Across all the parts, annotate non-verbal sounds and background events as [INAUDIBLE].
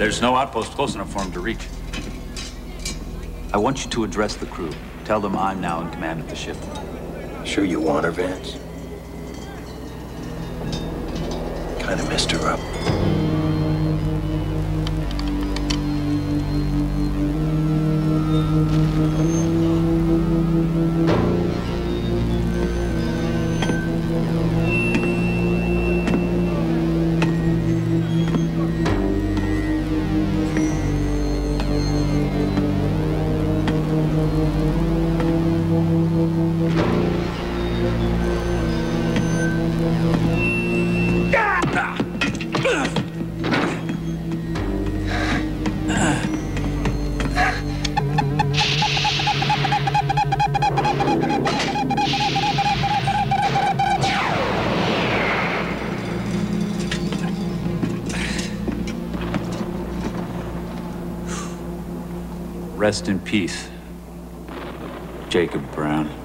There's no outpost close enough for him to reach. I want you to address the crew. Tell them I'm now in command of the ship. Sure you want her, Vance? Kinda messed her up. Rest in peace, Jacob Brown.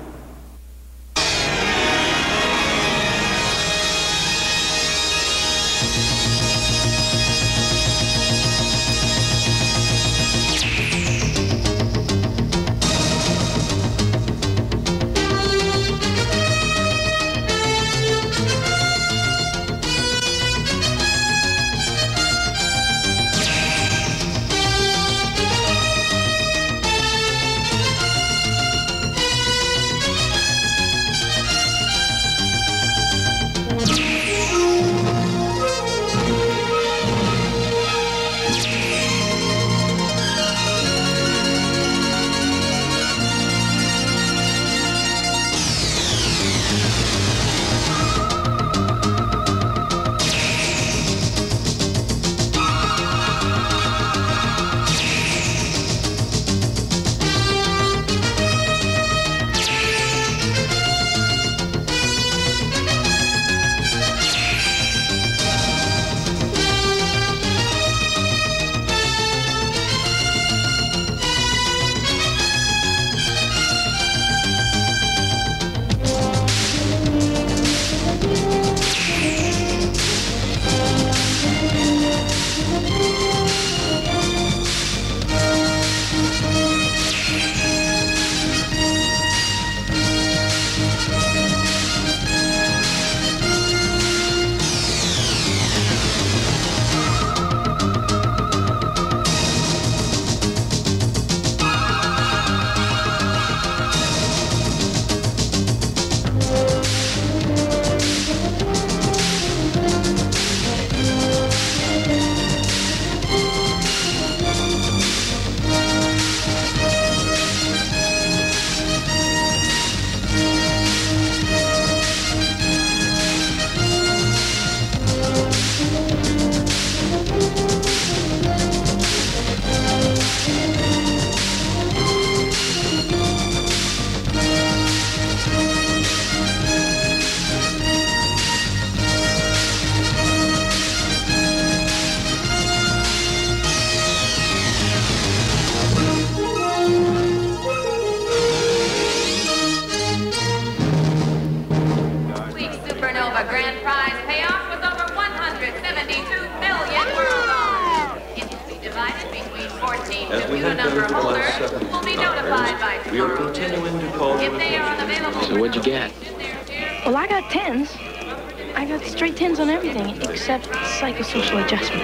Now accepting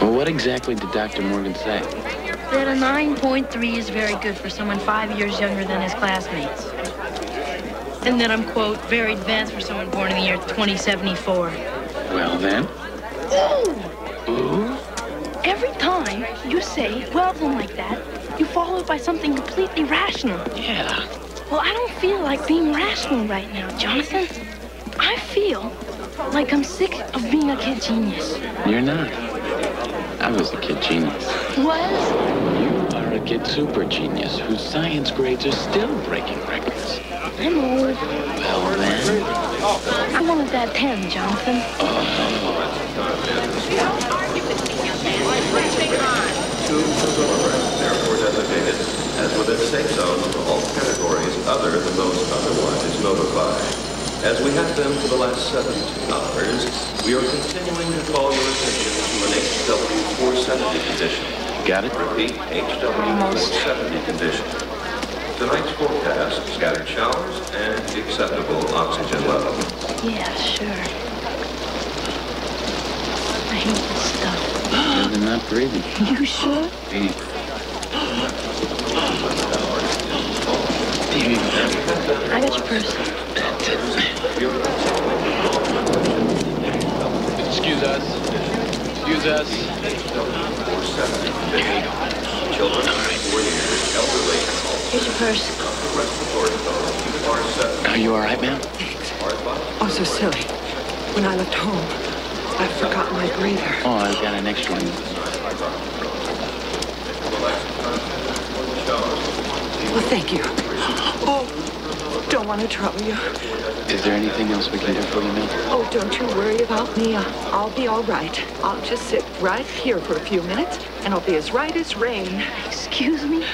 Well, what exactly did Dr. Morgan say? That a 9.3 is very good for someone five years younger than his classmates. And that I'm, quote, very advanced for someone born in the year 2074. Well, then. Ooh! Ooh? Every time you say, well then, like that, you follow it by something completely rational. Yeah. Well, I don't feel like being rational right now, Jonathan. I feel like I'm sick of being a kid genius. You're not. I was a kid genius. Was? You are a kid super genius whose science grades are still breaking records. I'm old. Well, then. I wanted that 10, Jonathan. Two photographs, therefore designated as within safe zones for all categories other than those otherwise notified. As we have been for the last 17 hours, we are continuing to call your attention to an HW470 condition. Got it? Repeat, HW470 condition. Tonight's forecast, scattered showers and acceptable oxygen level. Yeah, sure. I hate this stuff. They're not breathing. [LAUGHS] You sure? I got your purse. Excuse us. Excuse us. Children under four years, elderly, and Here's your purse. are you all right, ma'am? Thanks. Oh, so silly. When I left home, I forgot my breather. Oh, I've got an extra one. Well, thank you. Oh, don't want to trouble you. Is there anything else we can do for you, ma'am? Oh, don't you worry about me. Uh, I'll be all right. I'll just sit right here for a few minutes, and I'll be as right as rain. Excuse me?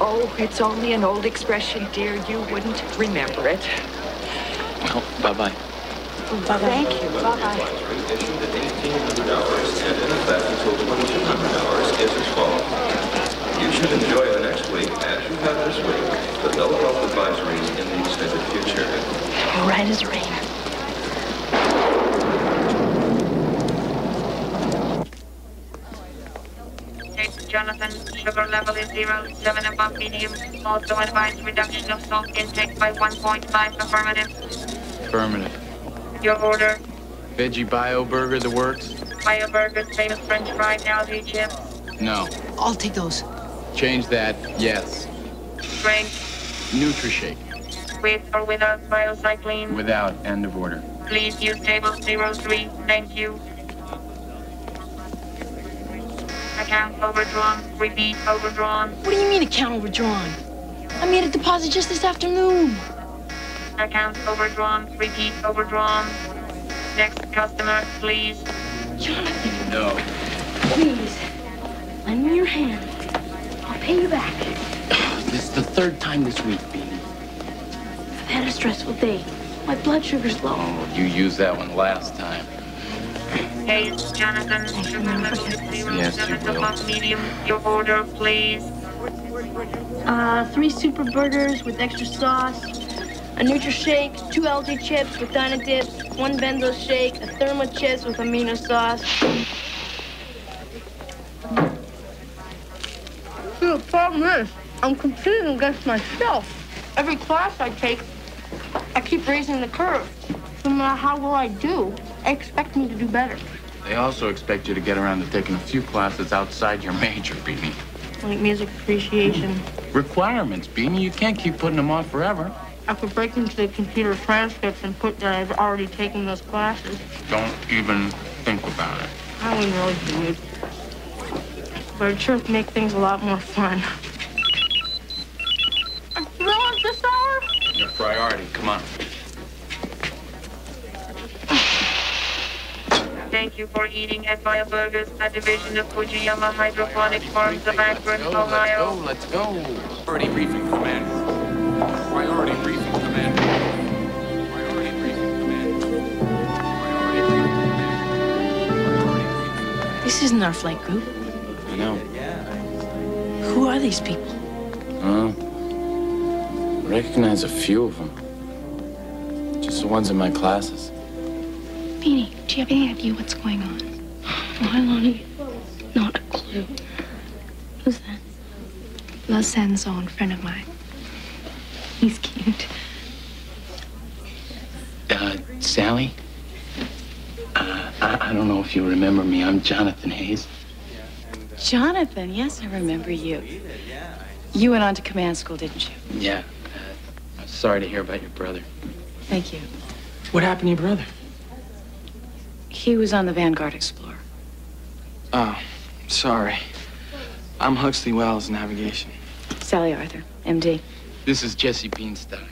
Oh, it's only an old expression, dear. You wouldn't remember it. Well, bye-bye. Thank you. Bye-bye. issued at 1800 hours and in effect until 2200 hours is as follows. You should enjoy the next week as you have this week, but no health advisories in the extended future. Right as rain. It's Jonathan. Sugar level is zero, seven above medium. Also advise reduction of salt intake by 1.5 affirmative. Affirmative. Your order. Veggie bio burger, the works? Bio burgers, famous French fry, algae chips. No. I'll take those. Change that, yes. Drink NutriShake. with or without biocycline. Without end of order. Please use table 03. Thank you. Account overdrawn. Repeat overdrawn. What do you mean account overdrawn? I made a deposit just this afternoon. Account overdrawn. Repeat overdrawn. Next customer, please. Jonathan, No. please. Lend me your hand. I'll pay you back. This is the third time this week, Beanie. I've had a stressful day. My blood sugar's low. Oh, you used that one last time. Hey, it's Jonathan. Sugar level Yes, you seven will. medium. Your order, please. Uh, three super burgers with extra sauce, a NutriShake, two algae chips with Dynadips, one Benzo shake, a Thermo chips with amino sauce. See, the problem is, I'm competing against myself. Every class I take, I keep raising the curve. No matter how well I do, they expect me to do better. They also expect you to get around to taking a few classes outside your major, Beanie. Like music appreciation. Requirements, Beanie. You can't keep putting them off forever. I could break into the computer transcripts and put that I've already taken those classes. Don't even think about it. I wouldn't really do it. Words truth make things a lot more fun. You this hour? Your priority. Come on. Thank you for eating at Via Burgers, a division of Fujiyama Hydroponic Farms of Akron, Ohio. Let's go, let's go. Priority briefing, Commander. Priority briefing, Commander. This isn't our flight group. I know. Who are these people? Uh, recognize a few of them. Just the ones in my classes. Beanie, do you have any idea what's going on? Why, Lonnie? Not a clue. Who's that? Los Sanzone, friend of mine. He's cute. Uh, Sally? Uh, I, I don't know if you remember me. I'm Jonathan Hays. Jonathan, yes, I remember you. You went on to command school, didn't you? Yeah. Uh, I'm sorry to hear about your brother. Thank you. What happened to your brother? He was on the Vanguard Explorer. Oh, sorry. I'm Huxley Wells, navigation. Sally Arthur, MD. This is Jessie Bienstock.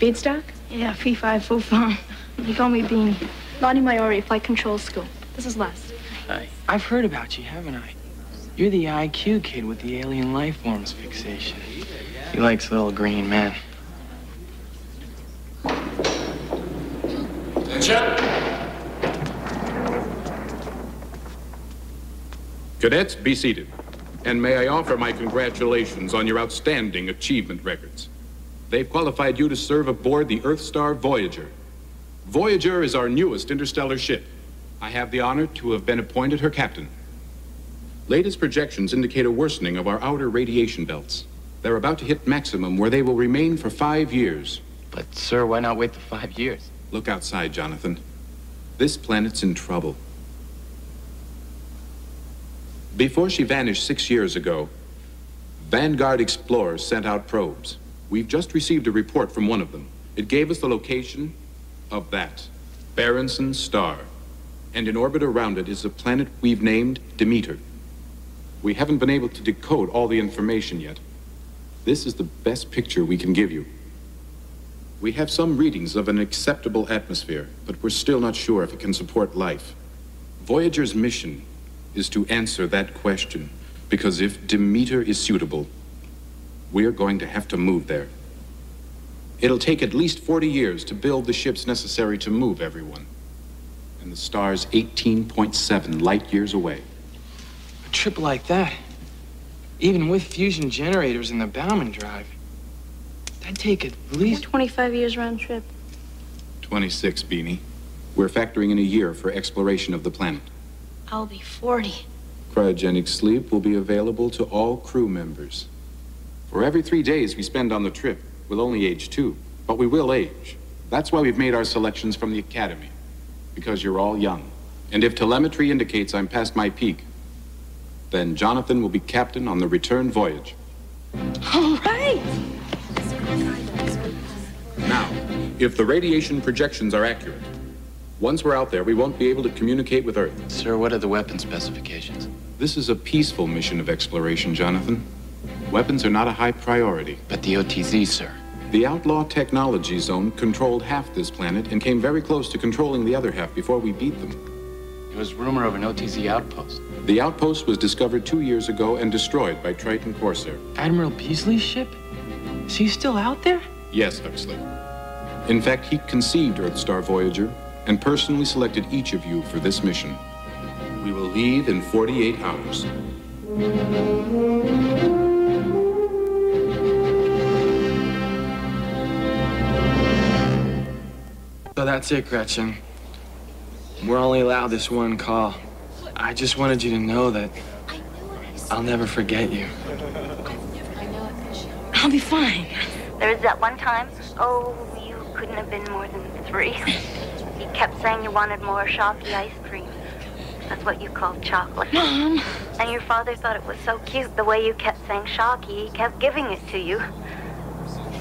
Bienstock? Yeah, fee fi fo fum. They call me Beanie. Lonnie Maiori, Flight Control School. This is Les. Hi. I've heard about you, haven't I? You're the IQ kid with the alien life forms fixation. He likes little green men. Cadets, be seated. And may I offer my congratulations on your outstanding achievement records. They've qualified you to serve aboard the Earthstar Voyager. Voyager is our newest interstellar ship. I have the honor to have been appointed her captain. Latest projections indicate a worsening of our outer radiation belts. They're about to hit maximum where they will remain for five years. But, sir, why not wait the five years? Look outside, Jonathan. This planet's in trouble. Before she vanished six years ago, Vanguard explorers sent out probes. We've just received a report from one of them. It gave us the location of that, Berenson Star. And in orbit around it is a planet we've named Demeter. We haven't been able to decode all the information yet. This is the best picture we can give you. We have some readings of an acceptable atmosphere, but we're still not sure if it can support life. Voyager's mission is to answer that question, because if Demeter is suitable, we're going to have to move there. It'll take at least 40 years to build the ships necessary to move everyone. And the star's 18.7 light years away. A trip like that, even with fusion generators in the Bauman drive, that'd take at least 25 years round trip. 26, Beanie. We're factoring in a year for exploration of the planet. I'll be 40. Cryogenic sleep will be available to all crew members. For every three days we spend on the trip, we'll only age two, but we will age. That's why we've made our selections from the Academy, because you're all young. And if telemetry indicates I'm past my peak, then Jonathan will be captain on the return voyage. All right. Now, if the radiation projections are accurate, once we're out there, we won't be able to communicate with Earth. Sir, what are the weapon specifications? This is a peaceful mission of exploration, Jonathan. Weapons are not a high priority. But the OTZ, sir. The outlaw technology zone controlled half this planet and came very close to controlling the other half before we beat them. There was rumor of an OTZ outpost. The outpost was discovered two years ago and destroyed by Triton Corsair. Admiral Beasley's ship? Is he still out there? Yes, Huxley. In fact, he conceived Earthstar Voyager and personally selected each of you for this mission. We will leave in 48 hours. So that's it, Gretchen. We're only allowed this one call. I just wanted you to know that I'll never forget you. I'll be fine. There was that one time, oh, you couldn't have been more than three. You kept saying you wanted more Shocky ice cream. That's what you called chocolate. Mom. And your father thought it was so cute the way you kept saying Shocky. He kept giving it to you.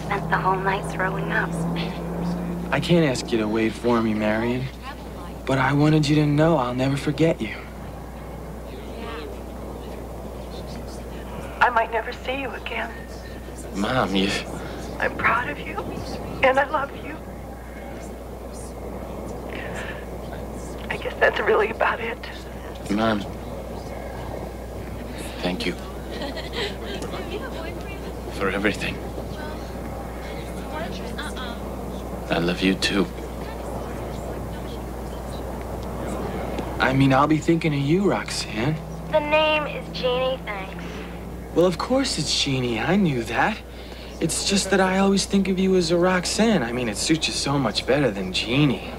Spent the whole night throwing up. I can't ask you to wait for me, Marion. But I wanted you to know I'll never forget you. I might never see you again. Mom, you. I'm proud of you, and I love you. I guess that's really about it. Mom. Thank you. For everything. I love you too. I mean, I'll be thinking of you, Roxanne. The name is Jeannie, thanks. Well, of course it's Jeannie. I knew that. It's just that I always think of you as a Roxanne. I mean, it suits you so much better than Jeannie.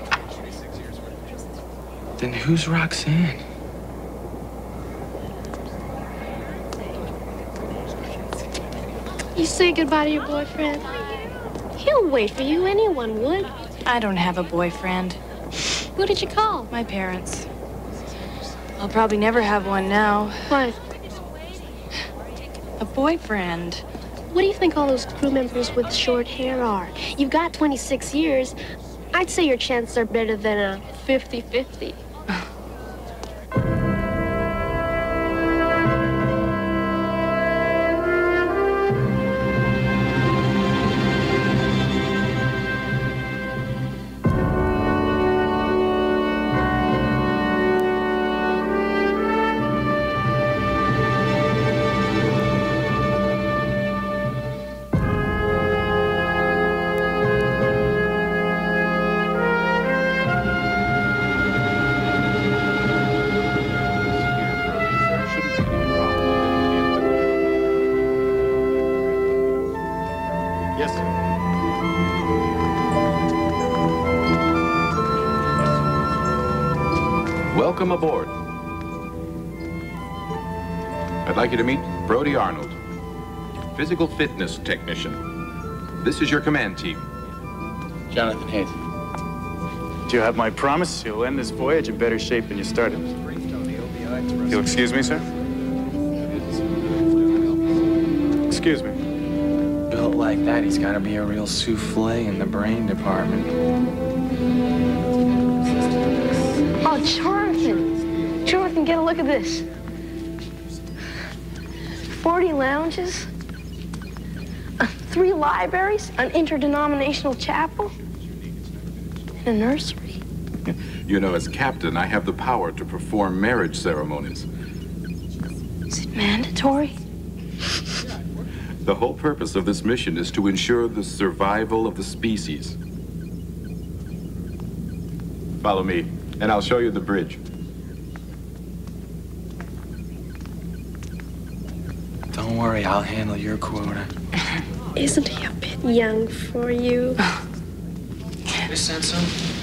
Then who's Roxanne? You say goodbye to your boyfriend? He'll wait for you. Anyone would. I don't have a boyfriend. Who did you call? My parents. I'll probably never have one now. What? A boyfriend. What do you think all those crew members with short hair are? You've got 26 years. I'd say your chances are better than a 50 like you to meet Brody Arnold, physical fitness technician. This is your command team. Jonathan Hays. Do you have my promise? You'll end this voyage in better shape than you started. You'll excuse me, sir? Excuse me. Built like that, he's gotta be a real souffle in the brain department. Oh, Jonathan. Jonathan, get a look at this. 40 lounges, uh, three libraries, an interdenominational chapel, and a nursery. You know, as captain, I have the power to perform marriage ceremonies. Is it mandatory? The whole purpose of this mission is to ensure the survival of the species. Follow me, and I'll show you the bridge. Don't worry, I'll handle your quota. [LAUGHS] Isn't he a bit young for you? Oh. Miss Senso?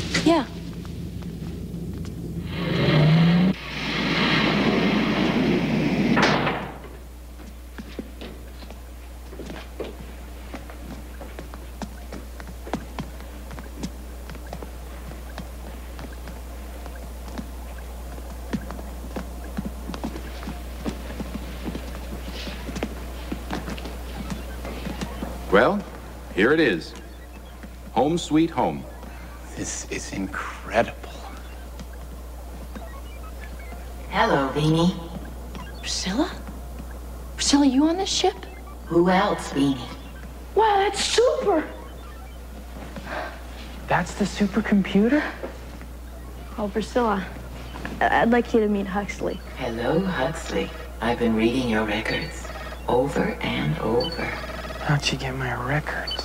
Here it is. Home sweet home. This is incredible. Hello, Beanie. Priscilla? Priscilla, you on this ship? Who else, Beanie? Wow, that's super. That's the supercomputer? Oh, Priscilla, I- I'd like you to meet Huxley. Hello, Huxley. I've been reading your records over and over. How'd you get my records?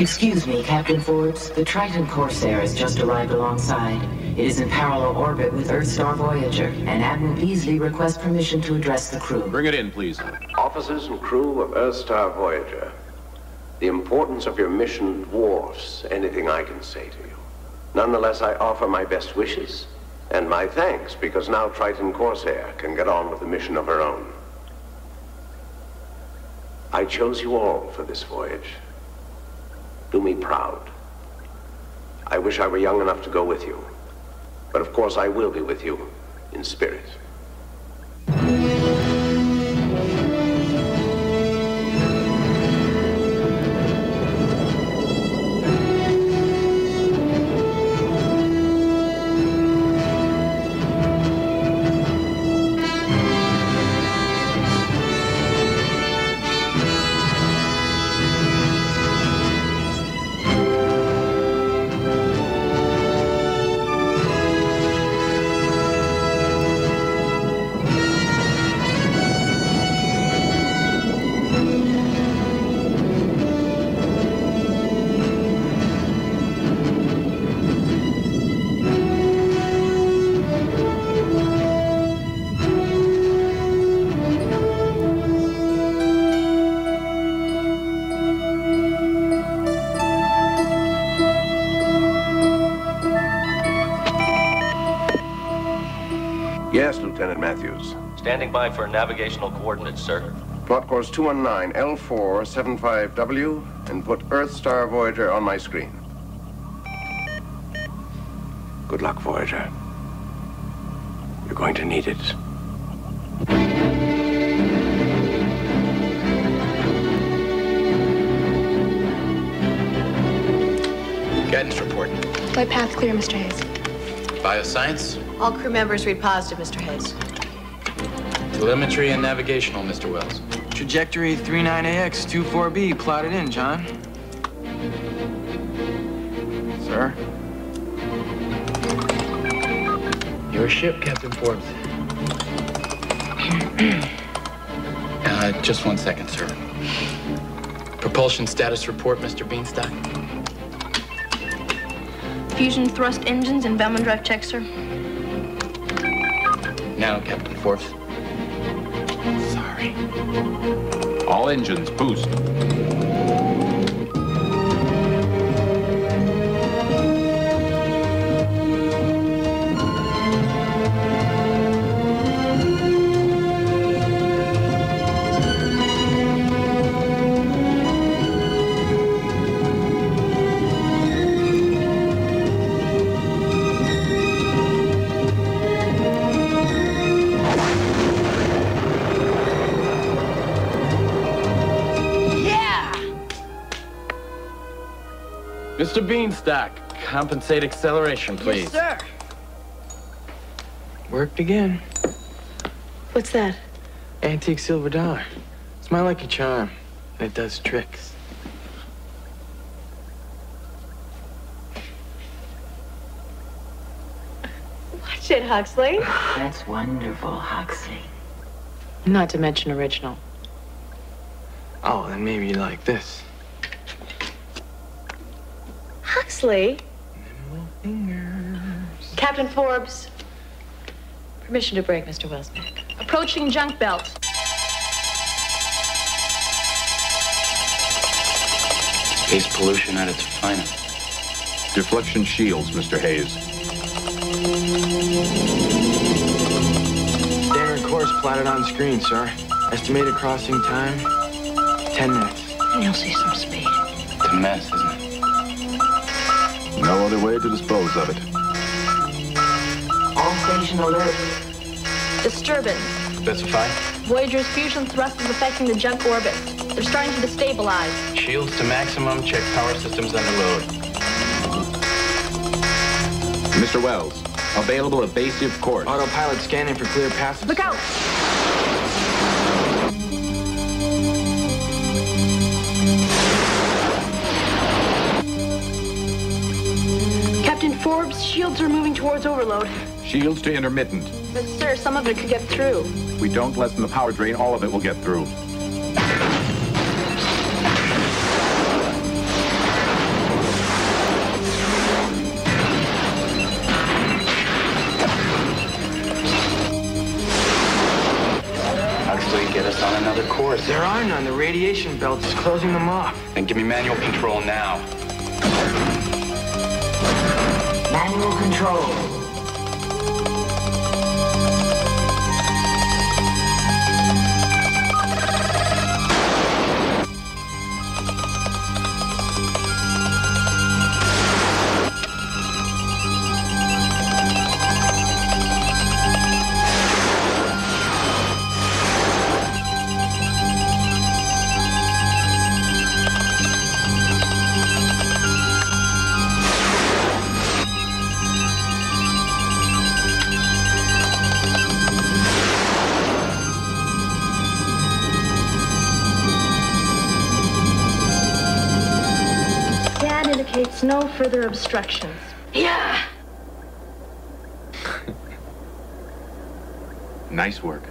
Excuse me, Captain Forbes. The Triton Corsair has just arrived alongside. It is in parallel orbit with Earthstar Voyager, and Admiral Beasley requests permission to address the crew. Bring it in, please. Officers and crew of Earthstar Voyager, the importance of your mission dwarfs anything I can say to you. Nonetheless, I offer my best wishes and my thanks because now Triton Corsair can get on with the mission of her own. I chose you all for this voyage. Do me proud. I wish I were young enough to go with you. But of course I will be with you in spirit. Standing by for navigational coordinates, sir. Plot course 219 L475W and put Earth Star Voyager on my screen. Good luck, Voyager. You're going to need it. Guidance report. Flight path clear, Mr. Hays. Bioscience, All crew members read positive, Mr. Hays. Telemetry, and navigational, Mr. Wells. Trajectory 39AX24B plotted in, John. Sir? Your ship, Captain Forbes. [CLEARS THROAT] uh, just one second, sir. Propulsion status report, Mr. Bienstock. Fusion thrust engines and Bowman drive check, sir. Now, Captain Forbes. All engines boost. Mr. Bienstock, compensate acceleration, please. Yes, sir. Worked again. What's that? Antique silver dollar. It's my lucky charm, and it does tricks. Watch it, Huxley. That's wonderful, Huxley. Not to mention original. Oh, then maybe like this. Huxley? Captain Forbes. Permission to break, Mr. Wells. Approaching junk belt. Space pollution at its finest. Deflection shields, Mr. Hays. Standard course plotted on screen, sir. Estimated crossing time, 10 minutes. And you'll see some speed. It's a mess, isn't it? No other way to dispose of it. All station alert. Disturbance. Specify. Voyager's fusion thrust is affecting the junk orbit. They're starting to destabilize. Shields to maximum. Check power systems under load. Mr. Wells, available evasive course. Autopilot scanning for clear passage. Look out! Shields are moving towards overload. Shields to intermittent. But sir, some of it could get through. We don't lessen the power drain, all of it will get through. Huxley, get us on another course. There are none. The radiation belt is closing them off. Then give me manual control now. Manual control. Further obstructions. Yeah! [LAUGHS] Nice work.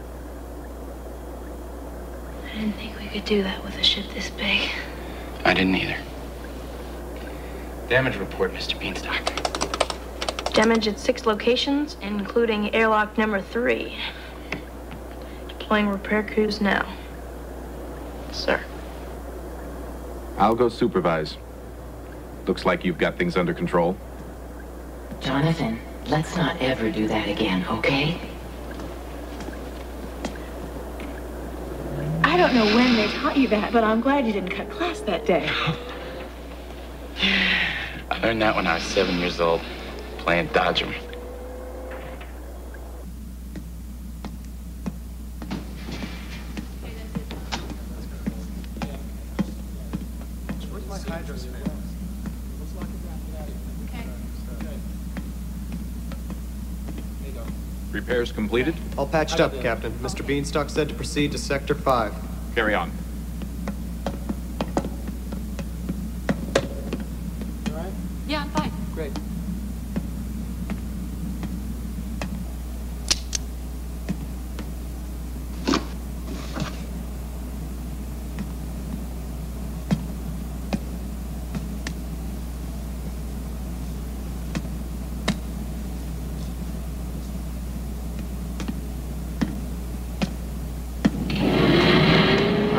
I didn't think we could do that with a ship this big. I didn't either. Damage report, Mr. Bienstock. Damage at six locations, including airlock number three. Deploying repair crews now. Sir. I'll go supervise. Looks like you've got things under control. Jonathan, let's not ever do that again, okay? I don't know when they taught you that, but I'm glad you didn't cut class that day. [SIGHS] I learned that when I was seven years old, playing Dodger. Repairs completed? All patched up, Captain. Mr. Bienstock said to proceed to Sector 5. Carry on. Yeah, I'm fine. Great.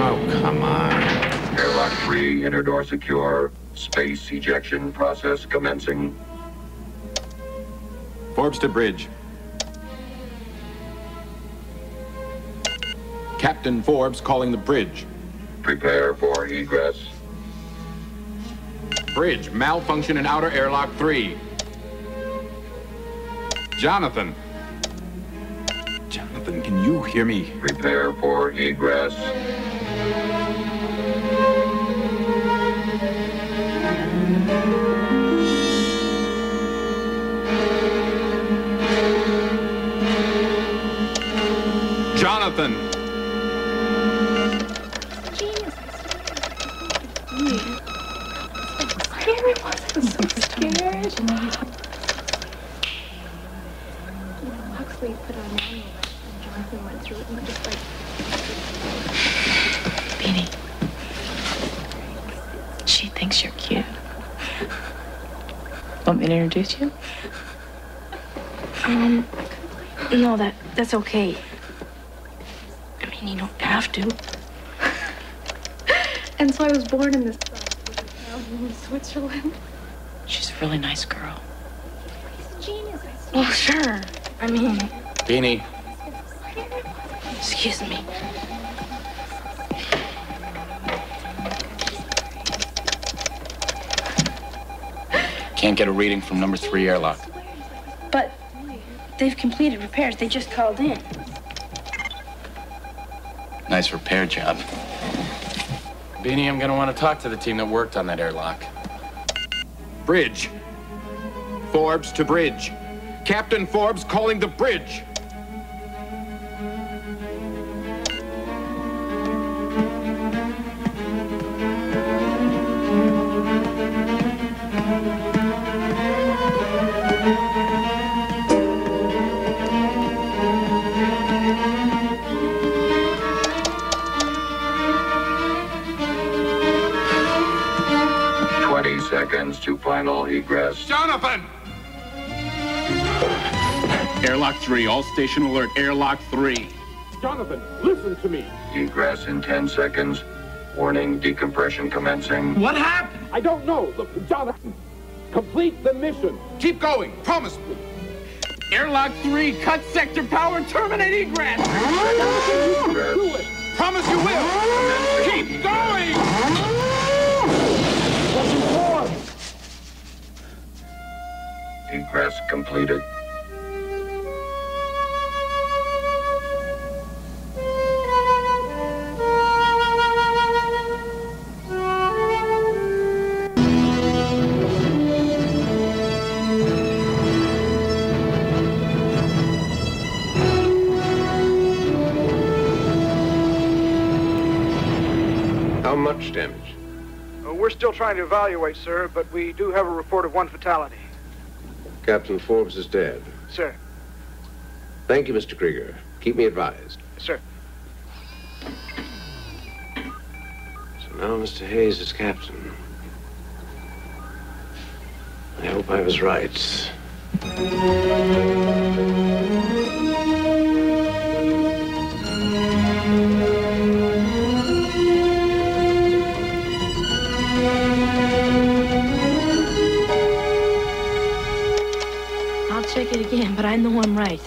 Oh, come on. Airlock 3, inner door secure. Space ejection process commencing. Forbes to bridge. Captain Forbes calling the bridge. Prepare for egress. Bridge, malfunction in outer airlock 3. Jonathan. Jonathan, can you hear me? Prepare for egress. To introduce you? Um, no, that that's okay. I mean, you don't have to. And so I was born in this town in Switzerland. She's a really nice girl. Well, oh, sure. I mean, Beanie, excuse me. can't get a reading from number three airlock. But they've completed repairs. They just called in. Nice repair job. Beanie, I'm gonna want to talk to the team that worked on that airlock. Bridge. Forbes to bridge. Captain Forbes calling the bridge. Final egress. Jonathan! Airlock 3, all station alert. Airlock 3. Jonathan, listen to me. Egress in ten seconds. Warning, decompression commencing. What happened? I don't know. Look, Jonathan, complete the mission. Keep going. Promise me. Airlock 3, cut sector power, terminate egress. Do it. Promise you will. Keep going. Egress completed. How much damage? Uh, we're still trying to evaluate, sir, but we do have a report of one fatality. Captain Forbes is dead. Sir. Thank you, Mr. Krieger. Keep me advised. Sir. So now Mr. Hays is captain. I hope I was right. take it again, but I know I'm right.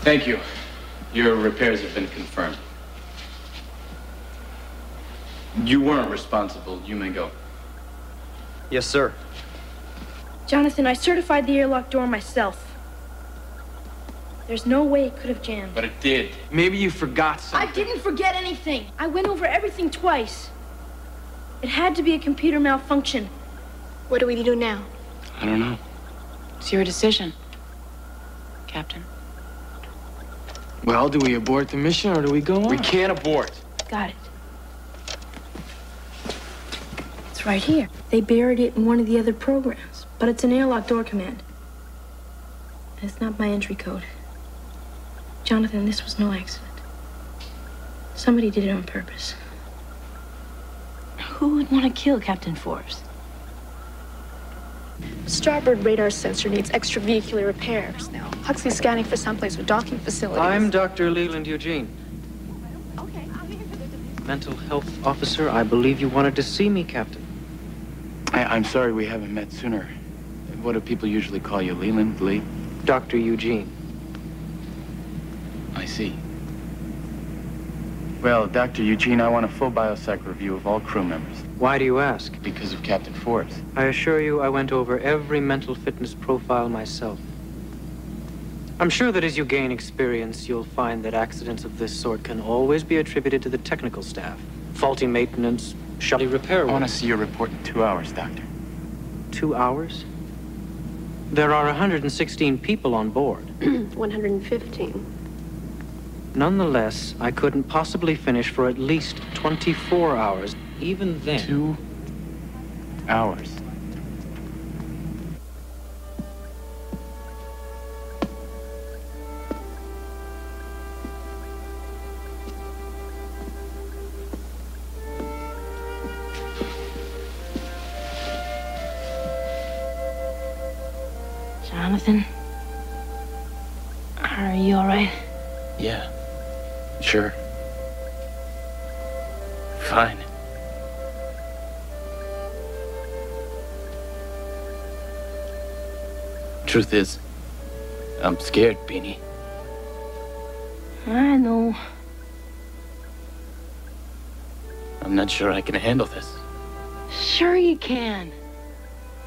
Thank you. Your repairs have been confirmed. You weren't responsible. You may go. Yes, sir. Jonathan, I certified the airlock door myself. There's no way it could have jammed. But it did. Maybe you forgot something. I didn't forget anything. I went over everything twice. It had to be a computer malfunction. What do we do now? I don't know. It's your decision, Captain. Well, do we abort the mission or do we go on? We can't abort. Got it. It's right here. They buried it in one of the other programs, but it's an airlock door command. And it's not my entry code. Jonathan, this was no accident. Somebody did it on purpose. Who would want to kill Captain Forbes? Starboard radar sensor needs extravehicular repairs now. Huxley's scanning for someplace with docking facilities. I'm Dr. Leland Eugene. Okay. I'll here for the delay. Mental health officer, I believe you wanted to see me, Captain. I, I'm sorry we haven't met sooner. What do people usually call you, Leland, Lee? Dr. Eugene. I see. Well, Dr. Eugene, I want a full biosec review of all crew members. Why do you ask? Because of Captain Forbes. I assure you, I went over every mental fitness profile myself. I'm sure that as you gain experience, you'll find that accidents of this sort can always be attributed to the technical staff. Faulty maintenance, shoddy repair work. I want to see your report in two hours, Doctor. Two hours? There are 116 people on board. [CLEARS THROAT] 115. Nonetheless, I couldn't possibly finish for at least 24 hours. Even then. Two hours. Jonathan? Are you alright? Yeah. Sure. Fine. Truth is, I'm scared, Beanie. I know. I'm not sure I can handle this. Sure you can.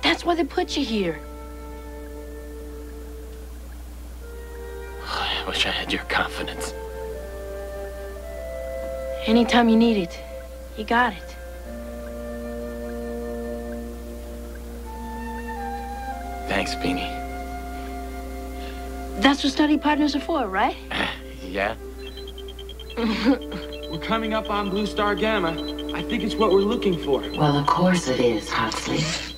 That's why they put you here. [SIGHS] I wish I had your confidence. Anytime you need it, you got it. Thanks, Beanie. That's what study partners are for, right? [LAUGHS] Yeah? [LAUGHS] We're coming up on Blue Star Gamma. I think it's what we're looking for. Well, of course it is, Huxley. Believe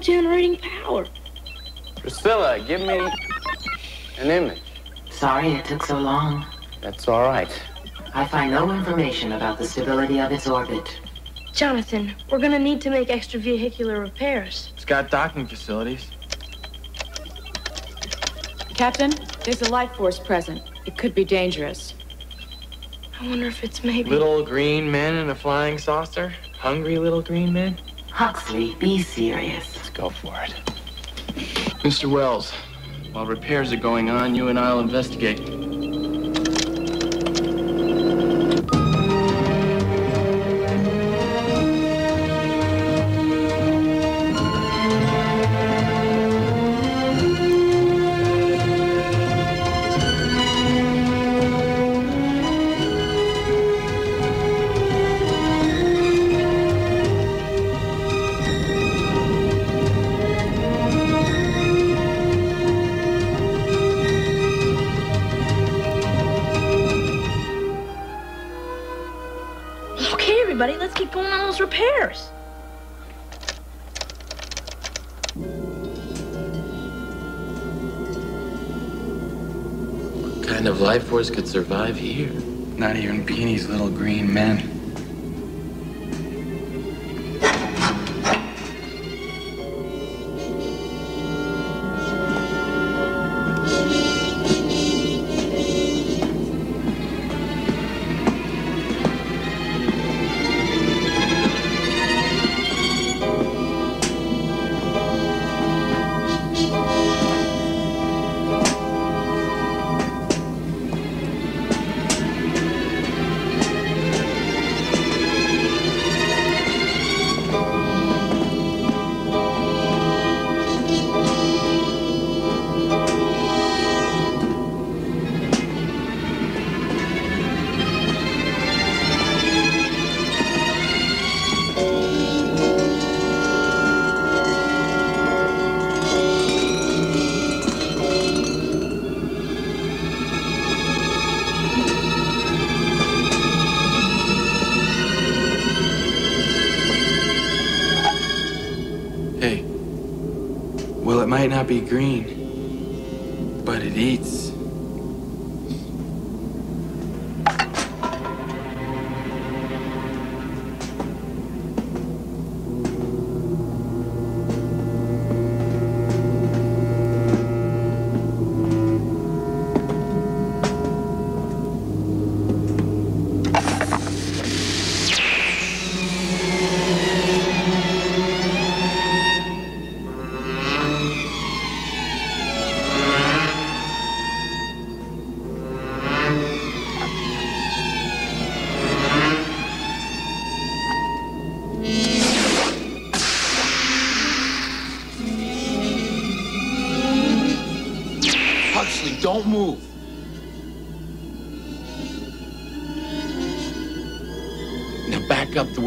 generating power. Priscilla, give me an image. Sorry it took so long. That's all right. I find no information about the stability of its orbit. Jonathan, we're gonna need to make extravehicular repairs. It's got docking facilities. Captain, there's a life force present. It could be dangerous. I wonder if it's maybe. Little green men in a flying saucer? Hungry little green men? Huxley, be serious. Go for it. Mr. Wells, while repairs are going on, you and I'll investigate. Could survive here? Not even Beanie's little green men. Be green,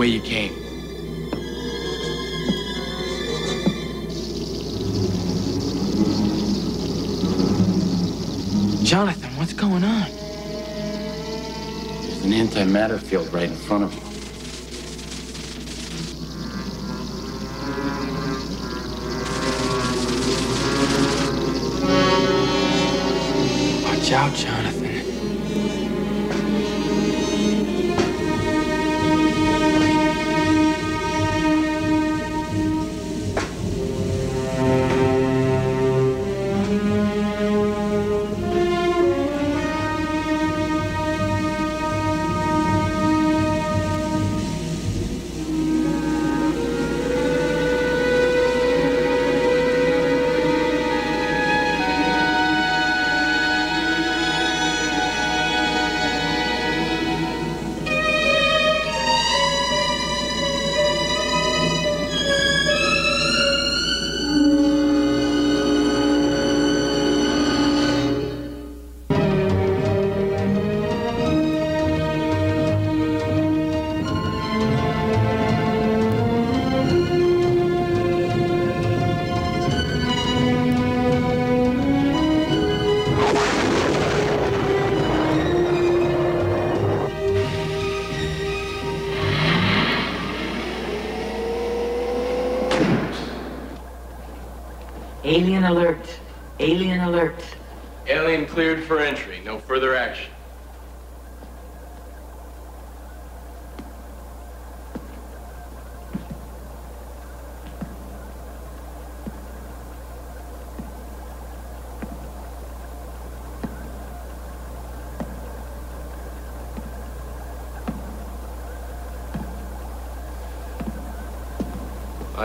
way you came.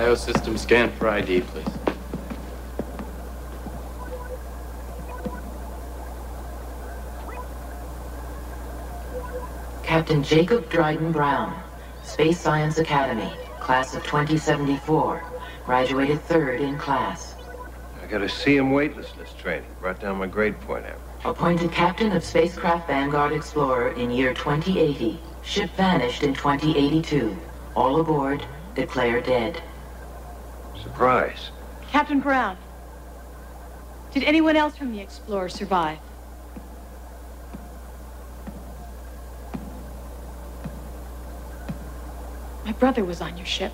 Biosystem scan for ID, please. Captain Jacob Dryden Brown, Space Science Academy, class of 2074. Graduated third in class. I got a CM weightlessness training. Brought down my grade point average. Appointed captain of spacecraft Vanguard Explorer in year 2080. Ship vanished in 2082. All aboard, declare dead. Surprise. Captain Brown, did anyone else from the Explorer survive? My brother was on your ship.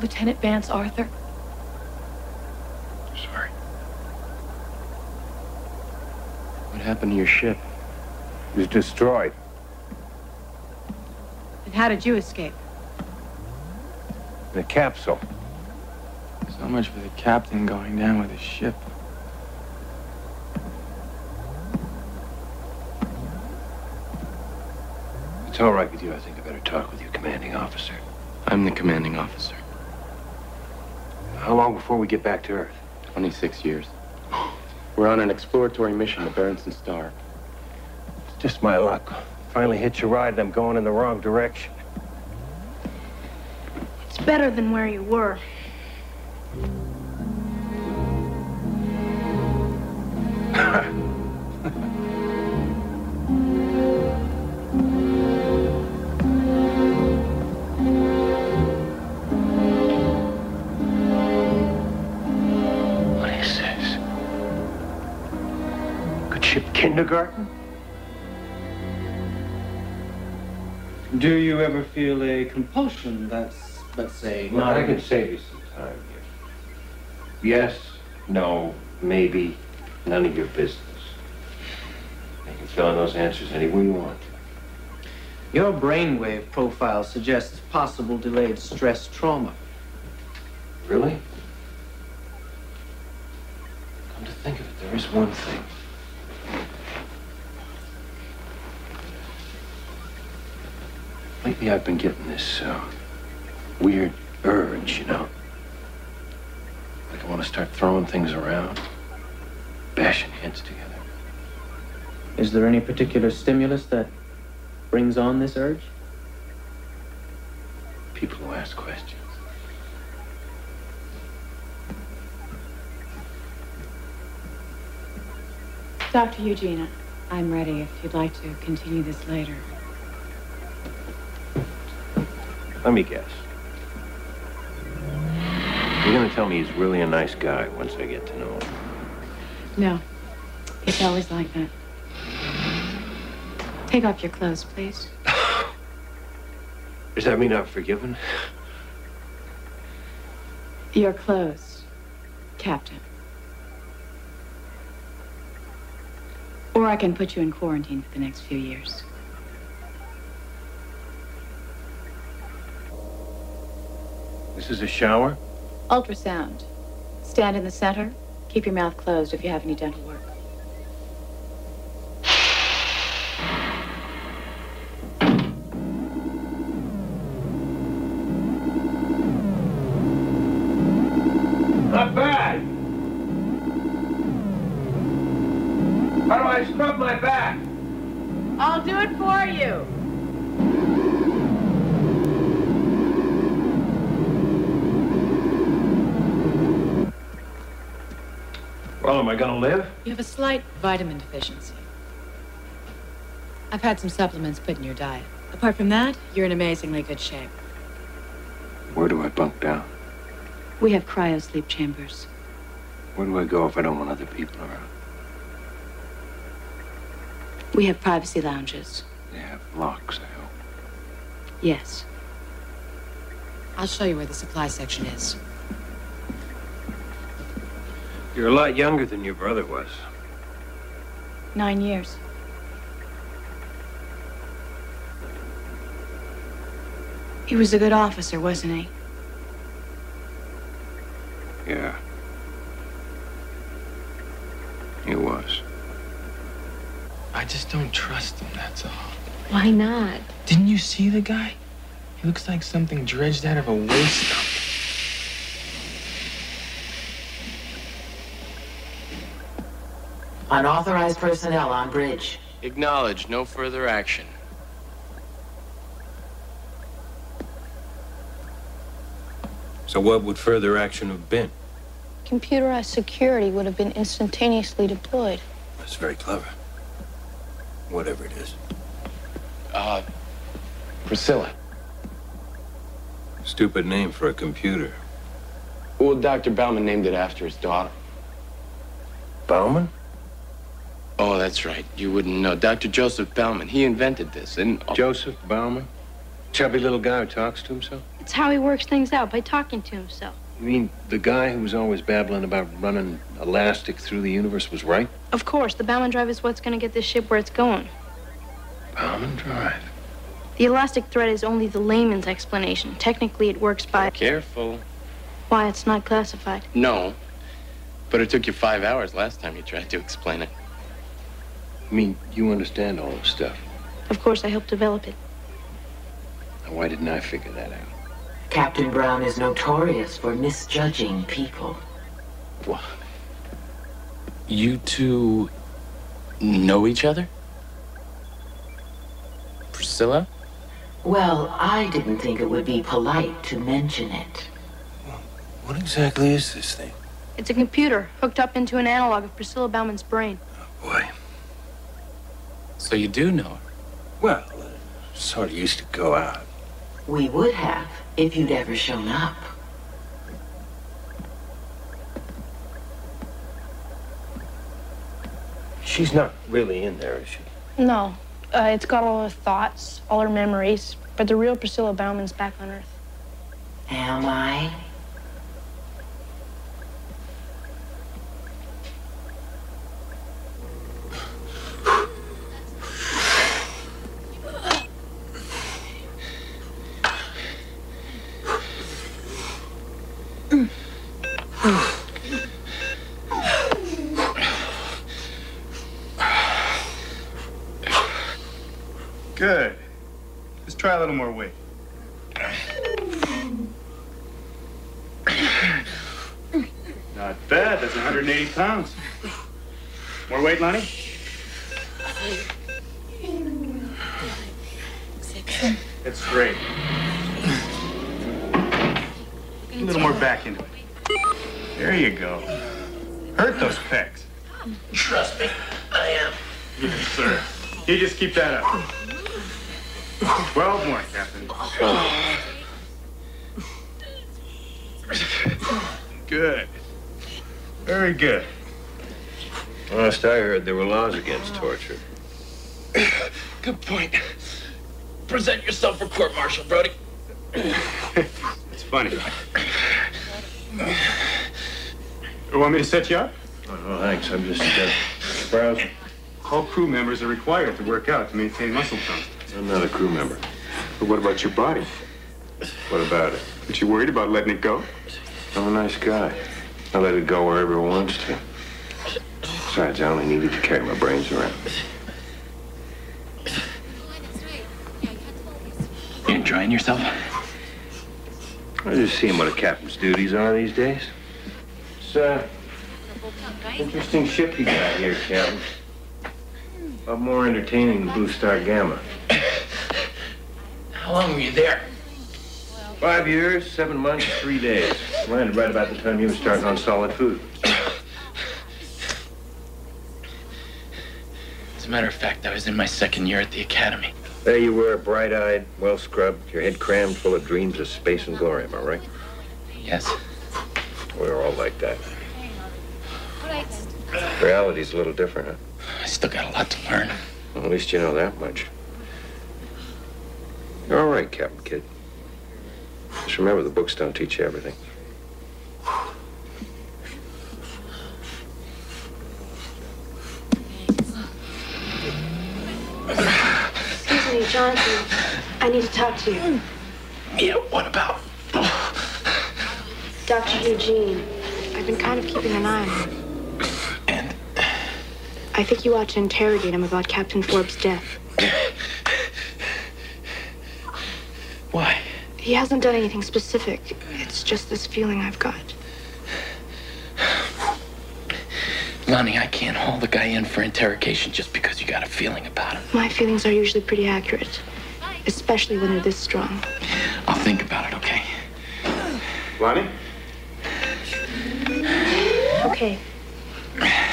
Lieutenant Vance Arthur. Sorry. What happened to your ship? It was destroyed. And how did you escape? A capsule. So much for the captain going down with his ship. If it's all right with you, I think I better talk with your commanding officer. I'm the commanding officer. How long before we get back to Earth? 26 years. We're on an exploratory mission to Berenson Star. It's just my luck. Finally hit your ride and I'm going in the wrong direction. It's better than where you were. What is this? Good ship kindergarten? Do you ever feel a compulsion that's, let's say, No, I can save you some time here. Yes, no, maybe, none of your business. You can fill in those answers any way you want. Your brainwave profile suggests possible delayed stress trauma. Really? Come to think of it, there is one thing. Lately, I've been getting this uh, weird urge, you know? Like I want to start throwing things around, bashing heads together. Is there any particular stimulus that brings on this urge? People who ask questions. Dr. Eugenia, I'm ready if you'd like to continue this later. Let me guess. You're gonna tell me he's really a nice guy once I get to know him. No, it's always like that. Take off your clothes, please. Does that mean I'm forgiven? Your clothes, Captain. Or I can put you in quarantine for the next few years. This is a shower? Ultrasound. Stand in the center. Keep your mouth closed if you have any dental work. Well, am I gonna live? You have a slight vitamin deficiency. I've had some supplements put in your diet. Apart from that, you're in amazingly good shape. Where do I bunk down? We have cryo sleep chambers. Where do I go if I don't want other people around? We have privacy lounges. They have locks, I hope. Yes. I'll show you where the supply section is. You're a lot younger than your brother was. Nine years. He was a good officer, wasn't he? Yeah. He was. I just don't trust him, that's all. Why not? Didn't you see the guy? He looks like something dredged out of a waste Unauthorized personnel on bridge. Acknowledge no further action. So what would further action have been? Computerized security would have been instantaneously deployed. That's very clever. Whatever it is. Uh, Priscilla. Stupid name for a computer. Well, Dr. Bauman named it after his daughter. Bauman? Oh, that's right. You wouldn't know. Dr. Joseph Bauman. He invented this. And Joseph Bauman? Chubby little guy who talks to himself? It's how he works things out by talking to himself. You mean the guy who was always babbling about running elastic through the universe was right? Of course, the Bauman drive is what's going to get this ship where it's going. Bauman Drive. The elastic thread is only the layman's explanation. Technically, it works by Careful. why it's not classified. No. But it took you five hours last time you tried to explain it. I mean, you understand all this stuff. Of course, I helped develop it. Now, why didn't I figure that out? Captain Brown is notorious for misjudging people. What? You two know each other? Priscilla? Well, I didn't think it would be polite to mention it. What exactly is this thing? It's a computer hooked up into an analog of Priscilla Bauman's brain. Oh, Boy. So you do know her? Well, uh, sort of used to go out. We would have if you'd ever shown up. She's not really in there, is she? No, uh, it's got all her thoughts, all her memories, but the real Priscilla Bauman's back on Earth. Am I? Good. Just try a little more weight. Not bad. That's 180 pounds. More weight, Lonnie? That's great. A little more back into it. There you go. Hurt those pecs. Trust me, I am. Yes, sir. You just keep that up. Twelve more, Captain. Good. Very good. Last I heard, there were laws against torture. Good point. Present yourself for court martial, Brody. It's funny. You want me to set you up? Oh, thanks. I'm just uh, browsing. All crew members are required to work out to maintain muscle tone. I'm not a crew member. But what about your body? What about it? Aren't you worried about letting it go? I'm a nice guy. I let it go wherever it wants to. Besides, I only needed to carry my brains around. You enjoying yourself? I'm just seeing what a captain's duties are these days. It's, uh, interesting ship you got here, Captain. A lot more entertaining than Blue Star Gamma. How long were you there? Five years, seven months, three days. Landed right about the time you were starting on solid food. As a matter of fact, I was in my second year at the academy. There you were, bright-eyed, well-scrubbed, your head crammed full of dreams of space and glory, am I right? Yes. We're all like that. Reality's a little different, huh? I still got a lot to learn. Well, at least you know that much. You're all right, Captain Kidd. Just remember, the books don't teach you everything. Excuse me, Jonathan. I need to talk to you. Yeah, what about? Dr. Eugene. I've been kind of keeping an eye on him. And? I think you ought to interrogate him about Captain Forbes' death. [COUGHS] Why? He hasn't done anything specific. It's just this feeling I've got. [SIGHS] Lonnie, I can't haul the guy in for interrogation just because you got a feeling about him. My feelings are usually pretty accurate, especially when they're this strong. I'll think about it, okay? Lonnie? Okay. [SIGHS] [SIGHS]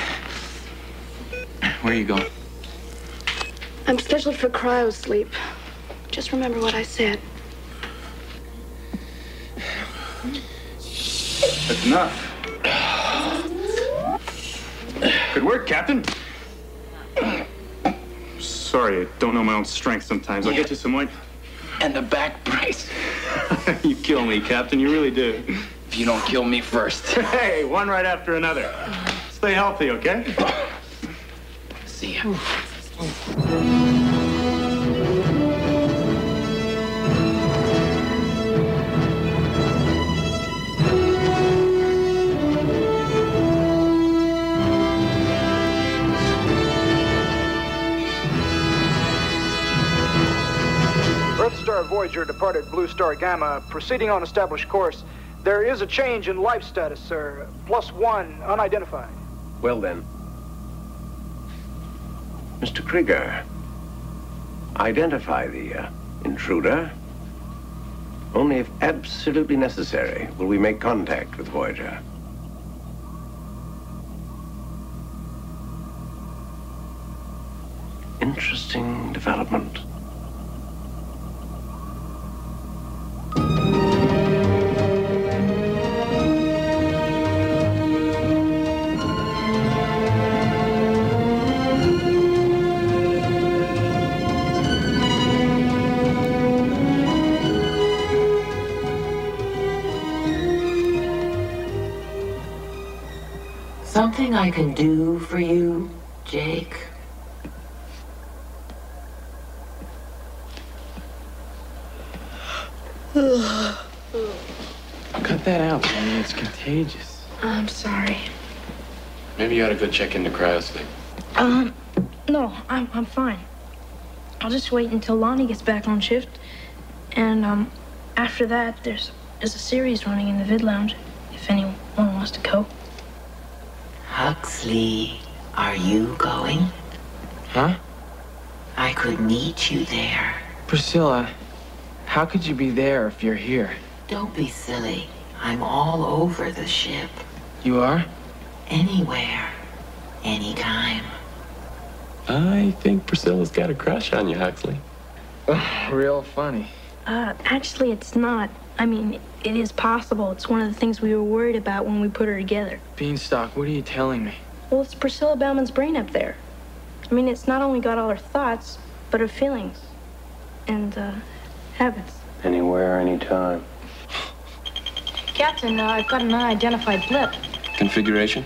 Where are you going? I'm scheduled for cryo sleep. Just remember what I said. That's enough. Good work, Captain. Sorry, I don't know my own strength sometimes. I'll get you some more. And the back brace. [LAUGHS] you kill me, Captain. You really do. If you don't kill me first. Hey, one right after another. Stay healthy, okay? [LAUGHS] See ya. Earthstar Voyager departed Blue Star Gamma, proceeding on established course. There is a change in life status, sir. Plus one, unidentified. Well then. Mr. Krieger, identify the uh, intruder. Only if absolutely necessary will we make contact with Voyager. Interesting development. Something I can do for you, Jake? [SIGHS] Cut that out, man. It's contagious. I'm sorry. Maybe you ought to go check into cryo sleep. Um, no, I'm, I'm fine. I'll just wait until Lonnie gets back on shift. And, um, after that, there's, there's a series running in the vid lounge, if anyone wants to go. Huxley, are you going? Huh? I could meet you there. Priscilla, how could you be there if you're here? Don't be silly. I'm all over the ship. You are? Anywhere. Anytime. I think Priscilla's got a crush on you, Huxley. Real funny. Uh, actually, it's not. I mean, it is possible. It's one of the things we were worried about when we put her together. Bienstock, what are you telling me? Well, it's Priscilla Bauman's brain up there. I mean, it's not only got all her thoughts, but her feelings and uh, habits. Anywhere, anytime. Captain, uh, I've got an unidentified blip. Configuration?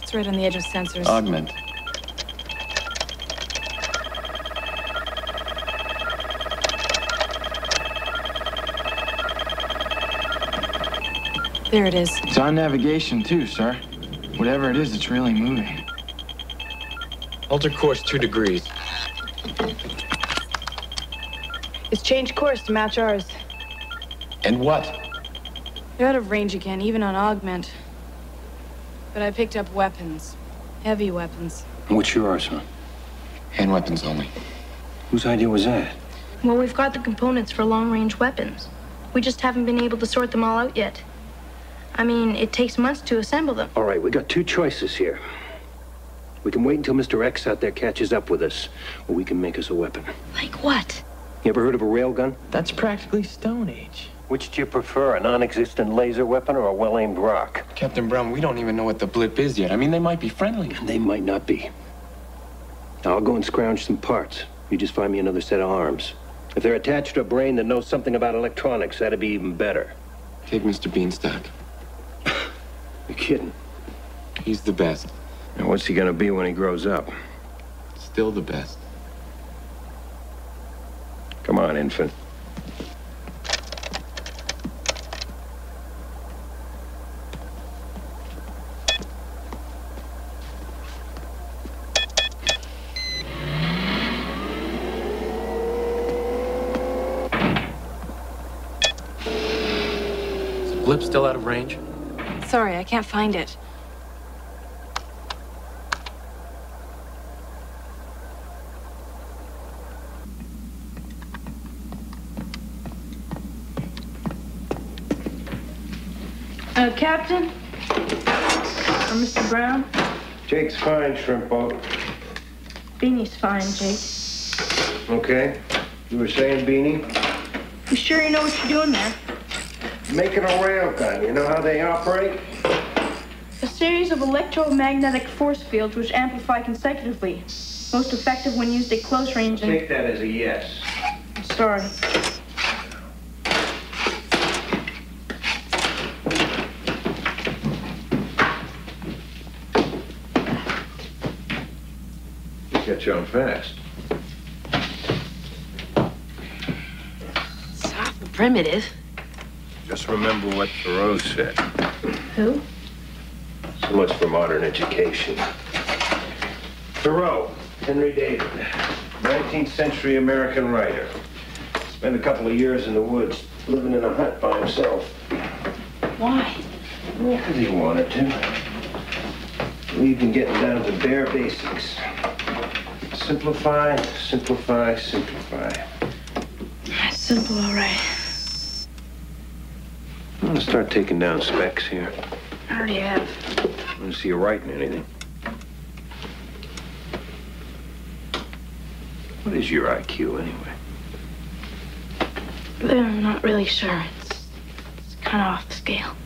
It's right on the edge of sensors. Augment. There it is. It's on navigation, too, sir. Whatever it is, it's really moving. Alter course two degrees. It's changed course to match ours. And what? They're out of range again, even on augment. But I picked up weapons. Heavy weapons. What's your arsenal? Hand weapons only. Whose idea was that? Well, we've got the components for long-range weapons. We just haven't been able to sort them all out yet. I mean, it takes months to assemble them. All right, we got two choices here. We can wait until Mr. X out there catches up with us, or we can make us a weapon. Like what? You ever heard of a railgun? That's practically Stone Age. Which do you prefer, a non-existent laser weapon or a well-aimed rock? Captain Brown, we don't even know what the blip is yet. I mean, they might be friendly. And they might not be. Now, I'll go and scrounge some parts. You just find me another set of arms. If they're attached to a brain that knows something about electronics, that'd be even better. Take Mr. Bienstock. You're kidding. He's the best. And what's he gonna be when he grows up? Still the best. Come on, infant. Is the blip still out of range? Sorry, I can't find it. Uh, Captain? Or Mr. Brown? Jake's fine, shrimp boat. Beanie's fine, Jake. Okay. You were saying, Beanie? You sure you know what you're doing there? Making a railgun. You know how they operate? A series of electromagnetic force fields which amplify consecutively. Most effective when used at close range and... Take that as a yes. Sorry. You got you on fast. It's awful primitive. Just remember what Thoreau said. Who? So much for modern education. Thoreau, Henry David, 19th century American writer. Spent a couple of years in the woods, living in a hut by himself. Why? Because he wanted to. We've been getting down to bare basics. Simplify, simplify, simplify. Simple, all right. Gonna start taking down specs here. I already have. I to see you writing anything. What is your IQ anyway? I'm not really sure. It's, it's kind of off the scale.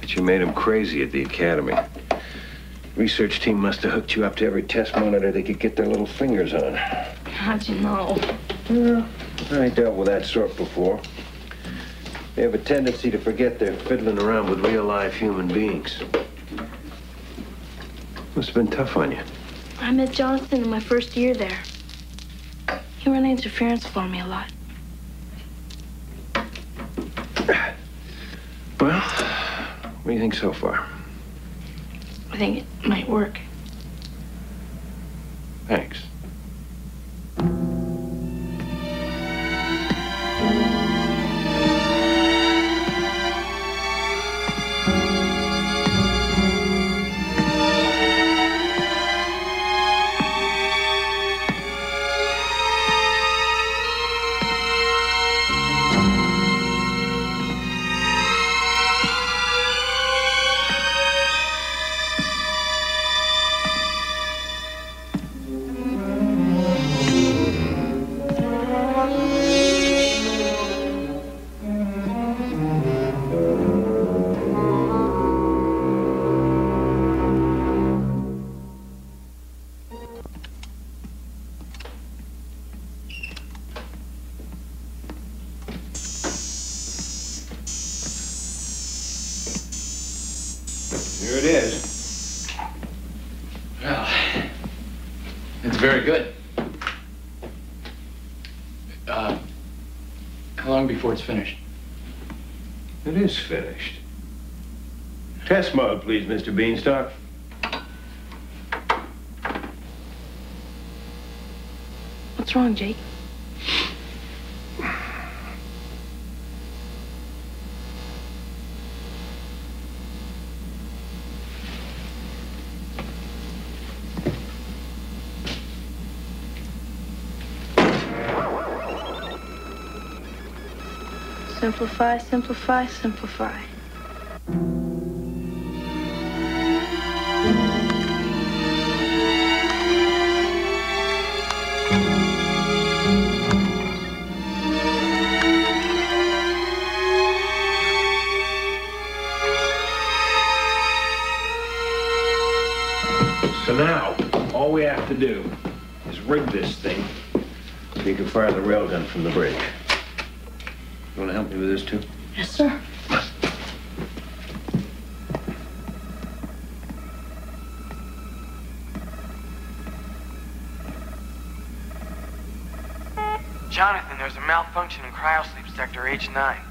But you made them crazy at the academy. Research team must have hooked you up to every test monitor they could get their little fingers on. How'd you know? Well, I ain't dealt with that sort before. They have a tendency to forget they're fiddling around with real live human beings. Must have been tough on you. I met Jonathan in my first year there. He ran interference for me a lot. Well, what do you think so far? I think it might work. Thanks. Finished? It is finished. Test mode, please, Mr. Bienstock. What's wrong, Jake? Simplify, simplify, simplify. So now, all we have to do is rig this thing so you can fire the railgun from the bridge. You want to help me with this, too? Yes, sir. Jonathan, there's a malfunction in cryosleep sector H9.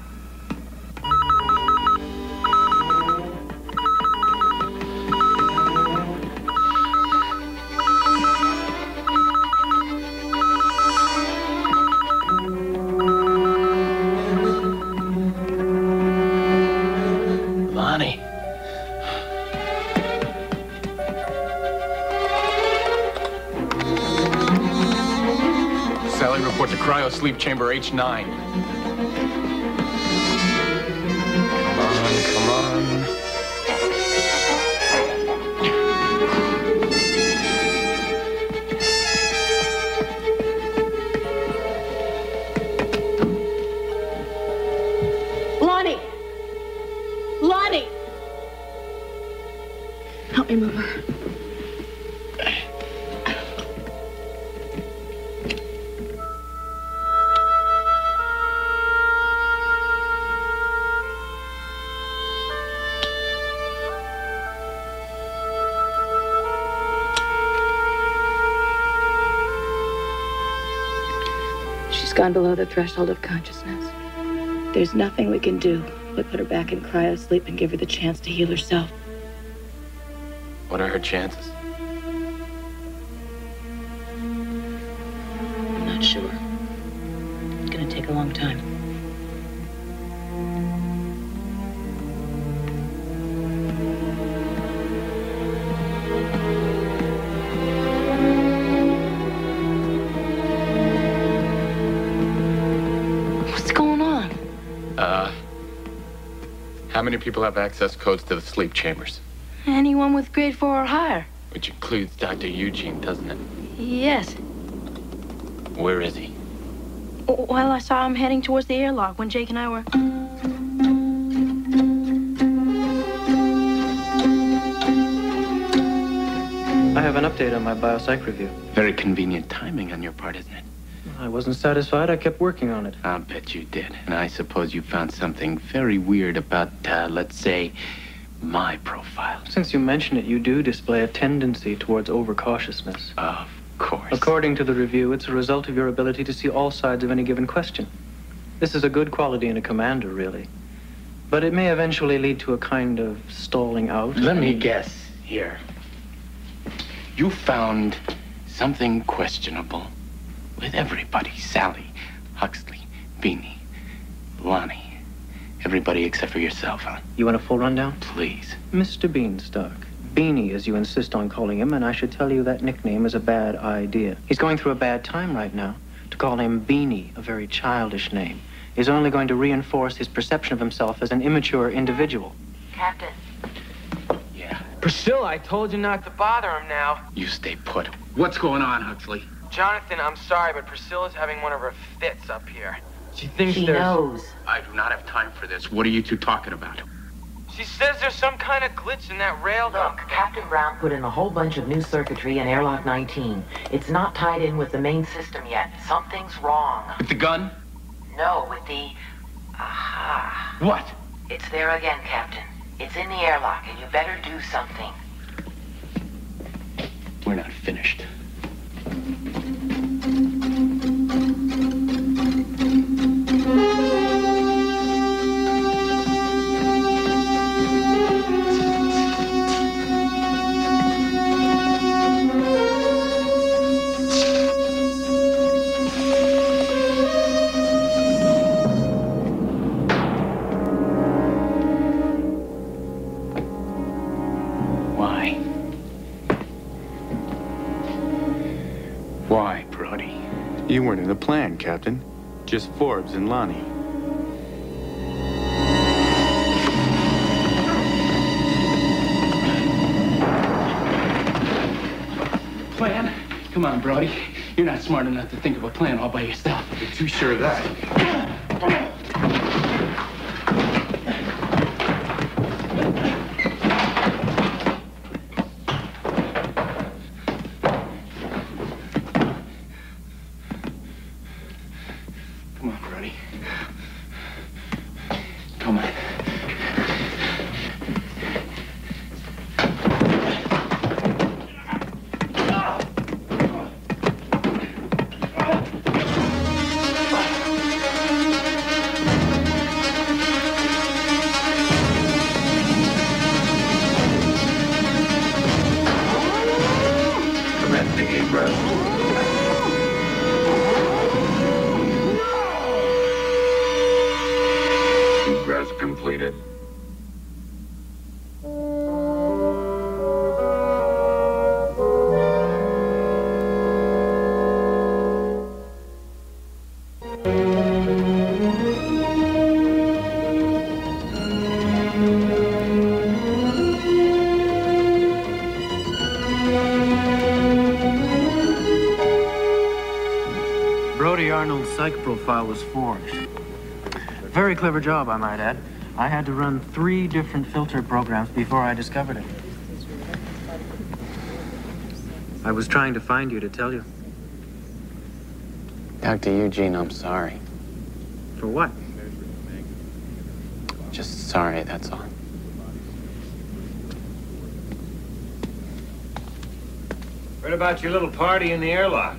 Sleep chamber H9. Gone below the threshold of consciousness. There's nothing we can do but put her back in cryo sleep and give her the chance to heal herself. What are her chances? Many people have access codes to the sleep chambers? Anyone with grade four or higher? Which includes Dr. Eugene, doesn't it? Yes. Where is he? Well, I saw him heading towards the airlock when Jake and I were. I have an update on my biopsych review. Very convenient timing on your part, isn't it? I wasn't satisfied. I kept working on it. I'll bet you did. And I suppose you found something very weird about, uh, let's say, my profile. Since you mention it, you do display a tendency towards overcautiousness. Of course. According to the review, it's a result of your ability to see all sides of any given question. This is a good quality in a commander, really. But it may eventually lead to a kind of stalling out. Let me guess here. You found something questionable with everybody Sally, Huxley, Beanie, Lonnie. Everybody except for yourself, huh? You want a full rundown? Please. Mr. Bienstock. Beanie, as you insist on calling him, and I should tell you that nickname is a bad idea. He's going through a bad time right now. To call him Beanie, a very childish name, is only going to reinforce his perception of himself as an immature individual. Captain. Yeah. Priscilla, I told you not to bother him now. You stay put. What's going on, Huxley? Jonathan, I'm sorry, but Priscilla's having one of her fits up here. She thinks She there's... knows. I do not have time for this. What are you two talking about? She says there's some kind of glitch in that rail Look, Captain Brown put in a whole bunch of new circuitry in airlock 19. It's not tied in with the main system yet. Something's wrong. With the gun? No, with the... Aha. What? It's there again, Captain. It's in the airlock, and you better do something. We're not finished. Weren't in the plan, Captain. Just Forbes and Lonnie. Plan? Come on, Brody. You're not smart enough to think of a plan all by yourself. You're too sure of that. Psych profile was forged. Very clever job, I might add. I had to run three different filter programs before I discovered it. I was trying to find you to tell you. Dr. Eugene, I'm sorry. For what? Just sorry, that's all. Heard about your little party in the airlock.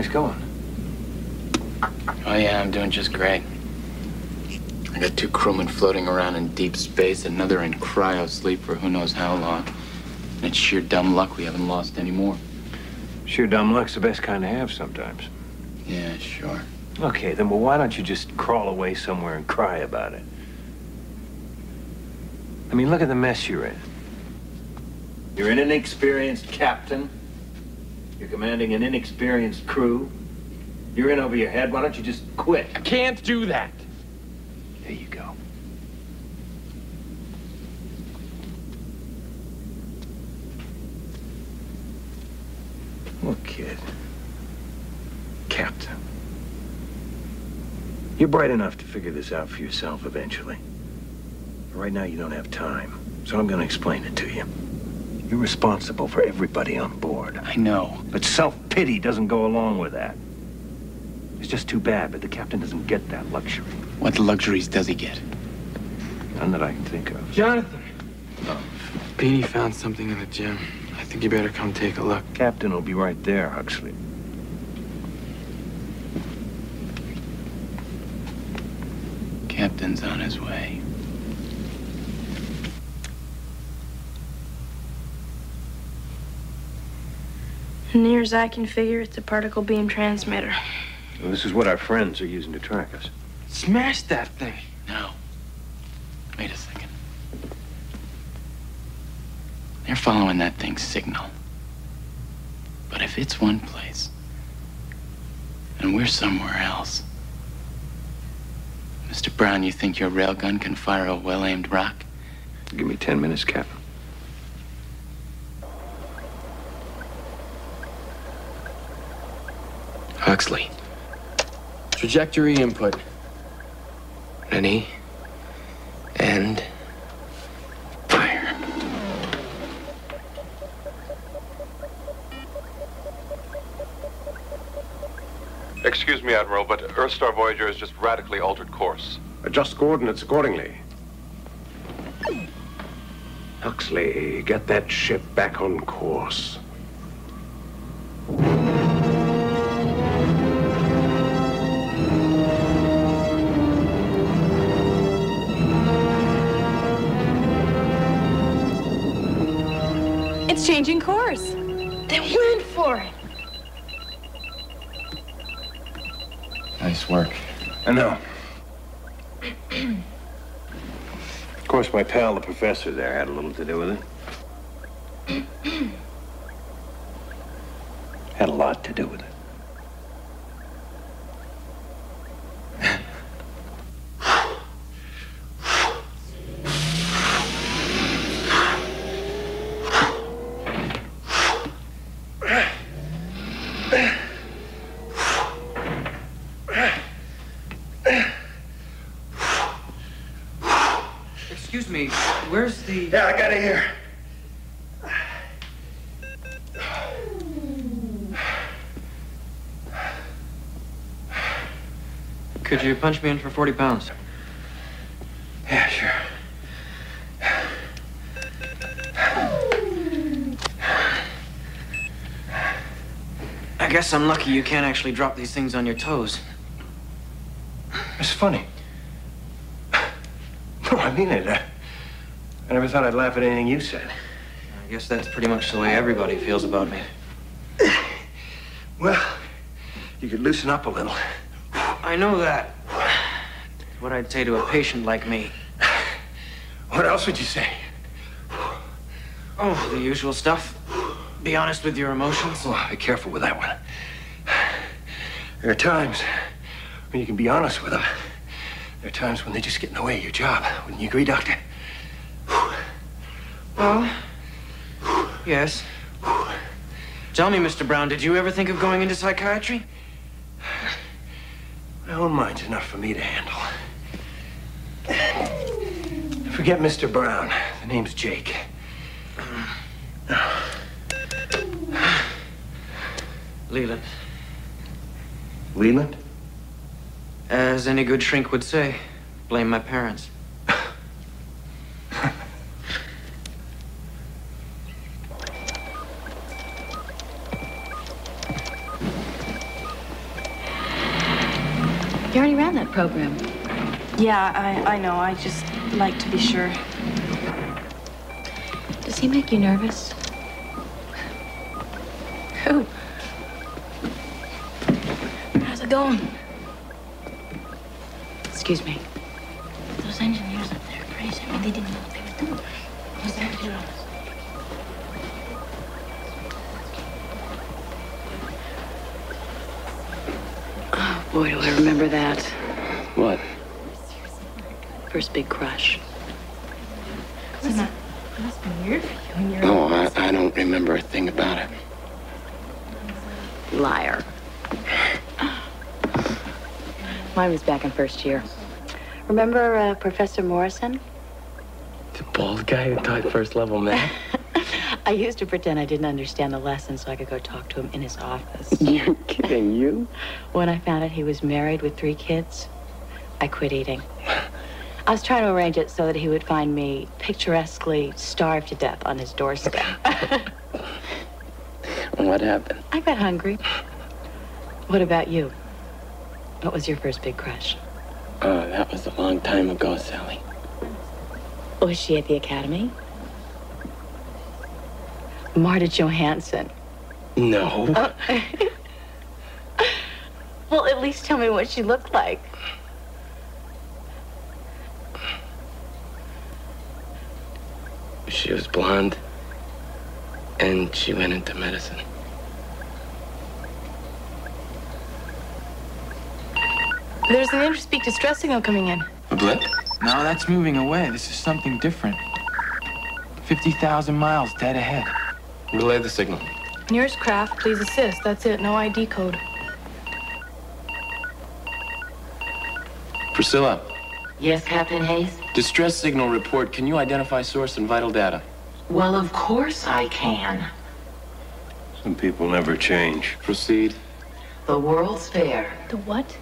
Nice going. Oh, yeah, I'm doing just great. I got two crewmen floating around in deep space, another in cryo sleep for who knows how long. And it's sheer dumb luck we haven't lost any more. Sure dumb luck's the best kind to have sometimes. Yeah, sure. Okay, then well, why don't you just crawl away somewhere and cry about it? I mean, look at the mess you're in. You're an inexperienced captain. You're commanding an inexperienced crew. You're in over your head. Why don't you just quit? I can't do that. There you go. Look, kid. Captain. You're bright enough to figure this out for yourself eventually. But right now, you don't have time. So I'm going to explain it to you. You're responsible for everybody on board. I know. But self-pity doesn't go along with that. It's just too bad, but the captain doesn't get that luxury. What luxuries does he get? None that I can think of. Jonathan! Oh. Beanie found something in the gym. I think you better come take a look. Captain will be right there, Huxley. Captain's on his way. Near as I can figure, it's a particle beam transmitter. Well, this is what our friends are using to track us. Smash that thing. No. Wait a second. They're following that thing's signal. But if it's one place, and we're somewhere else, Mr. Brown, you think your railgun can fire a well-aimed rock? Give me ten minutes, Captain. Huxley. Trajectory input. Ready? And fire. Excuse me, Admiral, but Earthstar Voyager has just radically altered course. Adjust coordinates accordingly. Huxley, get that ship back on course. Changing course. They went for it. Nice work. I know. Of course, my pal, the professor there, had a little to do with it. had a lot to do with it. Excuse me, where's the... Yeah, I got it here. Could you punch me in for 40 pounds? Yeah, sure. I guess I'm lucky you can't actually drop these things on your toes. It's funny. No, I mean it. I, I never thought I'd laugh at anything you said. I guess that's pretty much the way everybody feels about me. Well, you could loosen up a little. I know that. What I'd say to a patient like me. What else would you say? Oh, the usual stuff. Be honest with your emotions. Oh, be careful with that one. There are times when you can be honest with them. There are times when they just get in the way of your job. Wouldn't you agree, Doctor? Well, yes. Tell me, Mr. Brown, did you ever think of going into psychiatry? My own mind's enough for me to handle. Forget Mr. Brown. The name's Jake. Leland. Leland? As any good shrink would say, blame my parents. You already ran that program. Yeah, I, I know. I just like to be sure. Does he make you nervous? Who? How's it going? Excuse me. Those engineers up there are crazy. I mean, they didn't know what they were doing. Was there to us? Oh, boy, do I remember that. What? First big crush. It must be weird for you when you're... Oh, I, I don't remember a thing about it. Liar. Mine was back in first year. Remember uh, Professor Morrison? The bald guy who taught first level math? [LAUGHS] I used to pretend I didn't understand the lesson so I could go talk to him in his office. [LAUGHS] You're kidding, you? When I found out he was married with three kids, I quit eating. [LAUGHS] I was trying to arrange it so that he would find me picturesquely starved to death on his doorstep. [LAUGHS] What happened? I got hungry. What about you? What was your first big crush? Oh, that was a long time ago, Sally. Was she at the academy? Marta Johansson. No. Oh. [LAUGHS] well, at least tell me what she looked like. She was blonde, and she went into medicine. There's an interspeak distress signal coming in. A blip? No, that's moving away. This is something different. 50,000 miles dead ahead. Relay the signal. Nearest craft, please assist. That's it. No ID code. Priscilla, Yes, Captain Hays? distress signal report. Can you identify source and vital data? Well, of course I can. Some people never change. Proceed. The World's Fair. The what?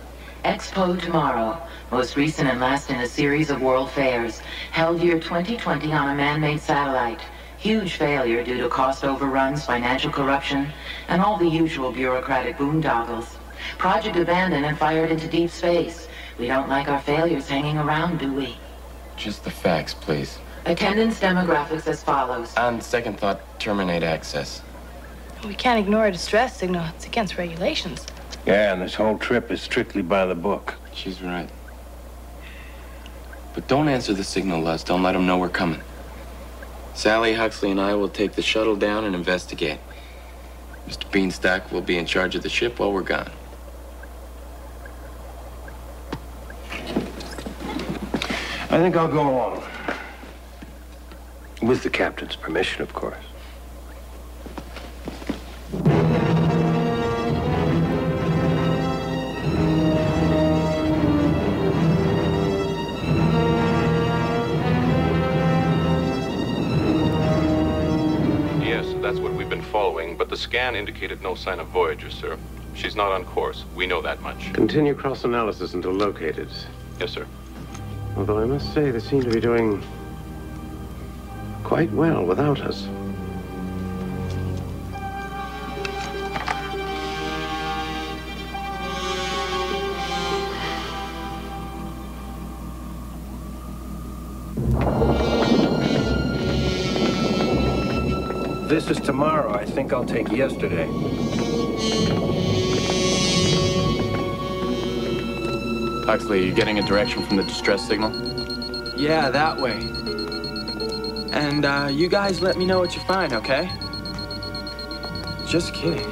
Expo tomorrow, most recent and last in a series of world fairs, held year 2020 on a man-made satellite. Huge failure due to cost overruns, financial corruption, and all the usual bureaucratic boondoggles. Project abandoned and fired into deep space. We don't like our failures hanging around, do we? Just the facts, please. Attendance demographics as follows. On second thought, terminate access. We can't ignore a distress signal. It's against regulations. Yeah, and this whole trip is strictly by the book. She's right. But don't answer the signal, Les. Don't let them know we're coming. Sally Huxley and I will take the shuttle down and investigate. Mr. Bienstock will be in charge of the ship while we're gone. I think I'll go along. With the captain's permission, of course. Yes, that's what we've been following, but the scan indicated no sign of Voyager, sir. She's not on course. We know that much. Continue cross analysis until located. Yes, sir. Although I must say they seem to be doing quite well without us. This is tomorrow. I think I'll take yesterday. Huxley, are you getting a direction from the distress signal? Yeah, that way. And uh, you guys let me know what you find, okay? Just kidding.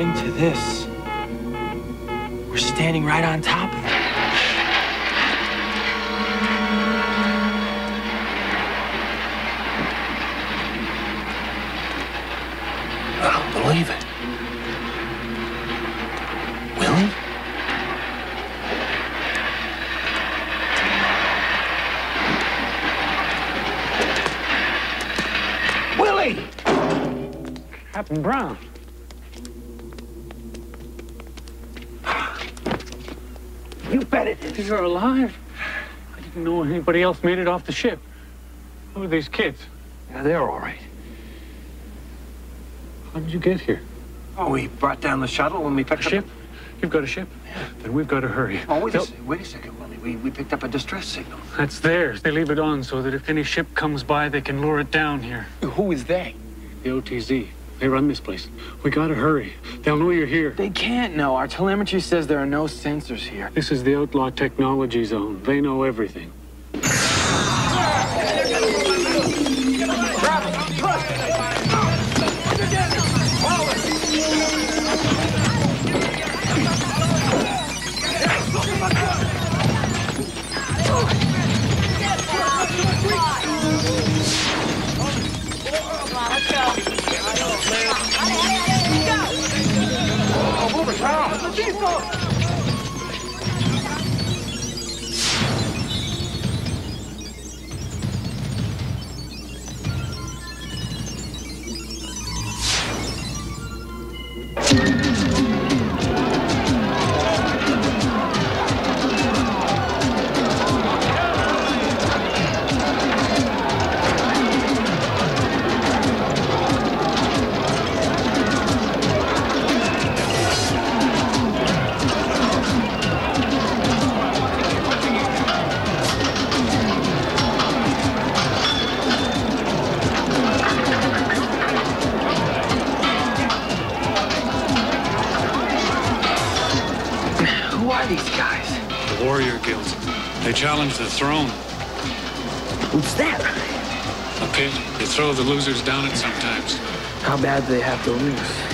According to this, we're standing right on top of them. I don't believe it. Willie? Willie! Captain Brown. Bet it is. You're alive. I didn't know anybody else made it off the ship. Who are these kids? Yeah, they're all right. How did you get here? Oh, we brought down the shuttle when we picked up. A ship? You've got a ship? Yeah. Then we've got to hurry. Oh, wait a, se- wait a second, Willie. We, we picked up a distress signal. That's theirs. They leave it on so that if any ship comes by, they can lure it down here. Who is they? The OTZ. They run this place. We gotta hurry. They'll know you're here. They can't know. Our telemetry says there are no sensors here. This is the outlaw technology zone. They know everything. Who the losers down it sometimes. How bad do they have to lose?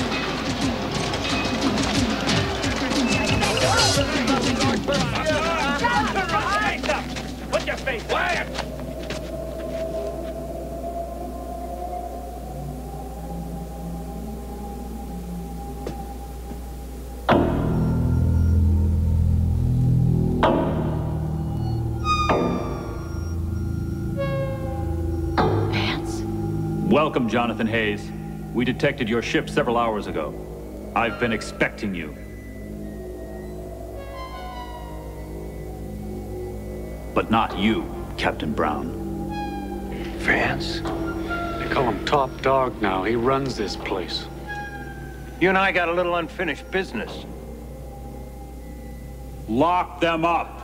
Welcome, Jonathan Hays. We detected your ship several hours ago. I've been expecting you. But not you, Captain Brown. Vance? They call him top dog now. He runs this place. You and I got a little unfinished business. Lock them up.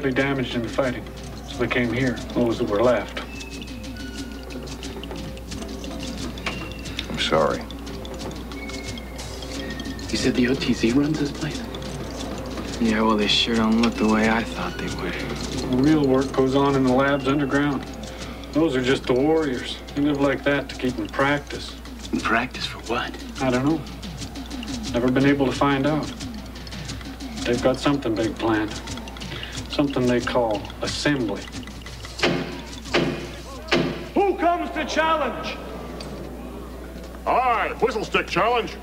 Badly damaged in the fighting, so they came here, those that were left. I'm sorry. You said the OTZ runs this place? Yeah, well, they sure don't look the way I thought they would. The real work goes on in the labs underground. Those are just the warriors. They live like that to keep in practice. In practice for what? I don't know. Never been able to find out. They've got something big planned. Something they call assembly. Who comes to challenge? Aye, whistle stick challenge.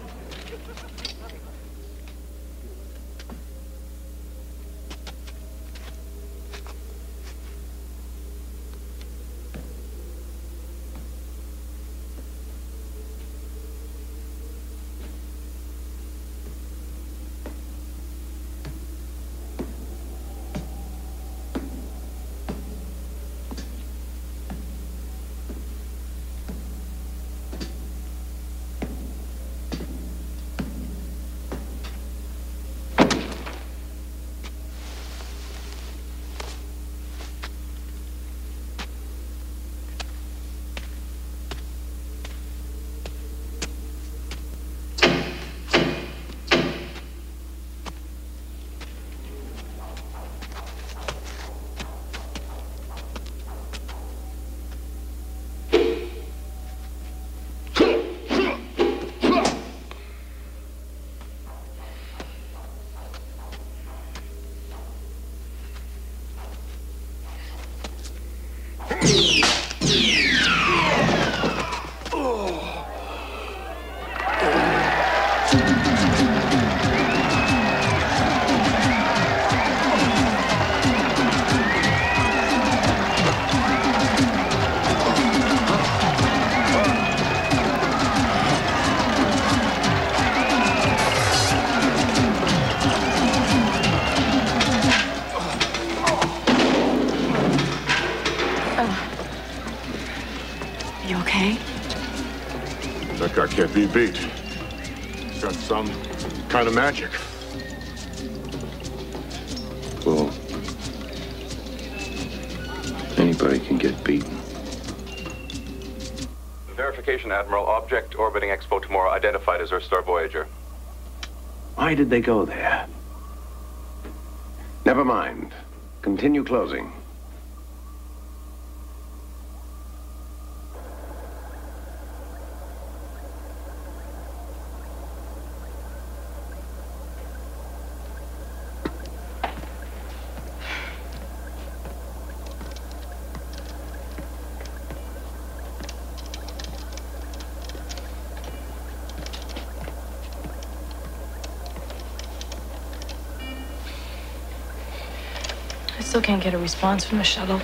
Be beat. He's got some kind of magic. Well, anybody can get beaten. Verification, Admiral. Object orbiting Expo tomorrow identified as Earth Star Voyager. Why did they go there? Never mind. Continue closing. Can't get a response from the shuttle.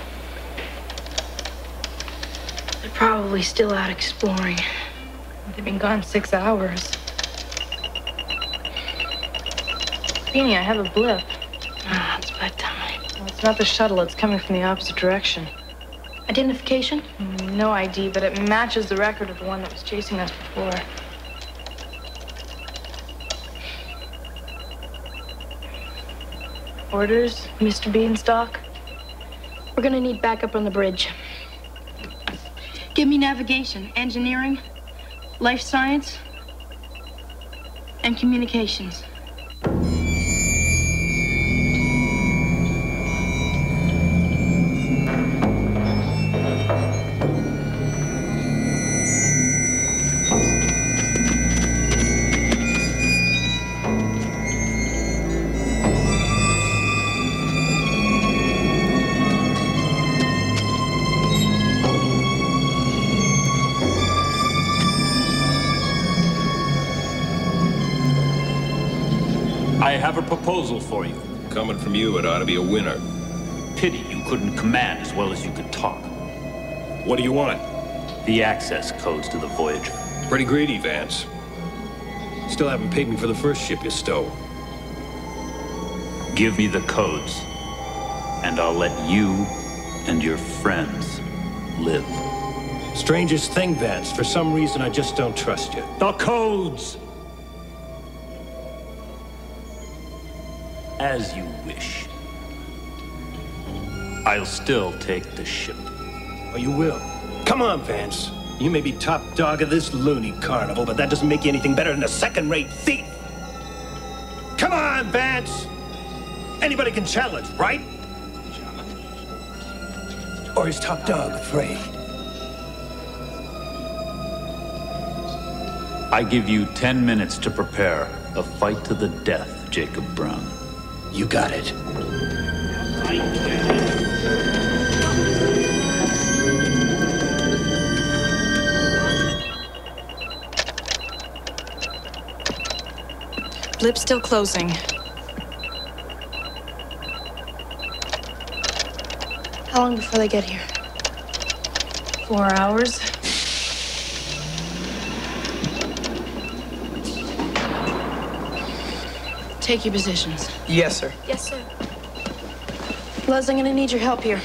They're probably still out exploring. They've been gone six hours. Beanie, I have a blip. Ah, it's bedtime. Well, it's not the shuttle. It's coming from the opposite direction. Identification? No ID, but it matches the record of the one that was chasing us before. Orders, Mr. Bienstock? We're gonna need backup on the bridge. Give me navigation, engineering, life science, and communications. Proposal for you. Coming from you, it ought to be a winner. Pity you couldn't command as well as you could talk. What do you want? The access codes to the Voyager. Pretty greedy, Vance. Still haven't paid me for the first ship you stole. Give me the codes, and I'll let you and your friends live. Strangest thing, Vance. For some reason, I just don't trust you. The codes! As you wish. I'll still take the ship. Oh, you will? Come on, Vance. You may be top dog of this loony carnival, but that doesn't make you anything better than a second-rate thief. Come on, Vance! Anybody can challenge, right? Or is top dog afraid? I give you ten minutes to prepare a fight to the death, Jacob Brown. You got it. Blip still closing. How long before they get here? Four hours. Take your positions. Yes, sir. Yes, sir. Les, I'm gonna need your help here.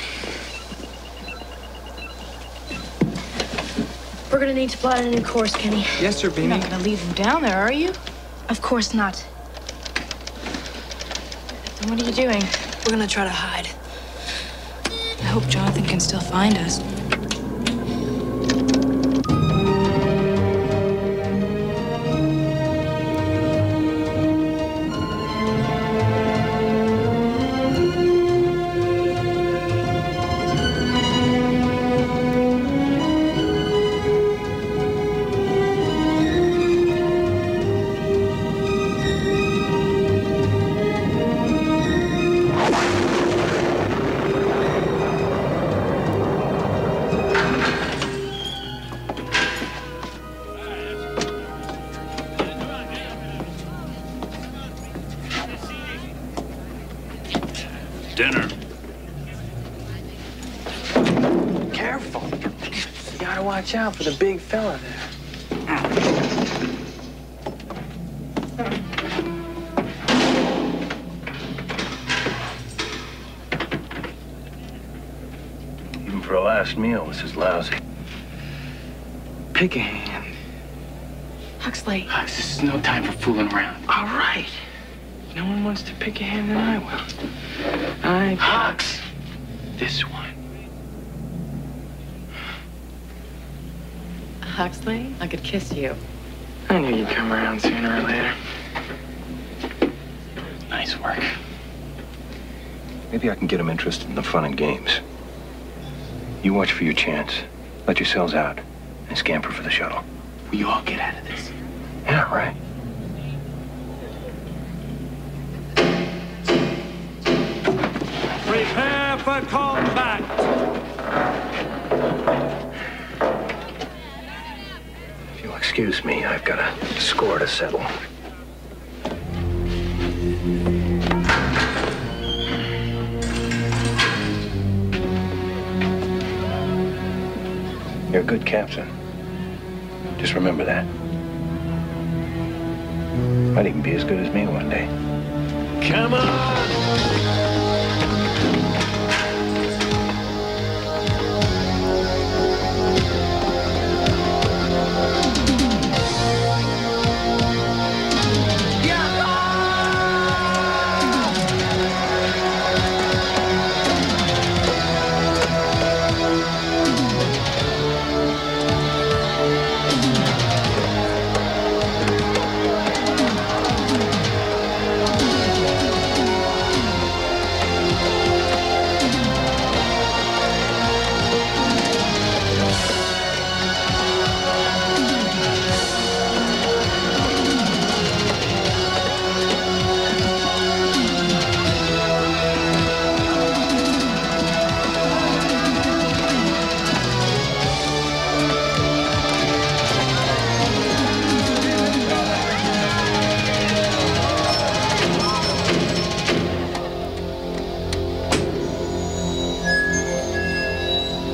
We're gonna need to plot a new course, Kenny. Yes, sir, Beanie. You're not gonna leave them down there, are you? Of course not. Then what are you doing? We're gonna try to hide. I hope Jonathan can still find us. Watch out for the big fella there. Even for a last meal, this is lousy. Pick a hand. Huxley. Hux, this is no time for fooling around. All right. No one wants to pick a hand than I will. I Hux! this one. Huxley, I could kiss you. I knew you'd come around sooner or later. Nice work. Maybe I can get him interested in the fun and games. You watch for your chance. Let yourselves out and scamper for the shuttle. We all get out of this. Settle.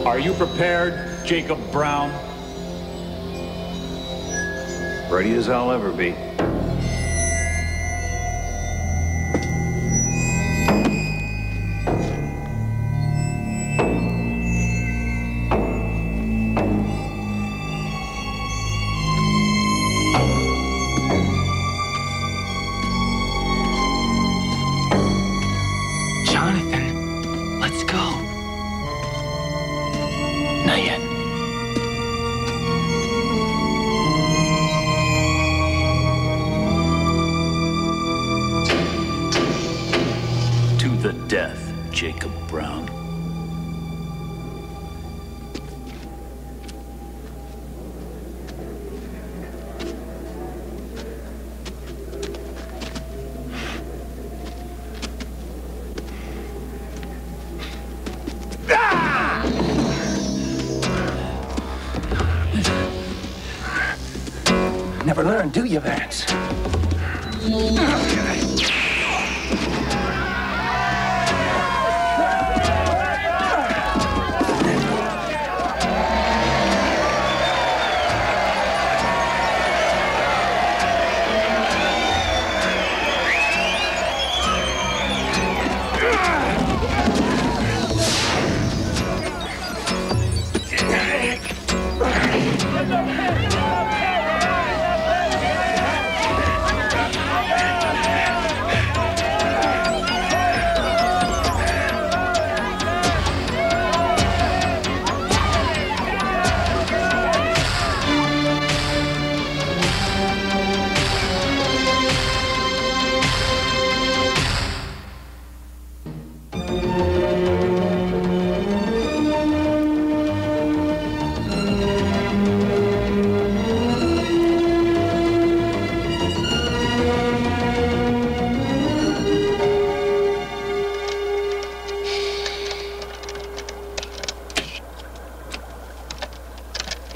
Are you prepared, Jacob Brown? Ready as I'll ever be.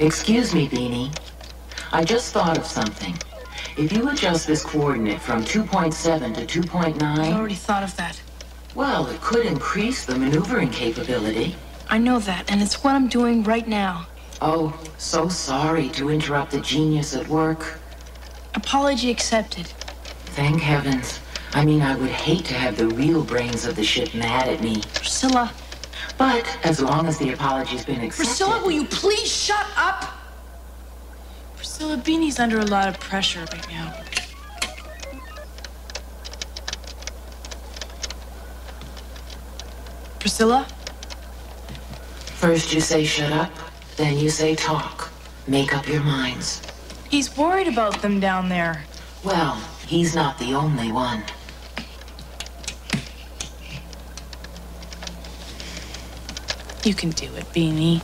Excuse me, Beanie. I just thought of something. If you adjust this coordinate from 2.7 to 2.9... I already thought of that. Well, it could increase the maneuvering capability. I know that, and it's what I'm doing right now. Oh, so sorry to interrupt the genius at work. Apology accepted. Thank heavens. I mean, I would hate to have the real brains of the ship mad at me. Priscilla. But as long as the apology's been accepted... Priscilla, will you please shut up? Priscilla, Beanie's under a lot of pressure right now. Priscilla? First you say shut up, then you say talk. Make up your minds. He's worried about them down there. Well, he's not the only one. You can do it, Beanie.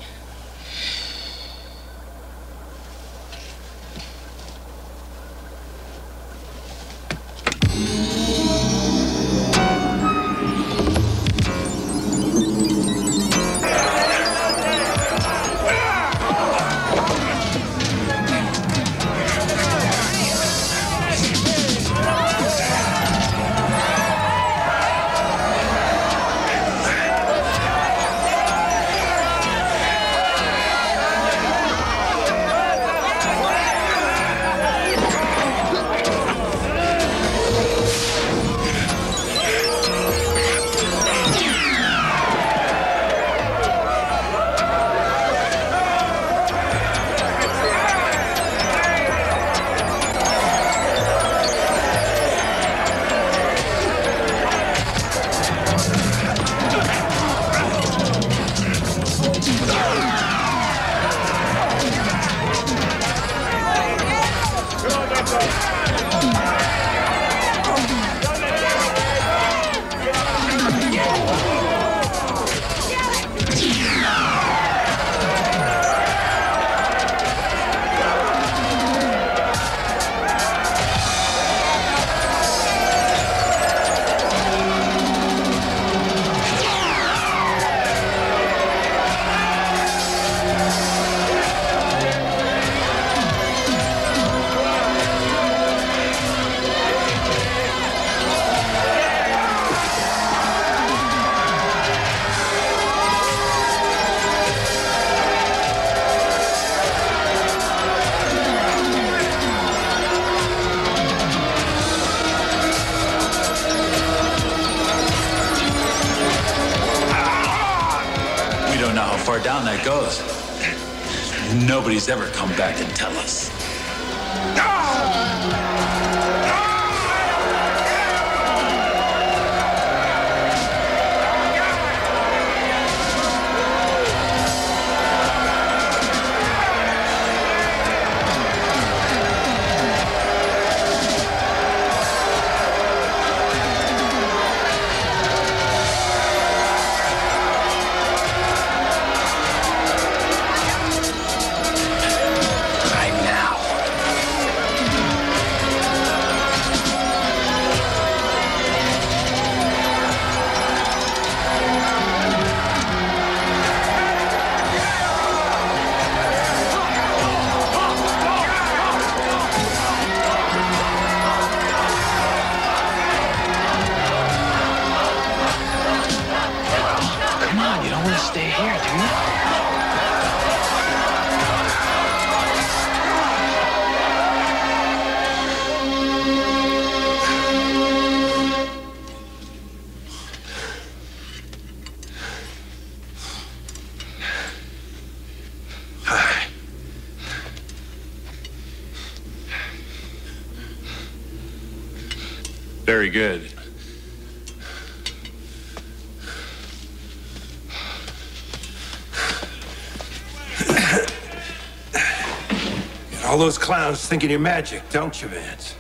All those clowns thinking you're magic, don't you, Vance?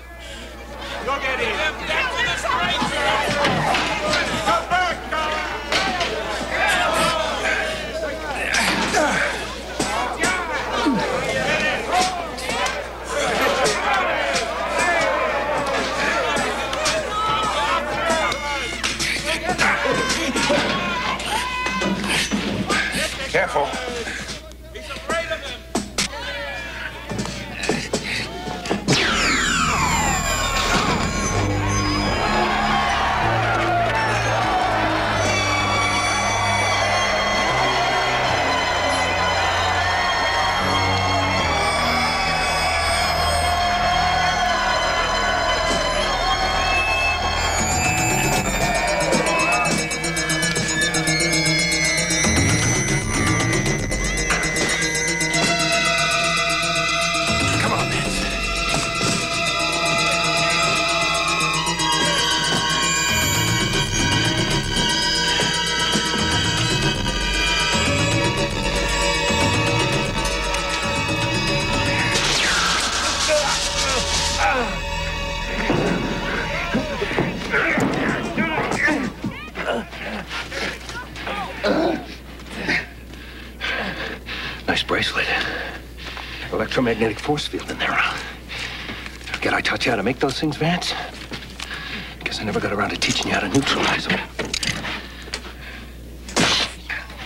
Electromagnetic force field in there. Forget I taught you how to make those things, Vance? Guess I never got around to teaching you how to neutralize them.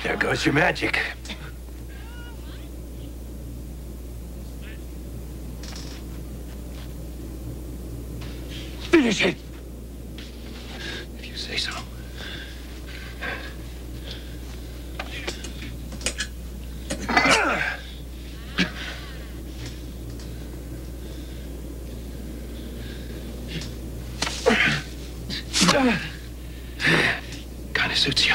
There goes your magic. Finish it! If you say so. Kind of suits you.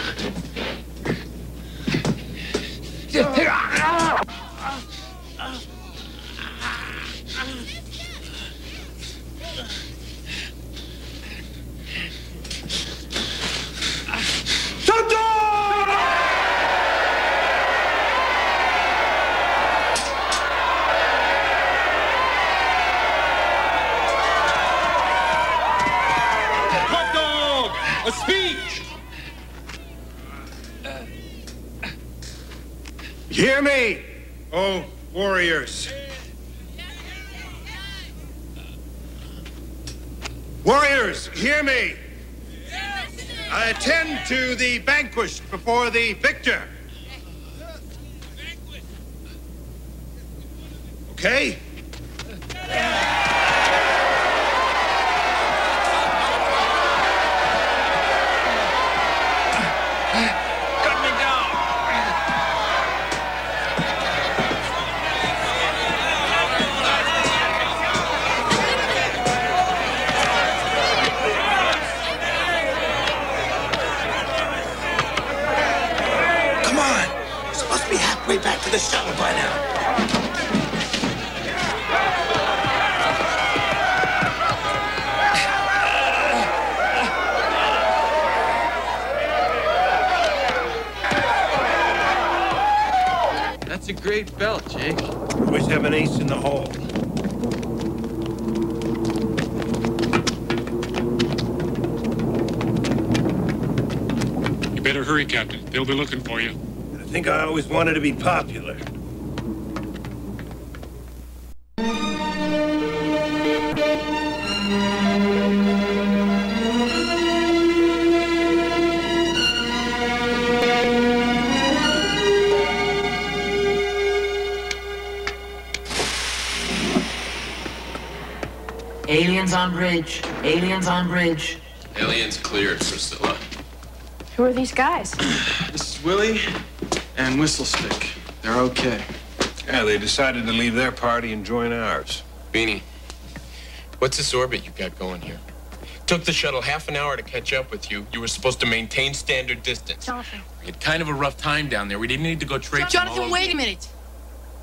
Hot dog! A speech! Hear me, oh warriors. Warriors, hear me. I attend to the before the victor. They'll be looking for you. I think I always wanted to be popular. Aliens on bridge. Aliens on bridge. Aliens cleared, Priscilla. Who are these guys? [CLEARS THROAT] This is Willie and Whistlestick. They're okay. Yeah, they decided to leave their party and join ours. Beanie, what's this orbit you got going here? Took the shuttle half an hour to catch up with you. You were supposed to maintain standard distance. Jonathan. We had kind of a rough time down there. We didn't need to go traipsing all Jonathan, over- wait a minute.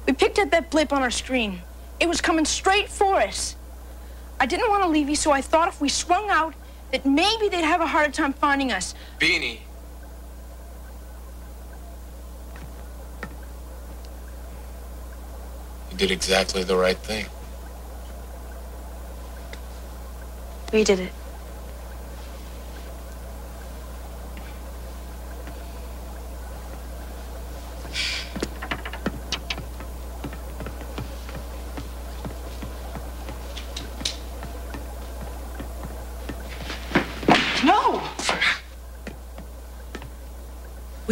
We picked up that blip on our screen. It was coming straight for us. I didn't want to leave you, so I thought if we swung out, that maybe they'd have a harder time finding us. Beanie. You did exactly the right thing. We did it.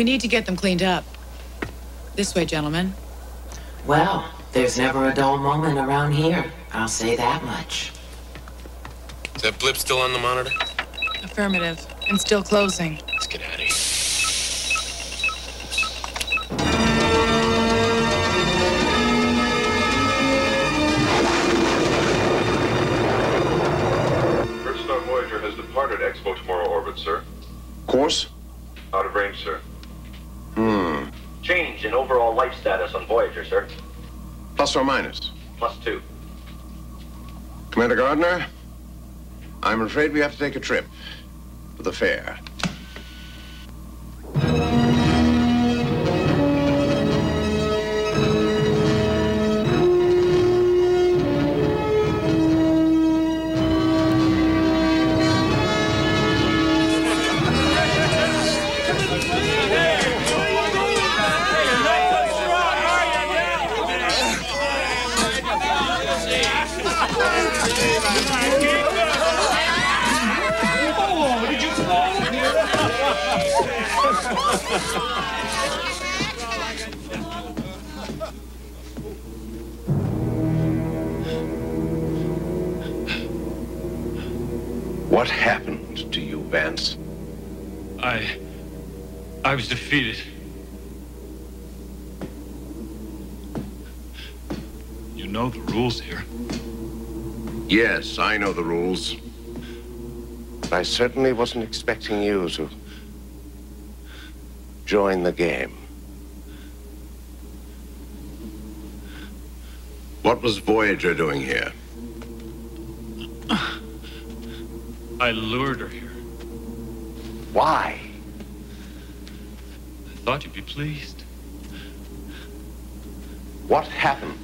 We need to get them cleaned up. This way, gentlemen. Well, there's never a dull moment around here. I'll say that much. Is that blip still on the monitor? Affirmative. And still closing. Let's get out of here. Earthstar Voyager has departed Expo Tomorrow orbit, sir. Course? Out of range, sir. Hmm. Change in overall life status on Voyager, sir. Plus or minus? Plus two. Commander Gardner, I'm afraid we have to take a trip for the fair. What happened to you, Vance? I. I was defeated. You know the rules here. Yes, I know the rules. But I certainly wasn't expecting you to join the game. What was Voyager doing here? [SIGHS] [SIGHS] [SIGHS] I lured her here. Why? I thought you'd be pleased. What happened?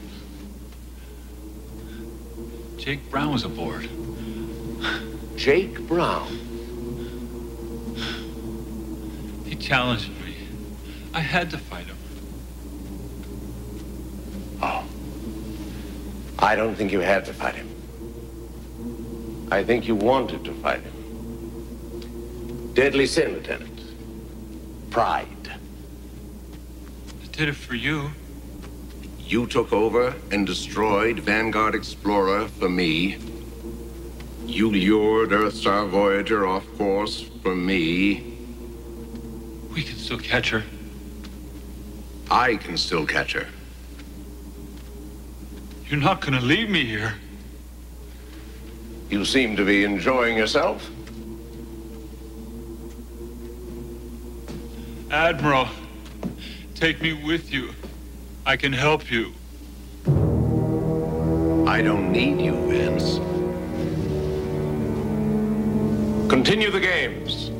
Jake Brown was aboard. Jake Brown? He challenged me. I had to fight him. Oh. I don't think you had to fight him. I think you wanted to fight him. Deadly sin, Lieutenant. Pride. I did it for you. You took over and destroyed Vanguard Explorer for me. You lured Earthstar Voyager off course for me. We can still catch her. I can still catch her. You're not gonna leave me here. You seem to be enjoying yourself. Admiral, take me with you. I can help you. I don't need you, Vance. Continue the games.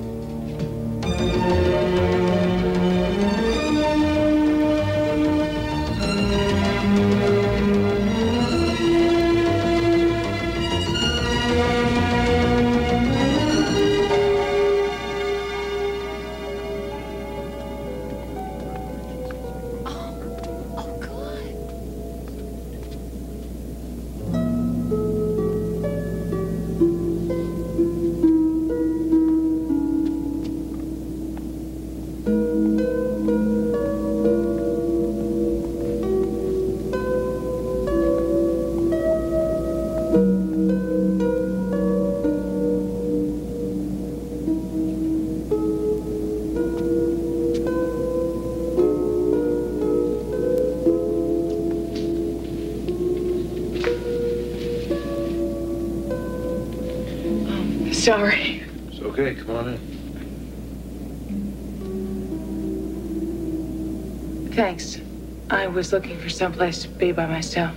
Was looking for someplace to be by myself.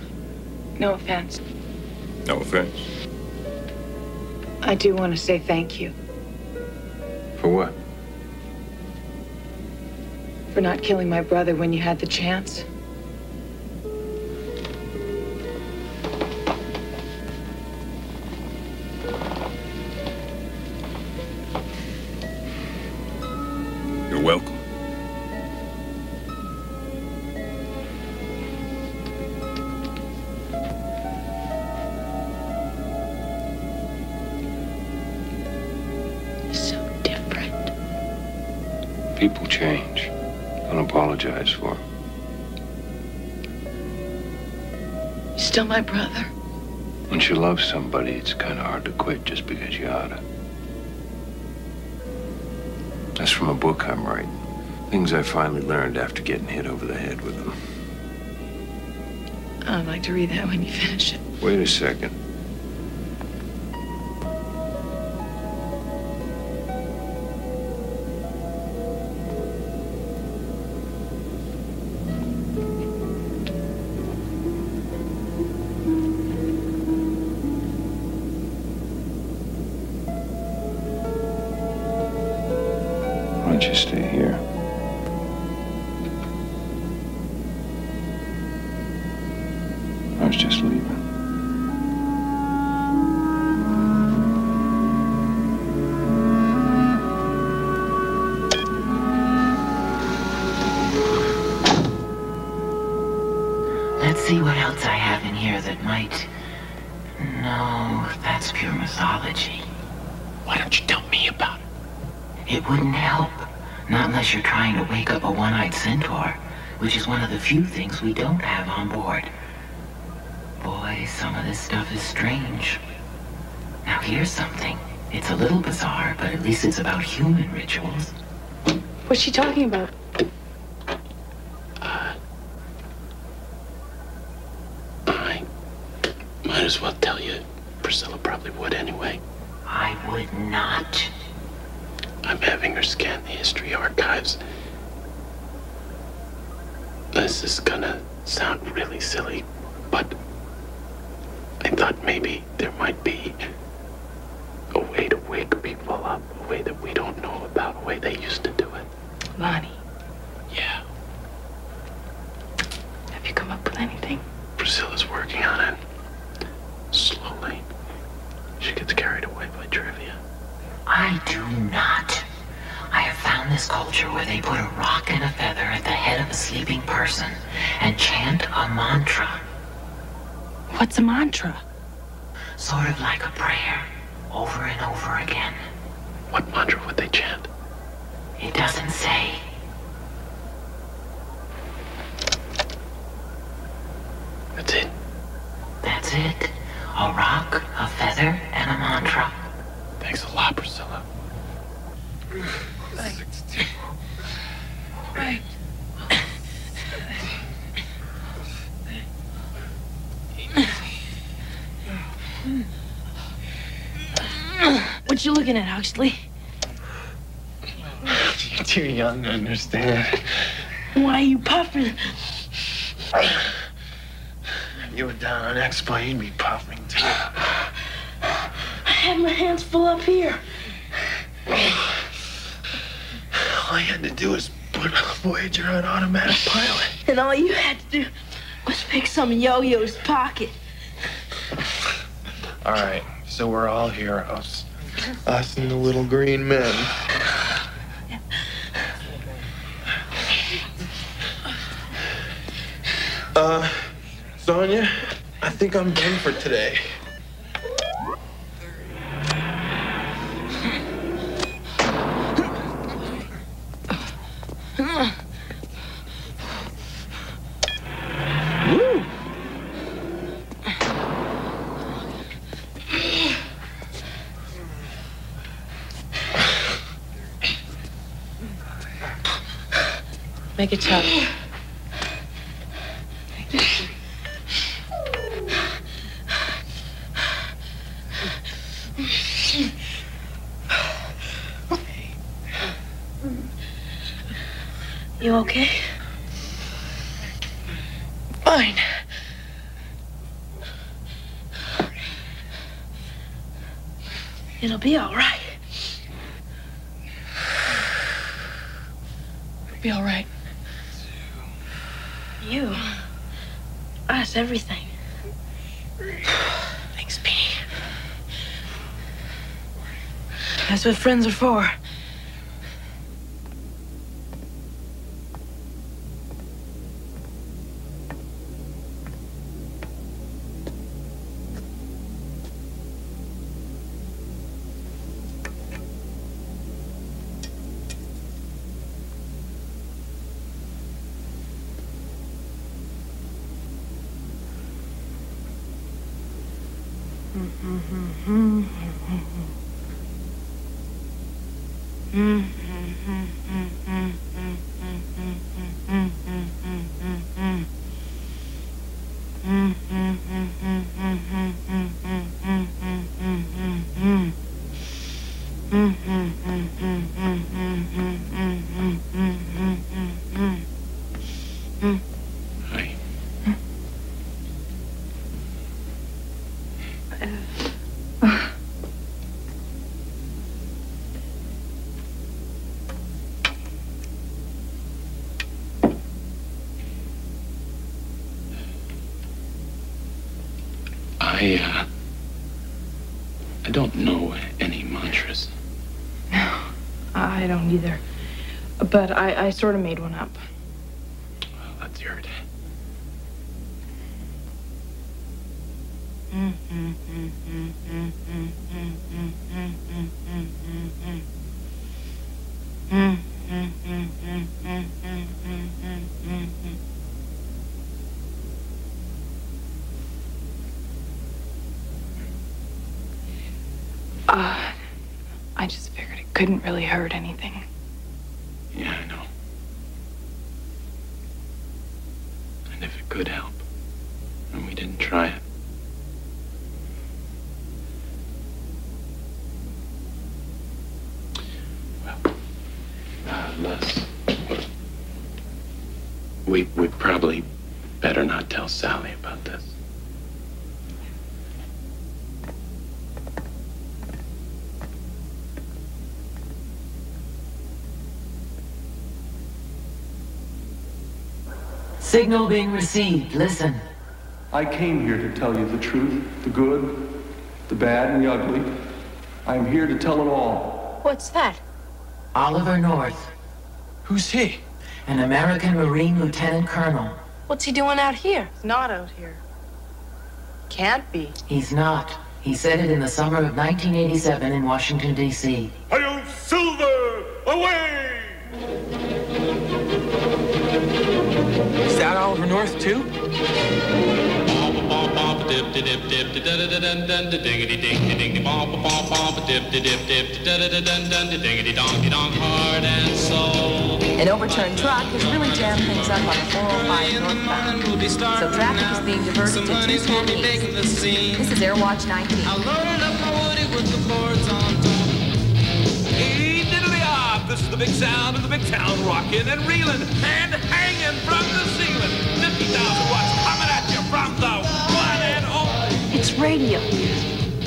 No offense. No offense. I do want to say thank you For what? for not killing my brother when you had the chance. Apologize for. You're still my brother. Once you love somebody, it's kind of hard to quit just because you oughta. That's from a book I'm writing. Things I finally learned after getting hit over the head with them. I'd like to read that when you finish it. Wait a second. Talking about? Might as well tell you. Priscilla probably would anyway. I would not. I'm having her scan the history archives. This is gonna sound really silly, but I thought maybe there might be a way to wake people up, a way that we don't know about, a way they used to do it. Lonnie. Yeah. Have you come up with anything? Priscilla's working on it. Slowly. She gets carried away by trivia. I do not. I have found this culture where they put a rock and a feather at the head of a sleeping person and chant a mantra. What's a mantra? Sort of like a prayer, over and over again. What mantra would they chant? It doesn't say. That's it. That's it. A rock, a feather, and a mantra. Thanks a lot, Priscilla. Right. What you looking at, Huxley? [SIGHS] You're too young to understand. Why are you puffing? You were down on Expo, you'd be puffing too. I had my hands full up here. All I had to do was put Voyager on automatic pilot. And all you had to do was pick some yo-yo's pocket. All right, so we're all heroes. Us and the little green men. Uh, Sonia, I think I'm done for today. Make it tough. You okay? Fine. It'll be all right. It'll be all right. You. Us, everything. Thanks, Petey. That's what friends are for. I, But I, I sort of made one up. Well, hear it. Uh, I just figured it couldn't really hurt anything. Yeah, I know. And if it could help, and we didn't try it. Well, uh, Les, we we probably better not tell Sally about this. Signal being received. Listen. I came here to tell you the truth, the good, the bad, and the ugly. I am here to tell it all. What's that? Oliver North. Who's he? An American Marine Lieutenant Colonel. What's he doing out here? It's not out here. Can't be. He's not. He said it in the summer of 1987 in Washington, D.C. Hard and soul. An overturned truck has really jammed things up on the 405 northbound. So traffic is being diverted to 210 east. This is Airwatch 19. I loaded up my Woody with the boards on top. Hey, diddly ah! This is the big sound of the big town, rocking and reeling and hanging from the ceiling. 50,000 radio.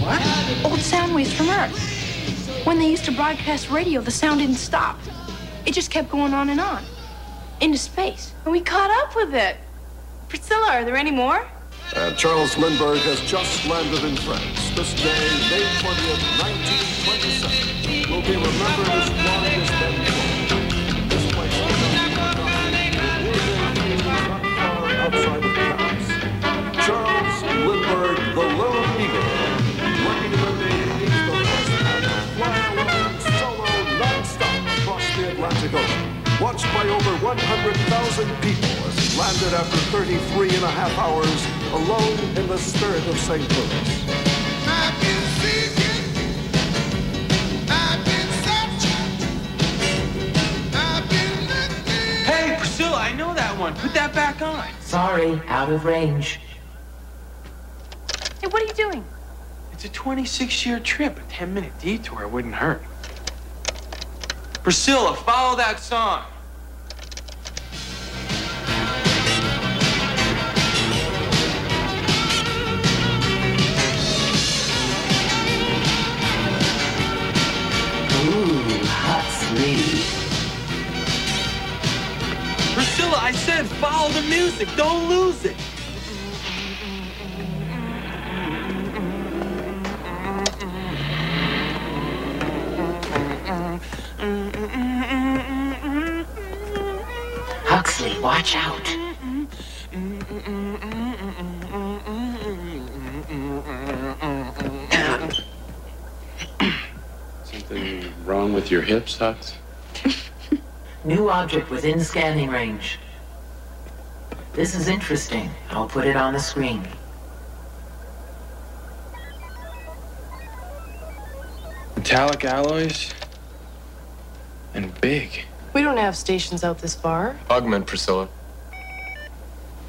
What? Old sound waves from Earth. When they used to broadcast radio, the sound didn't stop. It just kept going on and on. Into space. And we caught up with it. Priscilla, are there any more? And Charles Lindbergh has just landed in France. This day, May 20th, 1927, will be remembered as long as the Lone Eagle, lucky to remain he's the first man to fly alone solo non-stop across the Atlantic Ocean. Watched by over 100,000 people as he landed after 33 and a half hours alone in the spirit of St. Louis. Hey, Priscilla, I know that one. Put that back on. Sorry, out of range. 26 year trip. A 10 minute detour wouldn't hurt. Priscilla, follow that song. Ooh, hot. Priscilla, I said follow the music. Don't lose it. Huxley, watch out. Something wrong with your hips, Hux? [LAUGHS] New object within scanning range. This is interesting. I'll put it on the screen. Metallic alloys. And big. We don't have stations out this far. Augment, Priscilla.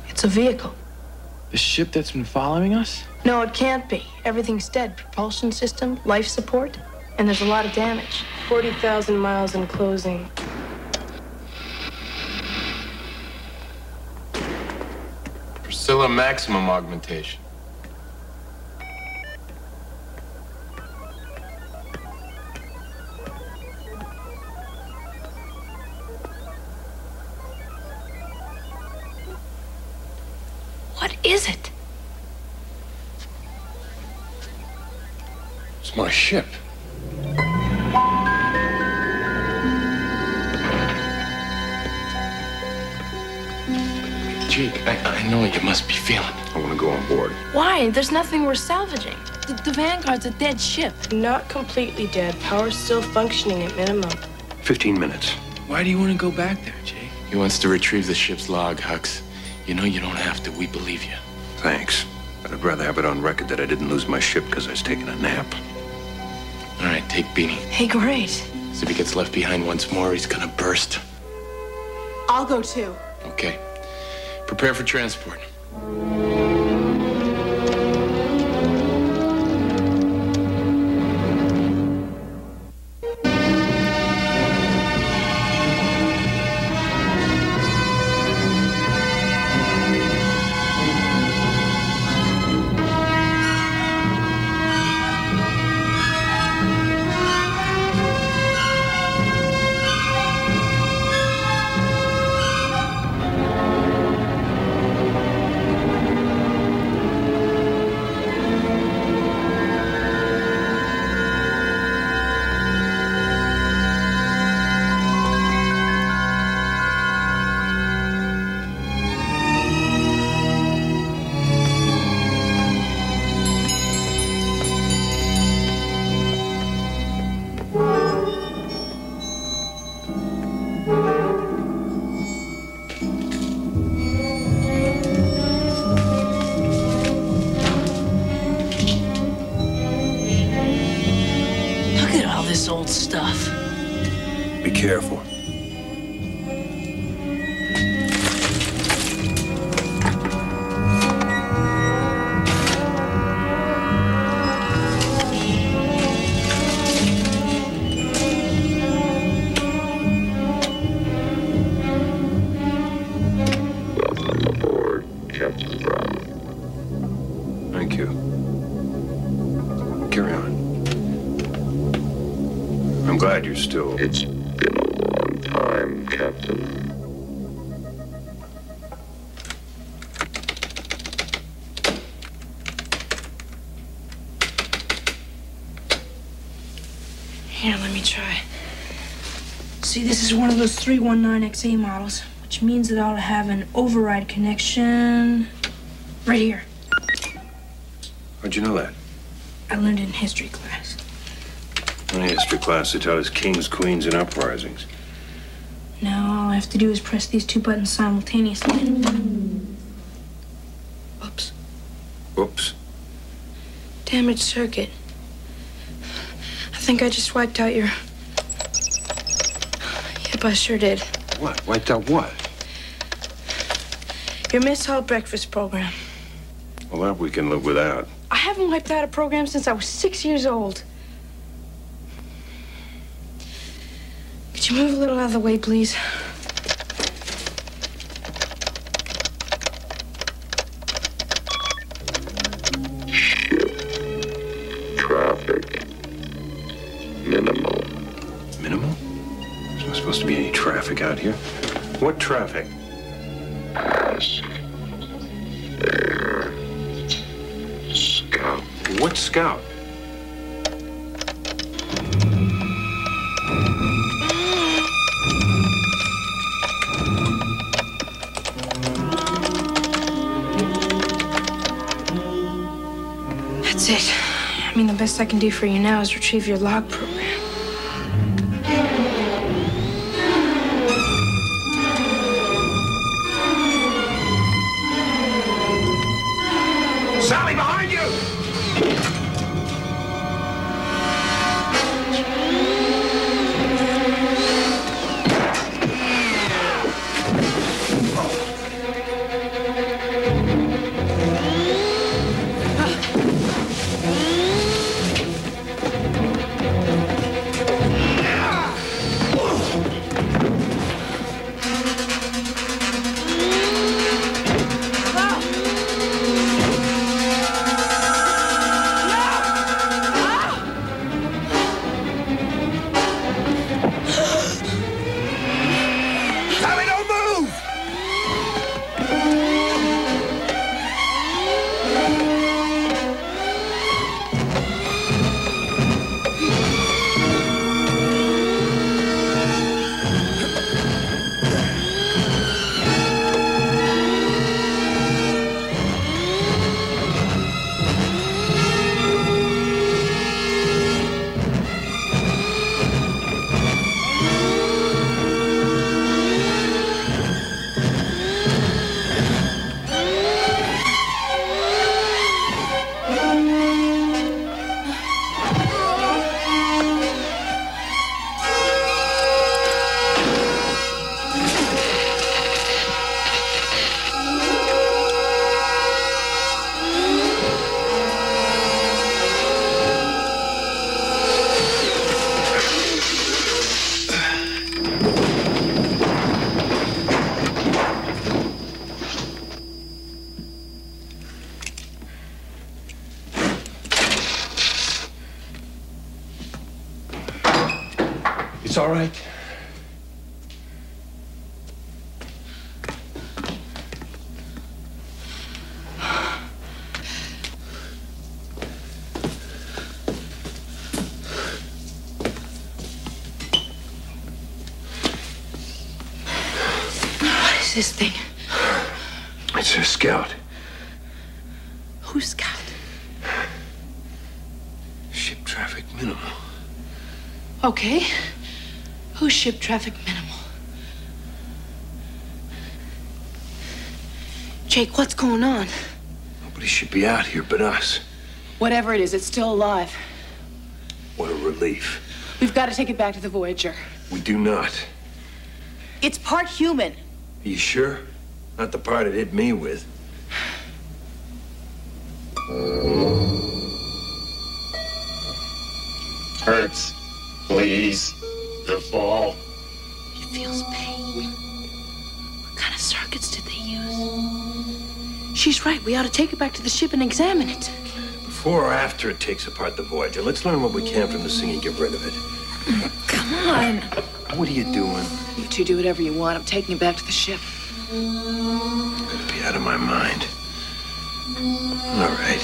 It's a vehicle. The ship that's been following us? No, it can't be. Everything's dead. Propulsion system, life support, and there's a lot of damage. 40,000 miles in closing. Priscilla maximum augmentation. What is it? It's my ship. Jake, I, I know what you must be feeling. I want to go on board. Why? There's nothing we're salvaging. The, the Vanguard's a dead ship. Not completely dead. Power's still functioning at minimum. 15 minutes. Why do you want to go back there, Jake? He wants to retrieve the ship's log, Hux. You know you don't have to. We believe you. Thanks. But I'd rather have it on record that I didn't lose my ship because I was taking a nap. All right, take Beanie. Hey, great. So if he gets left behind once more, he's gonna burst. I'll go too. Okay. Prepare for transport. Still. It's been a long time, Captain. Here, let me try. See, this is one of those 319XA models, which means that I'll have an override connection right here. How'd you know that? I learned it in history class. In history class, they taught us kings, queens, and uprisings. Now all I have to do is press these two buttons simultaneously. Oops. Oops. Damaged circuit. I think I just wiped out your. Yep, I sure did. What? Wiped out what? Your Miss Hall breakfast program. Well, that we can live without. I haven't wiped out a program since I was six years old. Could you move a little out of the way, please? Traffic. Minimal. Minimal? There's not supposed to be any traffic out here. What traffic? Best I can do for you now is retrieve your log. Traffic minimal? Jake, what's going on? Nobody should be out here but us. Whatever it is, it's still alive. What a relief. We've got to take it back to the Voyager. We do not. It's part human. Are you sure? Not the part it hit me with. Right. We ought to take it back to the ship and examine it. Before or after it takes apart the Voyager, let's learn what we can from this thing and get rid of it. Come on. What are you doing? You two do whatever you want. I'm taking it back to the ship. Gotta be out of my mind. All right.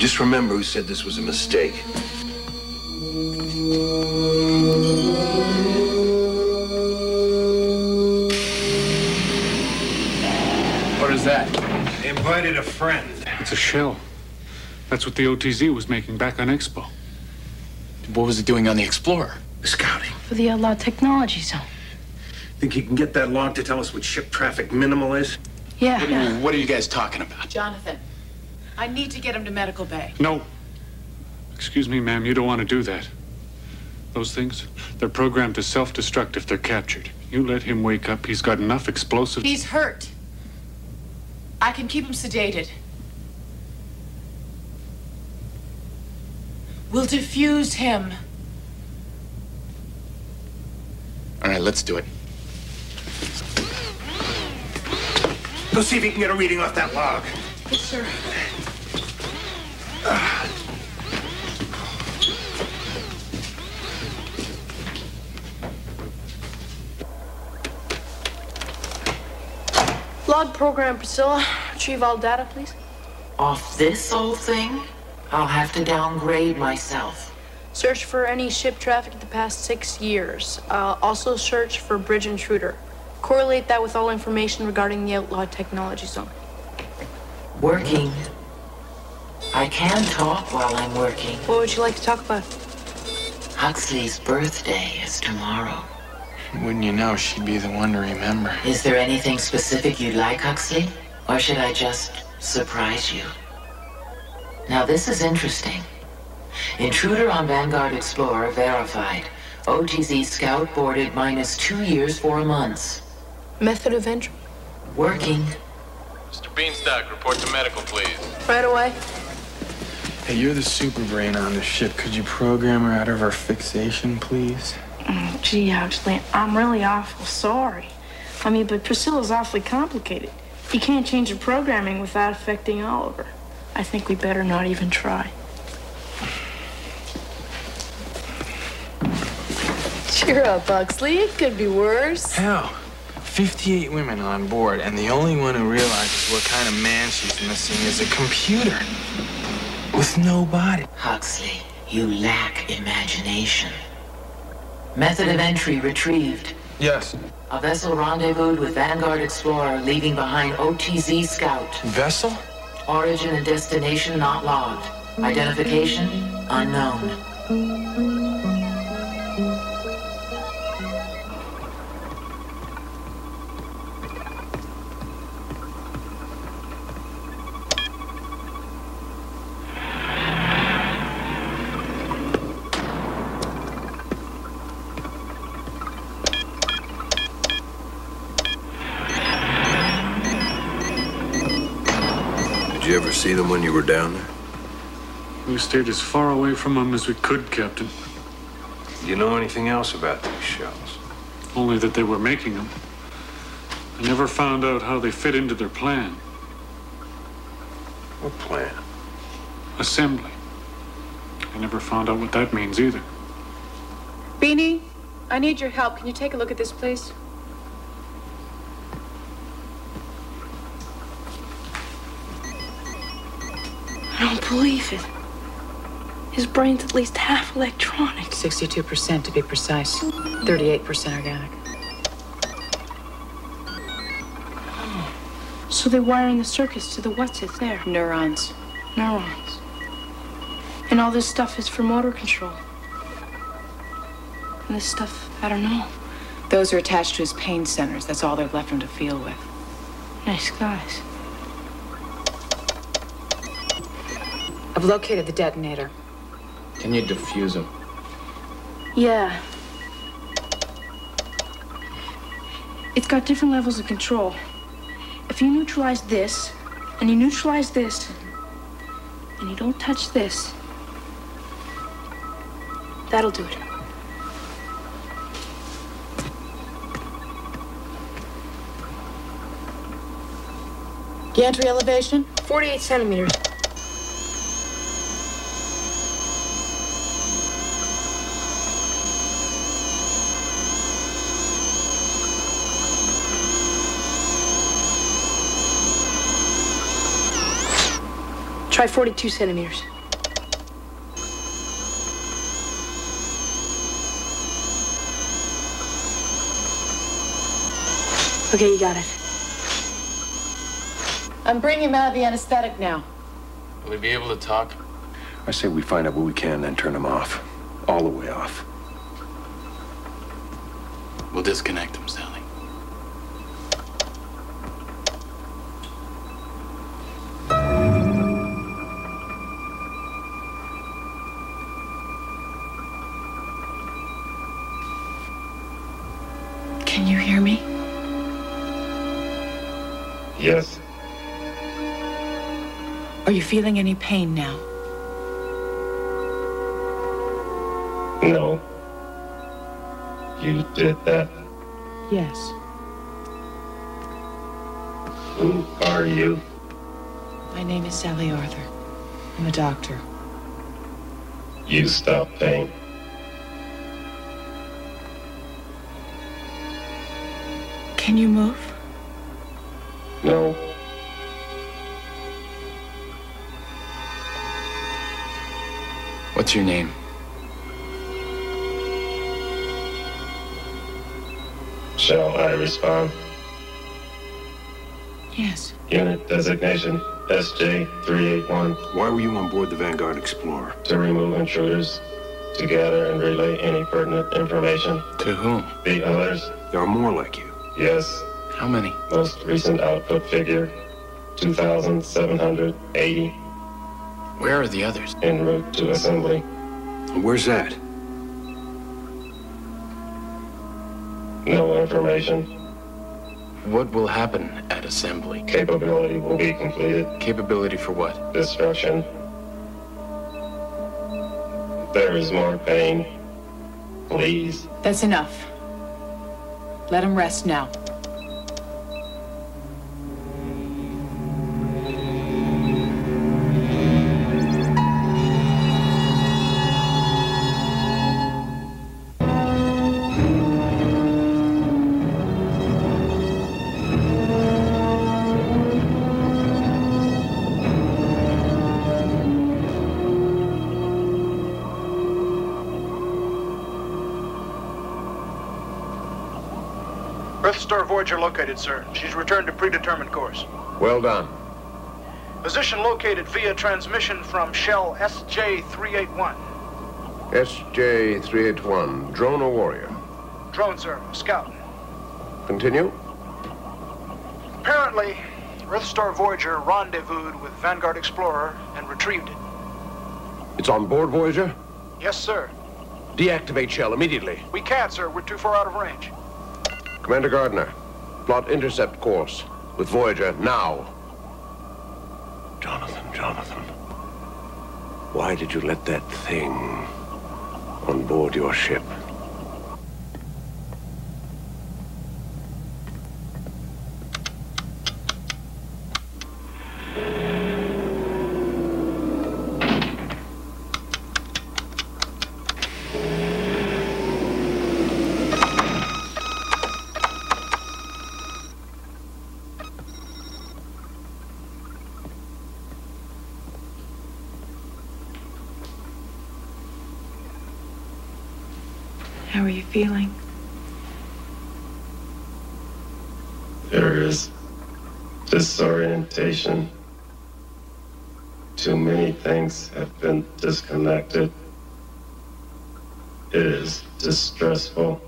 Just remember who said this was a mistake. Invited a friend. It's a shell. That's what the OTZ was making back on Expo. What was it doing on the Explorer? Scouting. For the outlaw technology zone. Think you can get that log to tell us what ship traffic minimal is? Yeah. What are you guys talking about? Jonathan, I need to get him to medical bay. No. Excuse me, ma'am, you don't want to do that. Those things, they're programmed to self-destruct if they're captured. You let him wake up, he's got enough explosive... He's hurt. I can keep him sedated. We'll defuse him. All right, let's do it. Go see if you can get a reading off that log. Yes, sir. Ah. Log program, Priscilla. Retrieve all data, please. Off this old thing, I'll have to downgrade myself. Search for any ship traffic the past six years. Uh, also search for bridge intruder. Correlate that with all information regarding the outlawed technology zone. Working. I can talk while I'm working. What would you like to talk about? Huxley's birthday is tomorrow. Wouldn't you know, she'd be the one to remember. Is there anything specific you'd like, Huxley? Or should I just surprise you? Now, this is interesting. Intruder on Vanguard Explorer verified. OTZ scout boarded minus two years, four months. Method of entry? Working. Mr. Bienstock, report to medical, please. Right away. Hey, you're the super brain on the ship. Could you program her out of her fixation, please? Mm, gee, Huxley, I'm really awful sorry. I mean, but Priscilla's awfully complicated. You can't change the programming without affecting Oliver. I think we better not even try. Cheer up, Huxley. It could be worse. Hell, 58 women on board, and the only one who realizes what kind of man she's missing is a computer with no body. Huxley, you lack imagination. Method of entry retrieved. Yes. A vessel rendezvoused with Vanguard Explorer, leaving behind OTZ Scout. Vessel? Origin and destination not logged. Identification unknown. Them when you were down there? We stayed as far away from them as we could, Captain. Do you know anything else about these shells? Only that they were making them. I never found out how they fit into their plan. What plan? Assembly. I never found out what that means either. Beanie, I need your help. Can you take a look at this, please? Don't believe it. His brain's at least half electronic. 62% to be precise. 38% organic. So they're wiring the circuits to the what's it there? Neurons. Neurons. And all this stuff is for motor control. And this stuff, I don't know. Those are attached to his pain centers. That's all they've left him to feel with. Nice guys. I've located the detonator. Can you defuse him? Yeah. It's got different levels of control. If you neutralize this, and you neutralize this, and you don't touch this, that'll do it. Gantry elevation? 48 centimeters. Try 42 centimeters. Okay, you got it. I'm bringing him out of the anesthetic now. Will he be able to talk? I say we find out what we can, then turn him off. All the way off. We'll disconnect him, Sally. Feeling any pain now? No. You did that. Yes. Who are you? My name is Sally Arthur. I'm a doctor. You stop pain. Can you move? No. What's your name? Shall I respond? Yes. Unit designation SJ381. Why were you on board the Vanguard Explorer? To remove intruders, to gather and relay any pertinent information. To whom? The others. There are more like you. Yes. How many? Most recent output figure 2,780. Where are the others? En route to assembly. Where's that? No information. What will happen at assembly? Capability will be completed. Capability for what? Destruction. There is more pain. Please. That's enough. Let him rest now. Earthstar Voyager located, sir. She's returned to predetermined course. Well done. Position located via transmission from Shell SJ-381. SJ-381, drone or warrior? Drone, sir. Scout. Continue. Apparently, Earthstar Voyager rendezvoused with Vanguard Explorer and retrieved it. It's on board, Voyager? Yes, sir. Deactivate shell immediately. We can't, sir. We're too far out of range. Commander Gardner, plot intercept course with Voyager now. Jonathan, Jonathan. Why did you let that thing on board your ship? How are you feeling? There is disorientation. Too many things have been disconnected. It is distressful.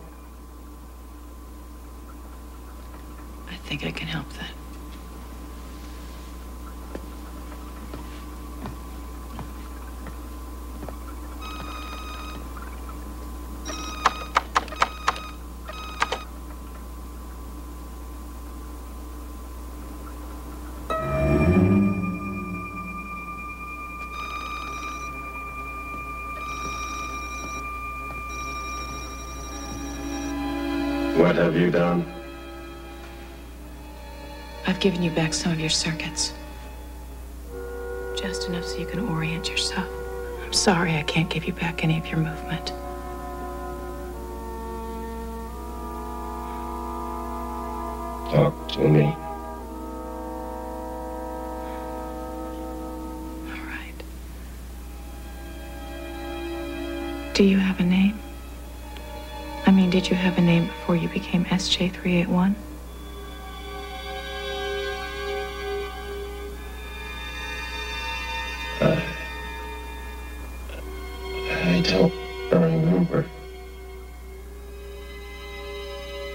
What have you done? I've given you back some of your circuits. Just enough so you can orient yourself. I'm sorry I can't give you back any of your movement. Talk to me. All right. Do you have a name? Did you have a name before you became SJ381? I don't remember.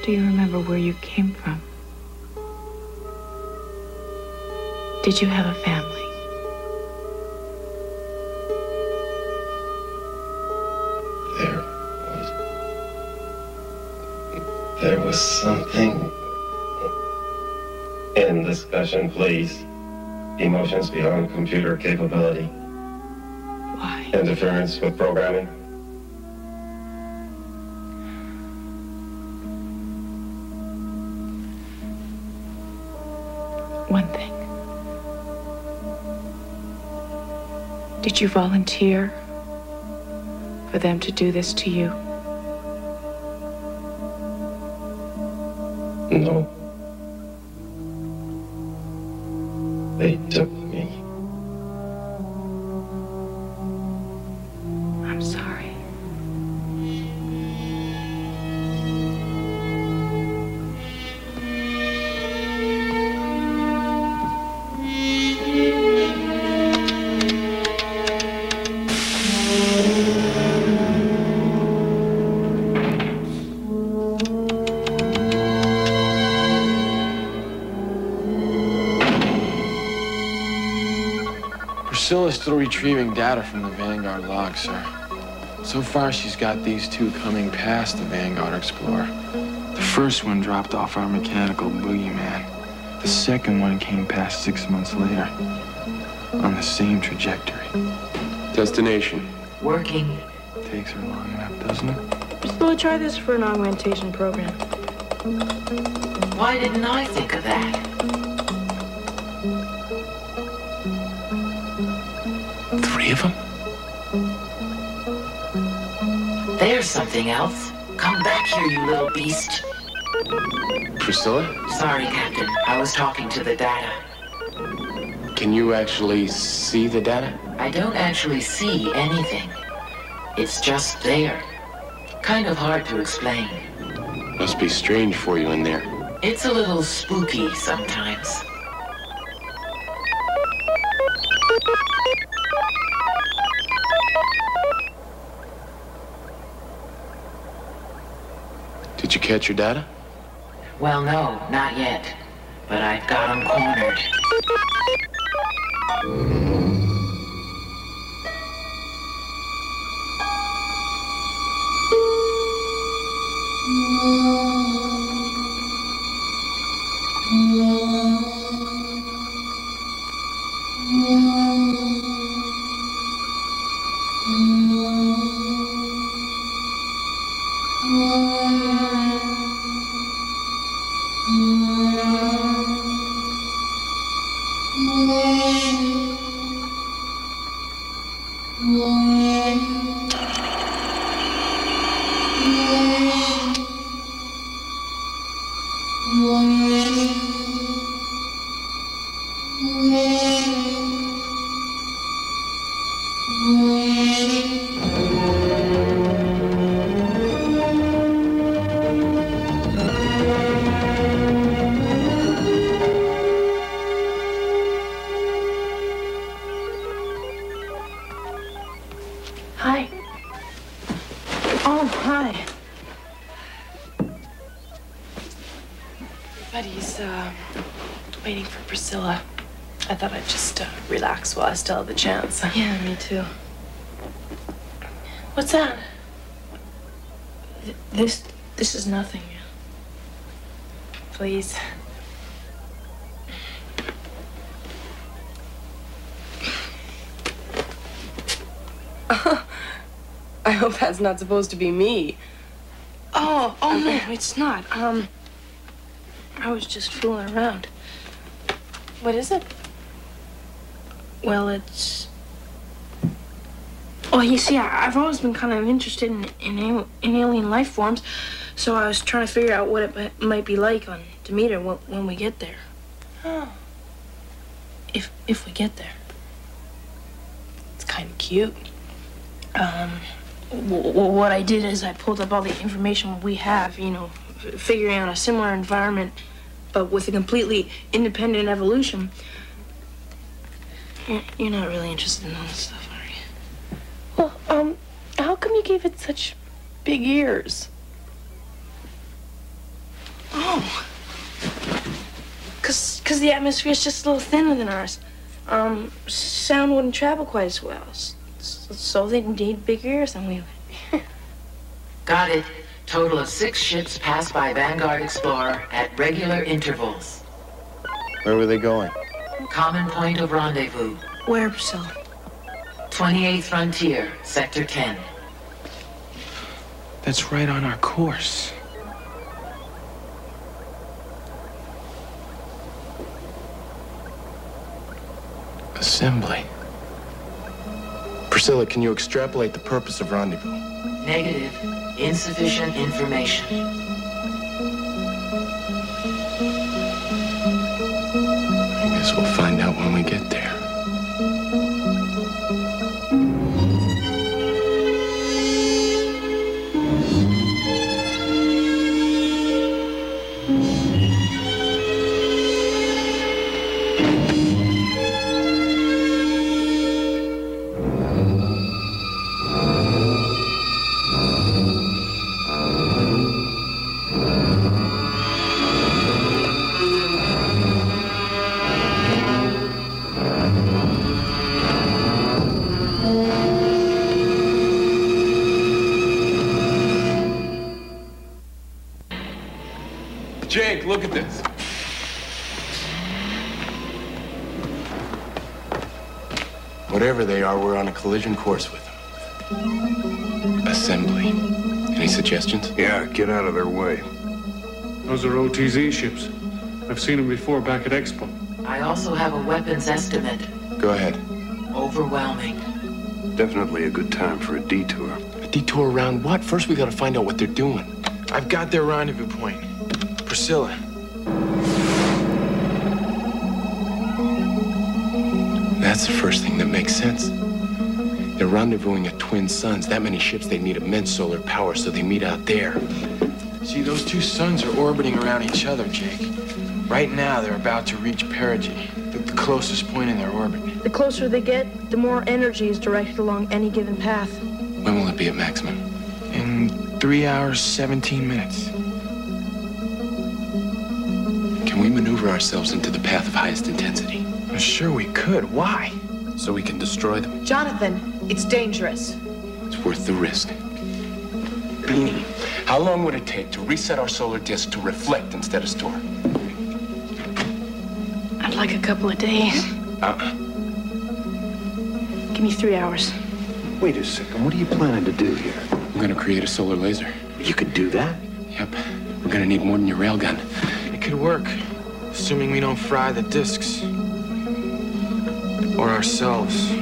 Do you remember where you came from? Did you have a family? Discussion, please. Emotions beyond computer capability. Why? Interference with programming. One thing. Did you volunteer for them to do this to you? No. Retrieving data from the Vanguard log, sir. So far, she's got these two coming past the Vanguard Explorer. The first one dropped off our mechanical boogeyman. The second one came past six months later on the same trajectory. Destination. Working. Takes her long enough, doesn't it? Still try this for an augmentation program. Why didn't I think of that? There's something else. Come back here, you little beast. Priscilla? Sorry, Captain. I was talking to the data. Can you actually see the data? I don't actually see anything. It's just there. Kind of hard to explain. Must be strange for you in there. It's a little spooky sometimes. Did you catch your data? Well, no, not yet. But I've got 'em cornered. Relax while I still have the chance. Yeah, me too. What's that? Th- This, this is nothing. Please. [LAUGHS] I hope that's not supposed to be me. Oh, oh no, it's not. Um, I was just fooling around. What is it? Well, it's. Well, you see, I, I've always been kind of interested in in, in alien life forms, so I was trying to figure out what it mi- might be like on Demeter when, when we get there. Oh, If if we get there. it's kind of cute. Um, w- w- what I did is I pulled up all the information we have, you know, f- figuring out a similar environment, but with a completely independent evolution. You're, you're not really interested in all this stuff, are you? Well, um, how come you gave it such big ears? Oh. Cause, cause the atmosphere is just a little thinner than ours. Um, sound wouldn't travel quite as well. S- s- So they need big ears than we would. [LAUGHS] Got it. Total of six ships passed by Vanguard Explorer at regular intervals. Where were they going? Common point of rendezvous. Where, Priscilla? 28th Frontier, Sector 10. That's right on our course. Assembly. Priscilla, can you extrapolate the purpose of rendezvous? Negative. Insufficient information. We'll find out when we get there. Collision course with them. Assembly. Any suggestions? Yeah, get out of their way. Those are OTZ ships. I've seen them before back at Expo. I also have a weapons estimate. Go ahead. Overwhelming. Definitely a good time for a detour. A detour around what? First, we gotta find out what they're doing. I've got their rendezvous point. Priscilla. That's the first thing that makes sense. They're rendezvousing at Twin Suns. That many ships, they need immense solar power, so they meet out there. See, those two suns are orbiting around each other, Jake. Right now, they're about to reach perigee, the, the closest point in their orbit. The closer they get, the more energy is directed along any given path. When will it be at maximum? In three hours, 17 minutes. Can we maneuver ourselves into the path of highest intensity? Sure, we could. Why? So we can destroy them. Jonathan, it's dangerous. It's worth the risk. Beanie, how long would it take to reset our solar disk to reflect instead of store? I'd like a couple of days. Uh-uh. Give me three hours. Wait a second. What are you planning to do here? I'm gonna create a solar laser. You could do that? Yep. We're gonna need more than your railgun. It could work, assuming we don't fry the discs. Or ourselves.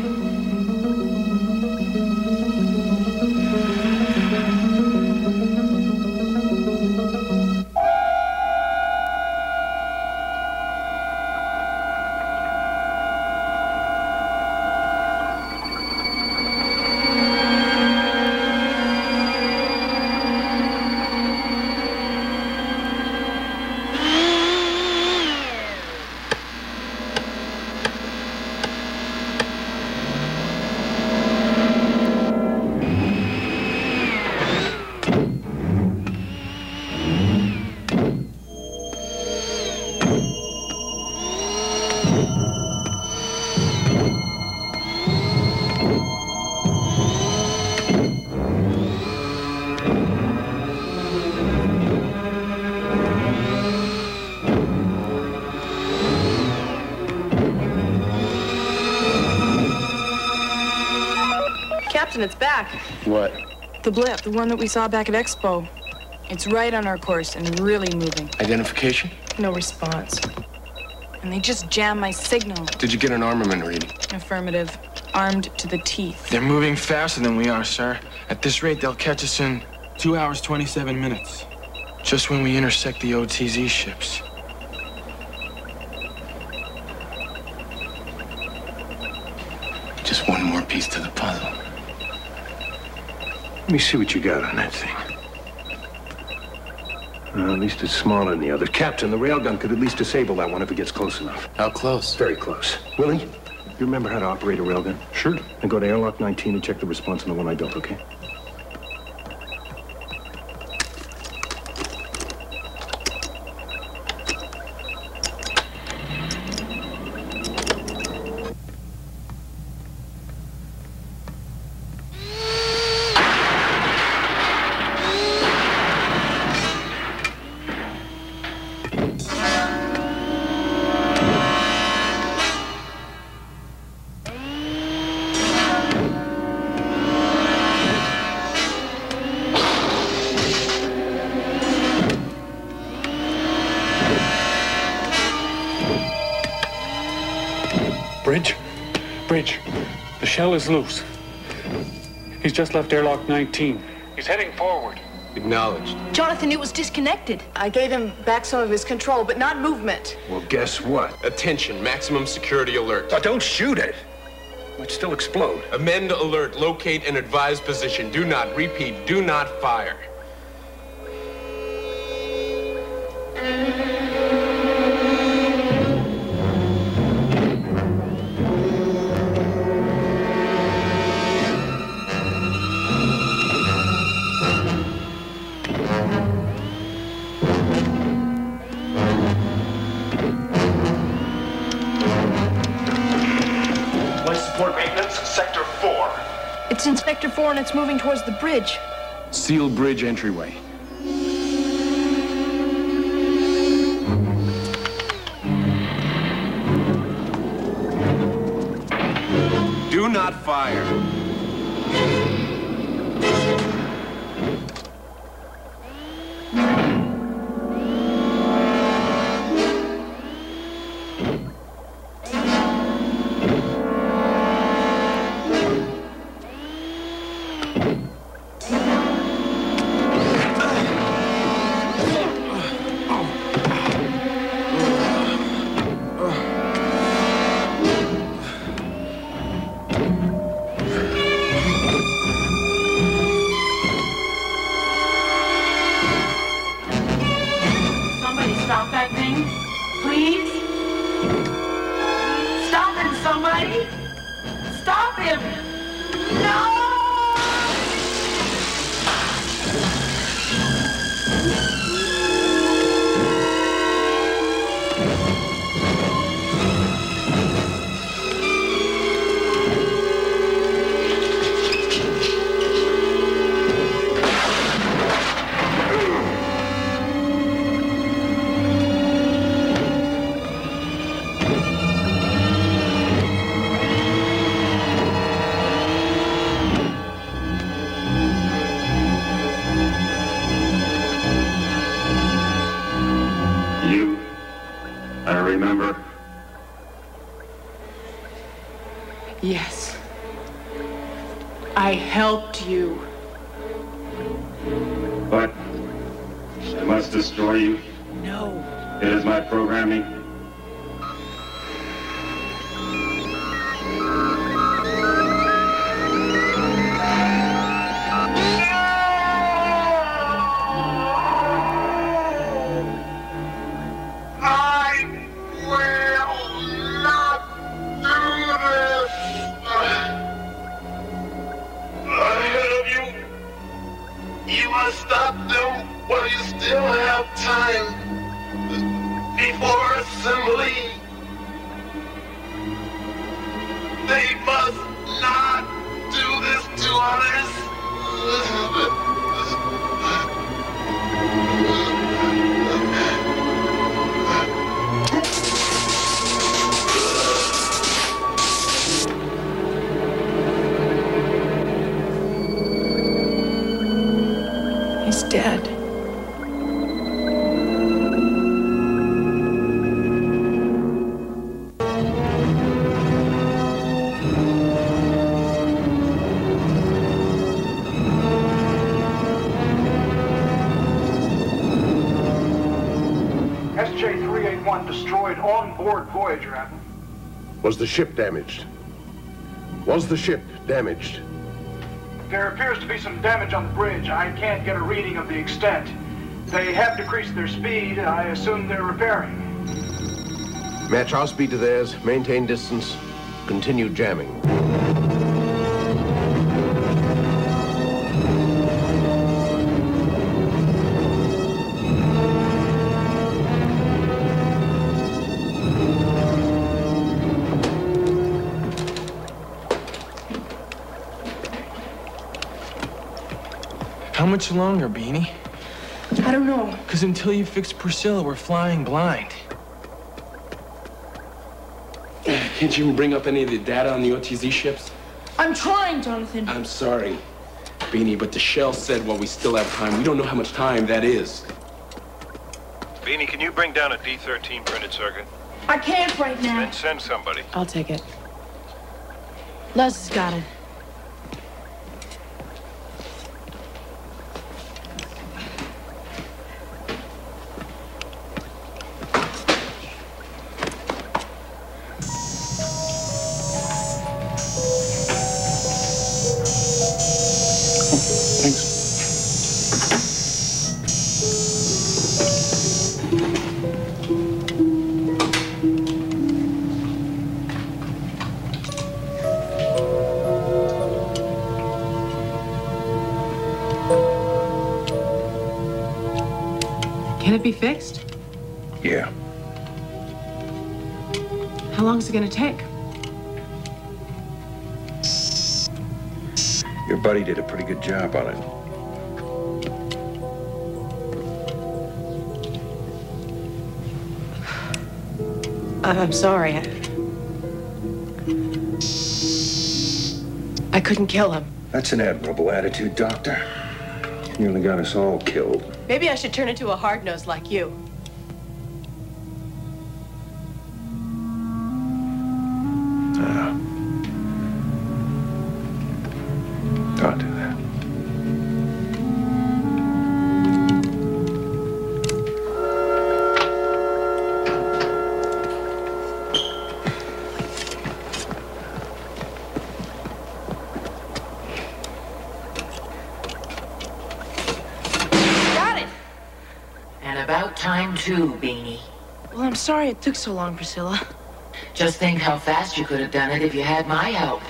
The blip, the one that we saw back at Expo. It's right on our course and really moving. Identification? No response. And they just jammed my signal. Did you get an armament reading? Affirmative. Armed to the teeth. They're moving faster than we are, sir. At this rate, they'll catch us in two hours, 27 minutes. Just when we intersect the OTZ ships. Just one more piece to the puzzle. Let me see what you got on that thing. Uh, at least it's smaller than the other. Captain, the railgun could at least disable that one if it gets close enough. How close? Very close. Willie, you remember how to operate a railgun? Sure. And go to airlock 19 and check the response on the one I built, okay? Is loose. He's just left airlock 19. He's heading forward. Acknowledged. Jonathan, it was disconnected. I gave him back some of his control, but not movement. Well, guess what? Attention, maximum security alert. Oh, don't shoot it. It might still explode. Amend alert, locate and advise position. Do not, repeat, do not fire. Sector 4 and it's moving towards the bridge. Sealed bridge entryway. Do not fire. Programming. The ship damaged? Was the ship damaged? There appears to be some damage on the bridge. I can't get a reading of the extent. They have decreased their speed. I assume they're repairing. Match our speed to theirs, maintain distance, continue jamming. Much longer, Beanie? I don't know. Because until you fix Priscilla, we're flying blind. Can't you even bring up any of the data on the OTZ ships? I'm trying, Jonathan. I'm sorry, Beanie, but the shell said while we still have time. We don't know how much time that is. Beanie, can you bring down a D13 printed circuit? I can't right now. Then send somebody. I'll take it. Les has got it. Buddy did a pretty good job on it. I'm sorry. I... I couldn't kill him. That's an admirable attitude, Doctor. You Nearly got us all killed. Maybe I should turn into a hard nose like you. Sorry it took so long, Priscilla. Just think how fast you could have done it if you had my help.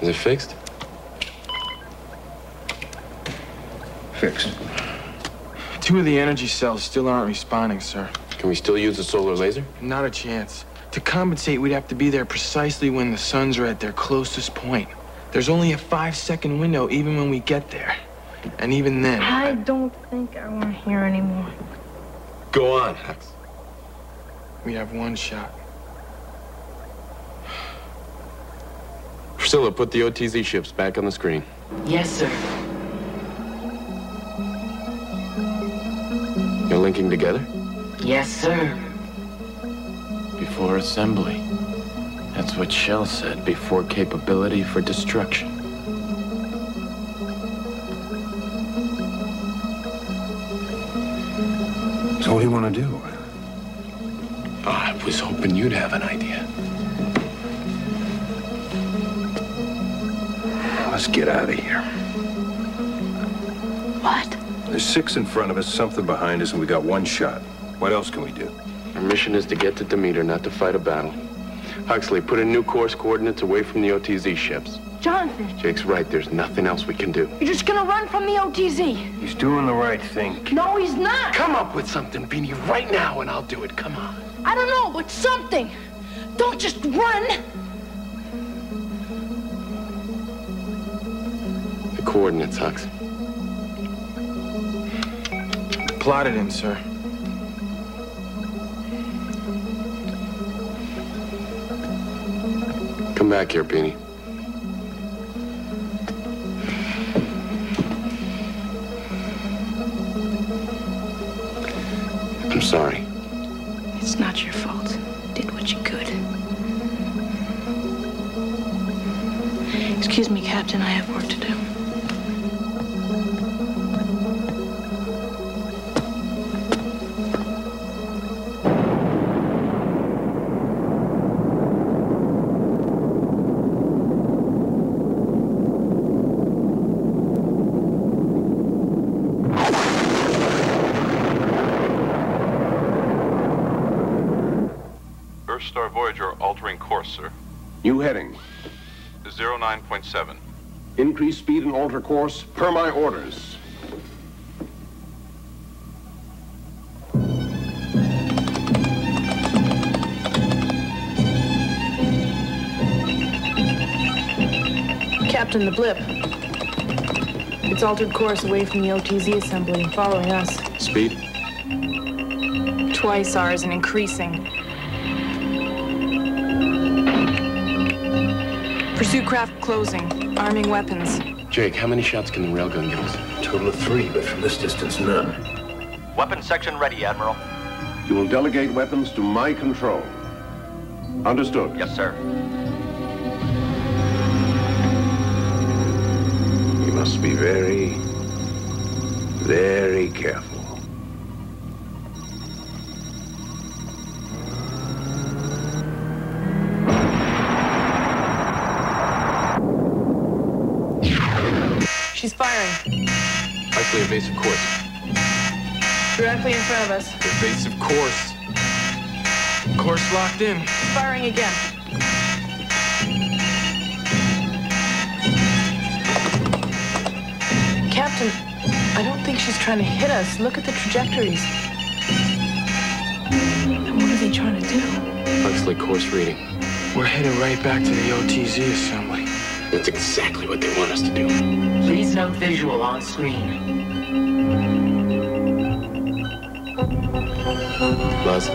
Is it fixed? Fixed. Two of the energy cells still aren't responding, sir. Can we still use the solar laser? Not a chance. To compensate, we'd have to be there precisely when the suns are at their closest point. There's only a five second window even when we get there. And even then, I don't think I want to hear anymore. Go on, Hux. we have one shot. Priscilla, put the OTZ ships back on the screen. Yes, sir. You're linking together? Yes, sir. Before assembly. That's what Shell said, before capability for destruction. So what do you want to do? Ah, I was hoping you'd have an idea. Let's get out of here. What? There's six in front of us, something behind us, and we got one shot. What else can we do? Our mission is to get to Demeter, not to fight a battle. Huxley, put in new course coordinates away from the OTZ ships. Jonathan, Jake's right, there's nothing else we can do. you're just gonna run from the OTZ. He's doing the right thing. No, he's not. Come up with something, Beanie, right now, and I'll do it. Come on. I don't know, but something. Don't just run. The coordinates, Hux. Plotted him, sir. Come back here, Beanie. I'm sorry. It's not your fault. Did what you could. Excuse me, Captain. I have work to do. Increase speed and alter course per my orders. Captain, the blip. It's altered course away from the OTZ assembly and following us. Speed? Twice ours and increasing. Pursuit craft closing. Arming weapons. Jake, how many shots can the railgun give us? Total of three, but from this distance, none. Weapon section ready, Admiral. You will delegate weapons to my control. Understood. Yes, sir. You must be very, very careful. Huxley, evasive course. Directly in front of us. Evasive course. Course locked in. Firing again. Captain, I don't think she's trying to hit us. Look at the trajectories. And what are they trying to do? Huxley course reading. We're headed right back to the OTZ assembly. That's exactly what they want us to do. Please note visual on screen. Buzz,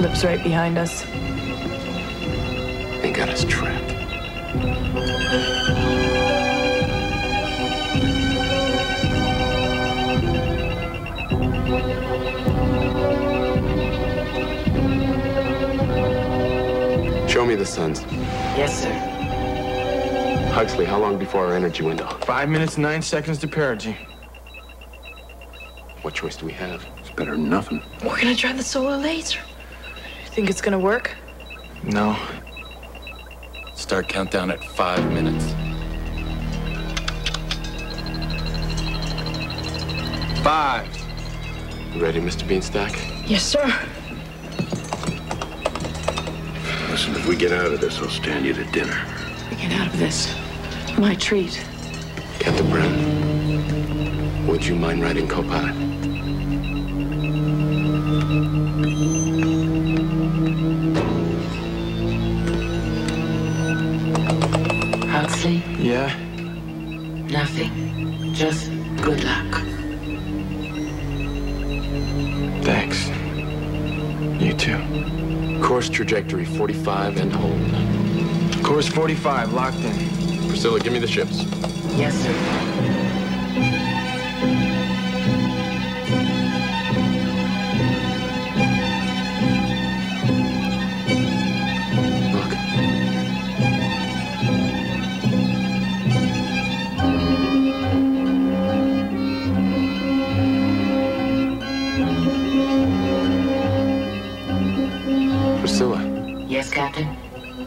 Lips right behind us. they got us trapped. Show me the suns. Yes, sir. Huxley, how long before our energy window? Five minutes, nine seconds to perigee. What choice do we have? It's better than nothing. We're gonna try the solar laser. You think it's gonna work? No. Start countdown at five minutes. Five. You ready, Mr. Bienstock? Yes, sir. Listen, if we get out of this, I'll stand you to dinner. We get out of this. My treat. Captain Brown, would you mind riding co-pilot? Huxley, Yeah? nothing. Just good luck. Thanks. You too. Course trajectory 45 and hold. Course 45, locked in. Priscilla, give me the ships. Yes, sir. Look. Priscilla, Yes, Captain?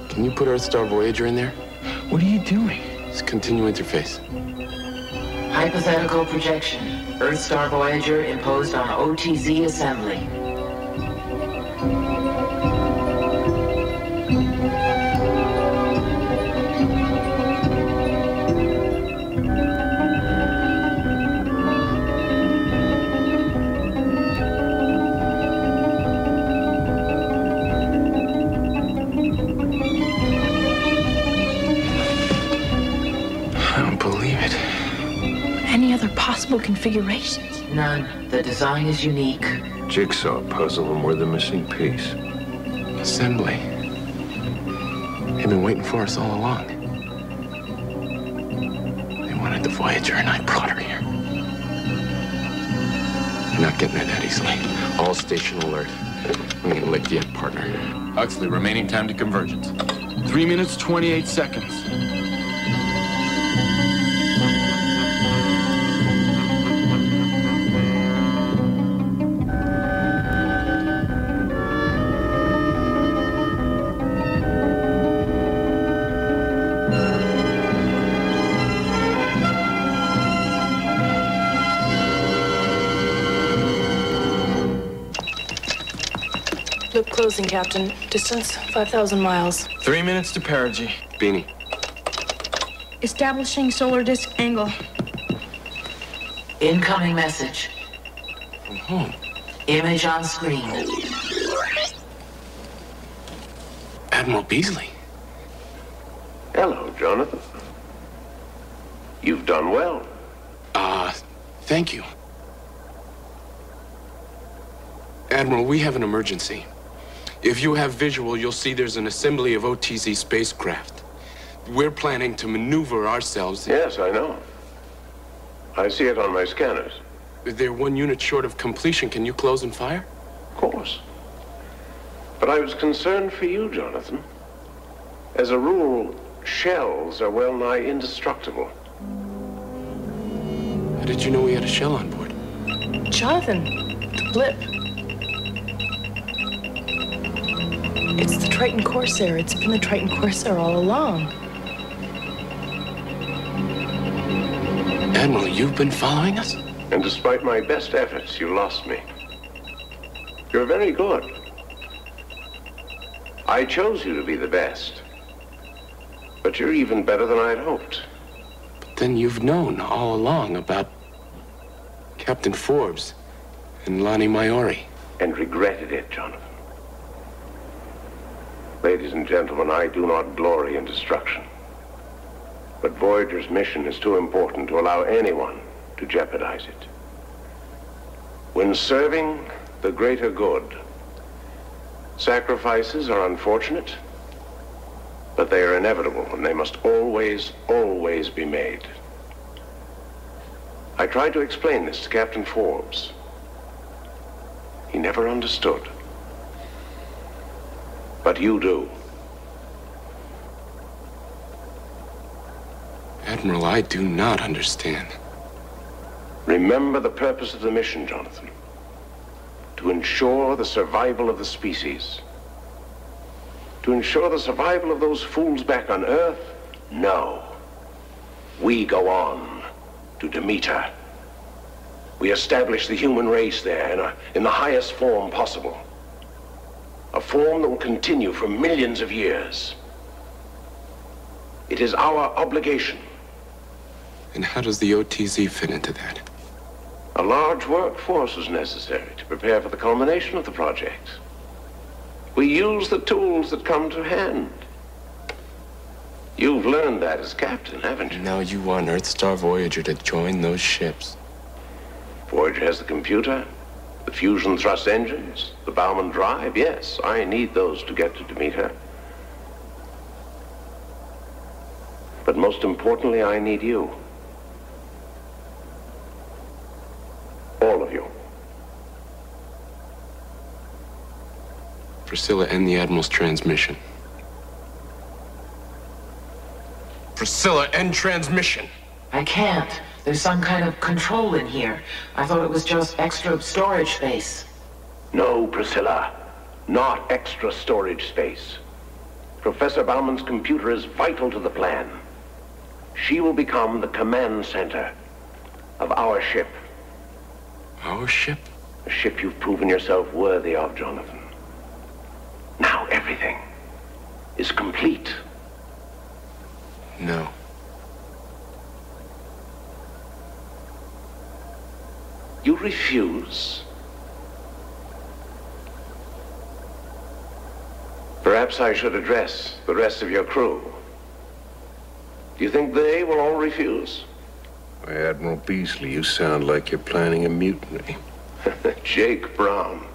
can you put Earthstar Voyager in there? What are doing? It's continue interface. Hypothetical projection. Earthstar Voyager imposed on OTZ assembly. Configurations? None. The design is unique. Jigsaw puzzle, and we're the missing piece. Assembly. They've been waiting for us all along. They wanted the Voyager, and I brought her here. You're not getting her that easily. All station alert. I'm gonna lick you, partner. Huxley, remaining time to convergence. Three minutes, 28 seconds. Closing, Captain. Distance 5,000 miles. Three minutes to perigee. Beanie. Establishing solar disk angle. Incoming message. From home. Image on screen. Admiral Beasley. Hello, Jonathan. You've done well. Uh, thank you. Admiral, we have an emergency. If you have visual, you'll see there's an assembly of OTZ spacecraft. We're planning to maneuver ourselves. Yes, I know. I see it on my scanners. They're one unit short of completion. Can you close and fire? Of course. But I was concerned for you, Jonathan. As a rule, shells are well nigh indestructible. How did you know we had a shell on board? Jonathan, the blip. It's the Triton Corsair. It's been the Triton Corsair all along. Admiral, you've been following us? And despite my best efforts, you lost me. You're very good. I chose you to be the best. But you're even better than I'd hoped. But then you've known all along about Captain Forbes and Lonnie Maiori. And regretted it, Jonathan. Ladies and gentlemen, I do not glory in destruction. But Voyager's mission is too important to allow anyone to jeopardize it. When serving the greater good, sacrifices are unfortunate, but they are inevitable and they must always, always be made. I tried to explain this to Captain Forbes. He never understood. But you do. Admiral, I do not understand. Remember the purpose of the mission, Jonathan. To ensure the survival of the species. To ensure the survival of those fools back on Earth? No. We go on to Demeter. We establish the human race there in, a, in the highest form possible. A form that will continue for millions of years. It is our obligation. And how does the OTZ fit into that? A large workforce is necessary to prepare for the culmination of the project. We use the tools that come to hand. You've learned that as captain, haven't you? Now you want Earthstar Voyager to join those ships. Voyager has the computer, the fusion thrust engines, the Bauman drive. Yes, I need those to get to Demeter. But most importantly, I need you. All of you. Priscilla, end the Admiral's transmission. Priscilla, end transmission. I can't. There's some kind of control in here. I thought it was just extra storage space. No, Priscilla. Not extra storage space. Professor Bauman's computer is vital to the plan. She will become the command center of our ship. Our ship? A ship you've proven yourself worthy of, Jonathan. Now everything is complete. No. You refuse? Perhaps I should address the rest of your crew. Do you think they will all refuse? Why, Admiral Beasley, you sound like you're planning a mutiny. [LAUGHS] Jake Brown.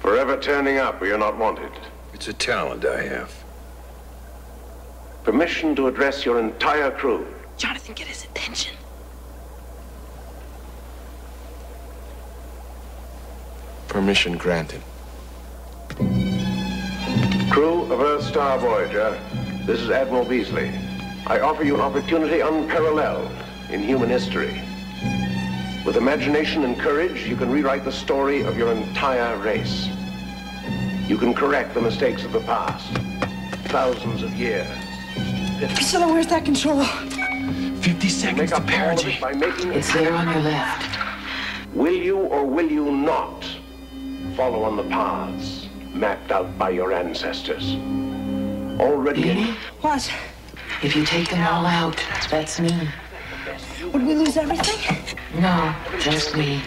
Forever turning up where you're not wanted. It's a talent I have. Permission to address your entire crew. Jonathan, get his attention. Permission granted. Crew of Earthstar Voyager, this is Admiral Beasley. I offer you an opportunity unparalleled in human history. With imagination and courage, you can rewrite the story of your entire race. You can correct the mistakes of the past. Thousands of years. Priscilla, where's that controller? 50 seconds to perigee. By It's there on your left. Will you or will you not follow on the paths mapped out by your ancestors? Already. What? If you take them all out, that's me. Would we lose everything? No, just me.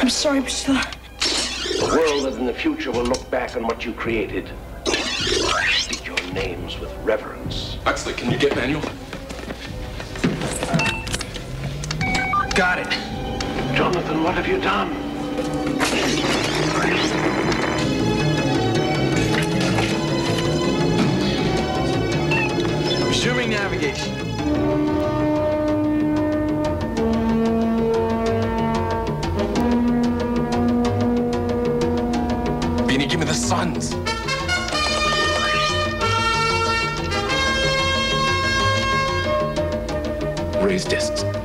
I'm sorry, Priscilla. The world that in the future will look back on what you created. Speak your names with reverence. Huxley, can you get manual? Got it. Jonathan, what have you done? Resuming navigation. Beanie, give me the suns. Raise discs.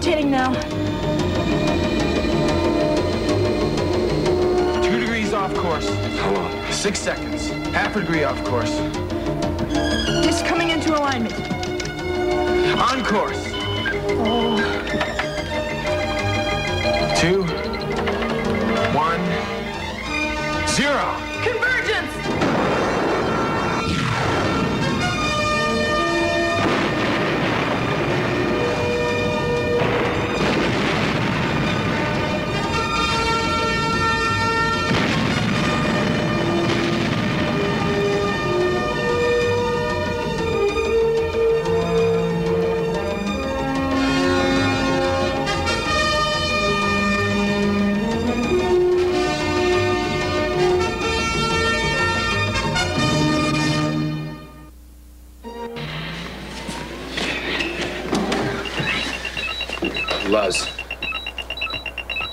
Rotating now. Two degrees off course. How long? Six seconds. Half a degree off course. Just coming into alignment. On course. Oh. Two. One. Zero.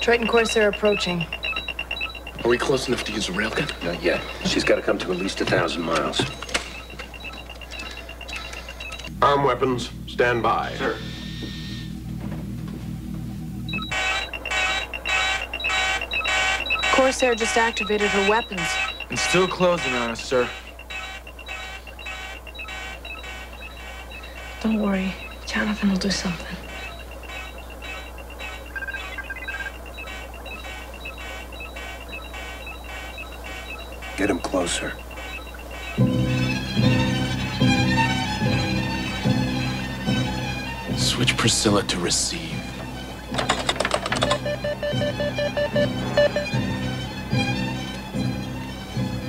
Triton Corsair approaching. are we close enough to use a railgun? Not yet. She's got to come to at least a thousand miles. Arm weapons, stand by. Sir. Corsair just activated her weapons. And still closing on us, sir. Don't worry. Jonathan will do something. Get him closer. Switch Priscilla to receive.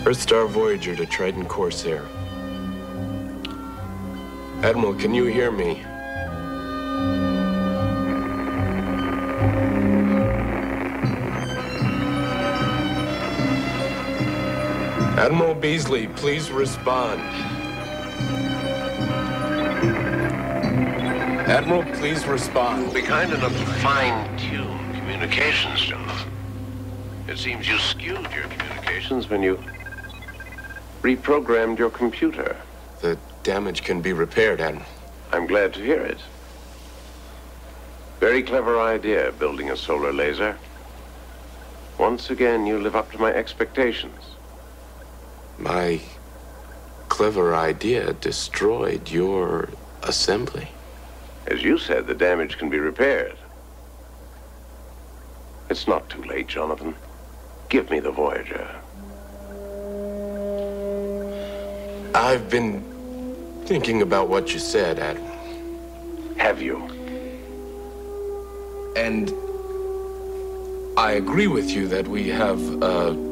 Earthstar Voyager to Triton Corsair. Admiral, can you hear me? Admiral Beasley, please respond. Admiral, please respond. Be kind enough to fine-tune communications, Jonathan. It seems you skewed your communications when you reprogrammed your computer. The damage can be repaired, Admiral. I'm glad to hear it. Very clever idea, building a solar laser. Once again, you live up to my expectations. My clever idea destroyed your assembly. As you said, the damage can be repaired. It's not too late, Jonathan. Give me the Voyager. I've been thinking about what you said, Adam. Have you? And I agree with you that we have a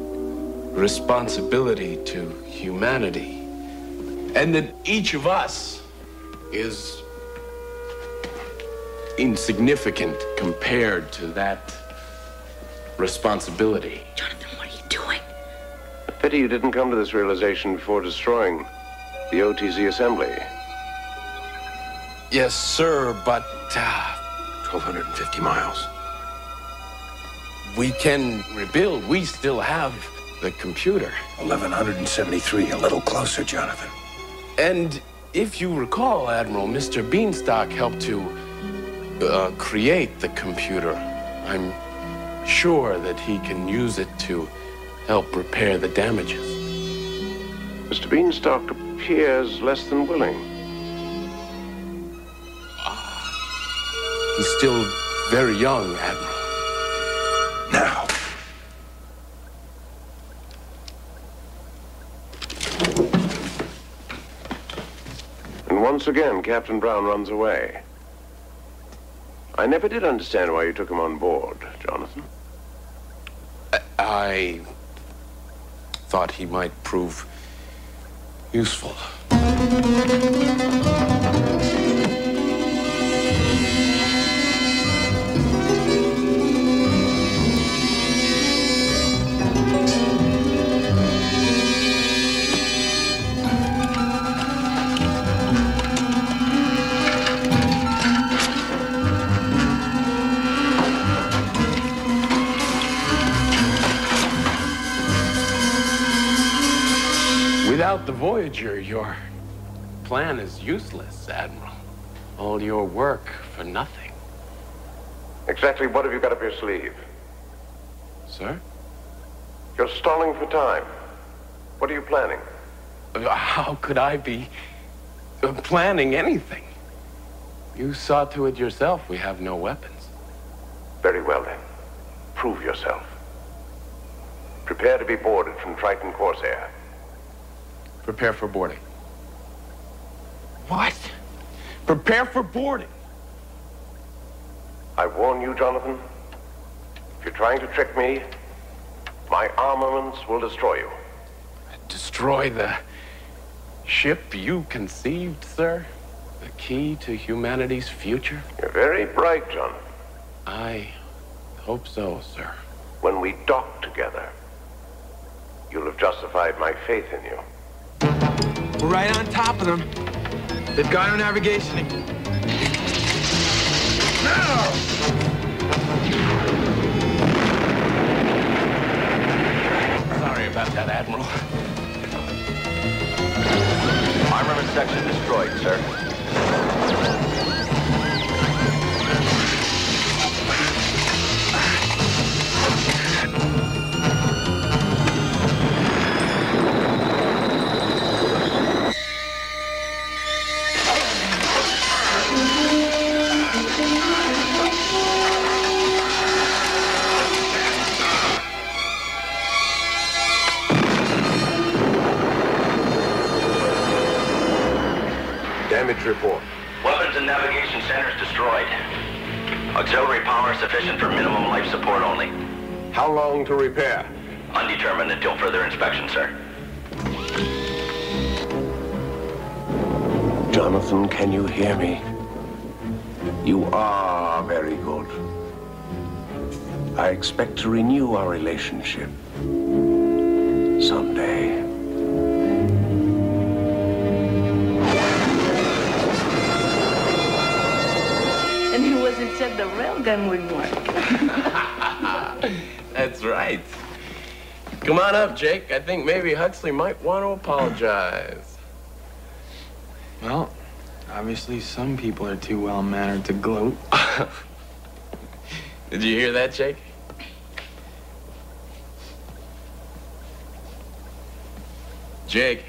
responsibility to humanity. And that each of us is insignificant compared to that responsibility. Jonathan, what are you doing? A pity you didn't come to this realization before destroying the OTZ assembly. Yes, sir, but uh, 1,250 miles. we can rebuild. We still have the computer. 1,173. A little closer, Jonathan. And if you recall, Admiral, Mr. Bienstock helped to uh, create the computer. I'm sure that he can use it to help repair the damages. Mr. Bienstock appears less than willing. He's still very young, Admiral. Now. And once again, Captain Brown runs away. I never did understand why you took him on board, Jonathan. I thought he might prove useful. Voyager, your plan is useless, Admiral. All your work for nothing. Exactly what have you got up your sleeve? Sir? You're stalling for time. What are you planning? How could I be uh, planning anything? You saw to it yourself we have no weapons. Very well, then. Prove yourself. Prepare to be boarded from Triton Corsair. Prepare for boarding. What? Prepare for boarding. I warn you, Jonathan. If you're trying to trick me, my armaments will destroy you. Destroy the ship you conceived, sir? The key to humanity's future? You're very bright, Jonathan. I hope so, sir. When we dock together, you'll have justified my faith in you. We're right on top of them. They've got our navigation. Now! Sorry about that, Admiral. Armament section destroyed, sir. Damage report. Weapons and navigation centers destroyed. Auxiliary power sufficient for minimum life support only. How long to repair? Undetermined until further inspection, sir. Jonathan, can you hear me? You are very good. I expect to renew our relationship someday. Said the railgun wouldn't work? [LAUGHS] That's right. Come on up, Jake. I think maybe Huxley might want to apologize. Well, obviously some people are too well-mannered to gloat. [LAUGHS] Did you hear that, Jake? Jake.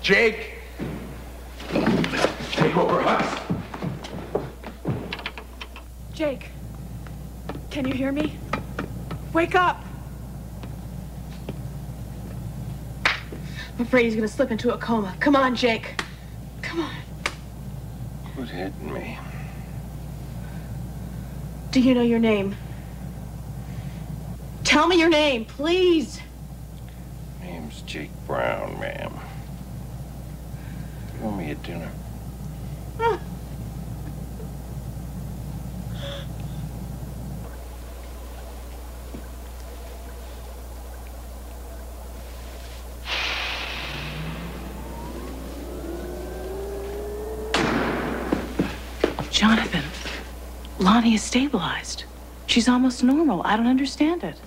Jake! Take over, Hux. Jake, can you hear me? Wake up! I'm afraid he's gonna slip into a coma. Come on, Jake. Come on. Who's hitting me? Do you know your name? Tell me your name, please. Name's Jake Brown, ma'am. You owe me a dinner. Jonathan, Lonnie is stabilized. She's almost normal. I don't understand it.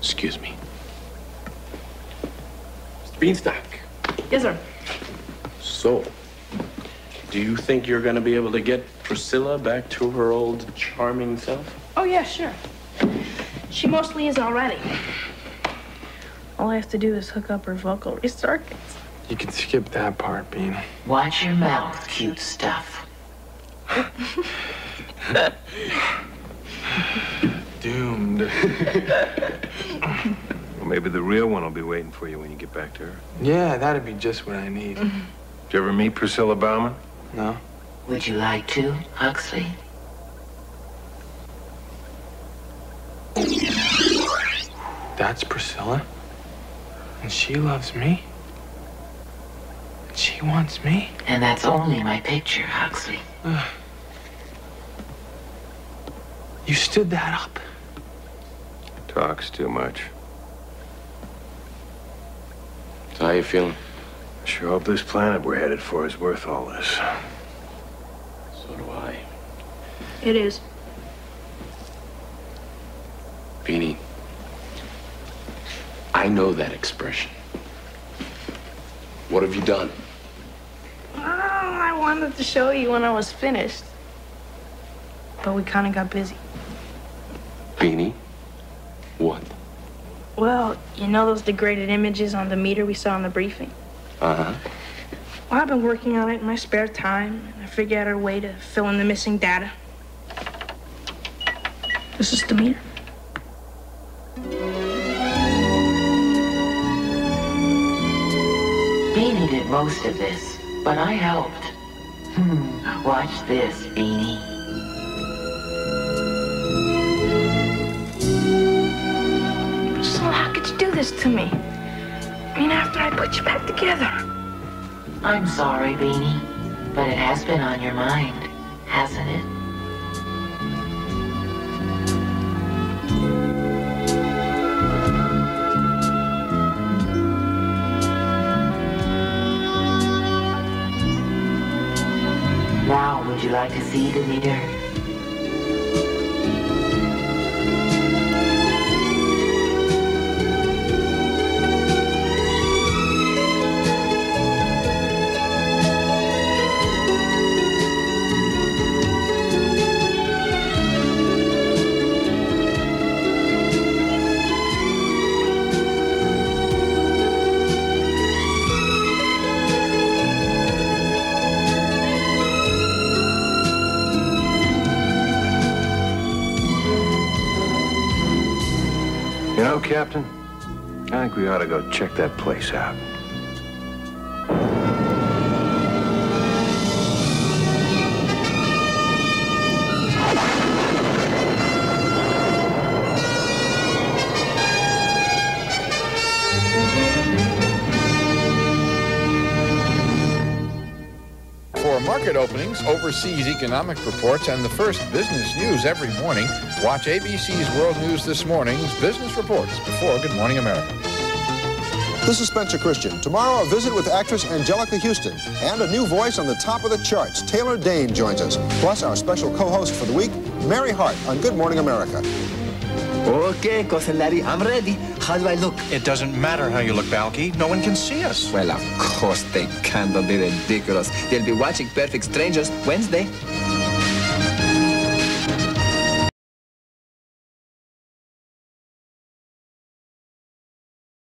Excuse me. Mr. Bienstock. Yes, sir. So, do you think you're gonna be able to get Priscilla back to her old charming self? Oh, yeah, sure. She mostly is already. All I have to do is hook up her vocal circuits. You can skip that part, Bean. Watch your mouth, cute stuff. [LAUGHS] Doomed. [LAUGHS] Well, maybe the real one will be waiting for you when you get back to her. Yeah, that'd be just what I need. Mm-hmm. Did you ever meet Priscilla Bauman? No. Would you like to, Huxley? That's Priscilla? And she loves me? And she wants me? And that's only my picture, Huxley. You stood that up. Talks too much. So how you feeling? Sure hope this planet we're headed for is worth all this. So do I. It is. Beanie, I know that expression. What have you done? I wanted to show you when I was finished. But we kind of got busy. Beanie? What? Well, you know those degraded images on Demeter we saw in the briefing? Uh-huh. Well, I've been working on it in my spare time, and I figured out a way to fill in the missing data. This is the meter. Beanie did most of this, but I helped. Hmm, watch this, Beanie. Do this to me? I mean, after I put you back together. I'm sorry, Beanie, but it has been on your mind, hasn't it? Now, would you like to see Demeter? Ought to go check that place out. For market openings, overseas economic reports, and the first business news every morning, watch ABC's World News This Morning's Business Reports before Good Morning America. This is Spencer Christian. Tomorrow, a visit with actress Anjelica Huston and a new voice on the top of the charts. Taylor Dayne joins us. Plus, our special co-host for the week, Mary Hart on Good Morning America. Okay, Cousin Larry, I'm ready. How do I look? It doesn't matter how you look, Balki. No one can see us. Well, of course they can. Don't be ridiculous. They'll be watching Perfect Strangers Wednesday.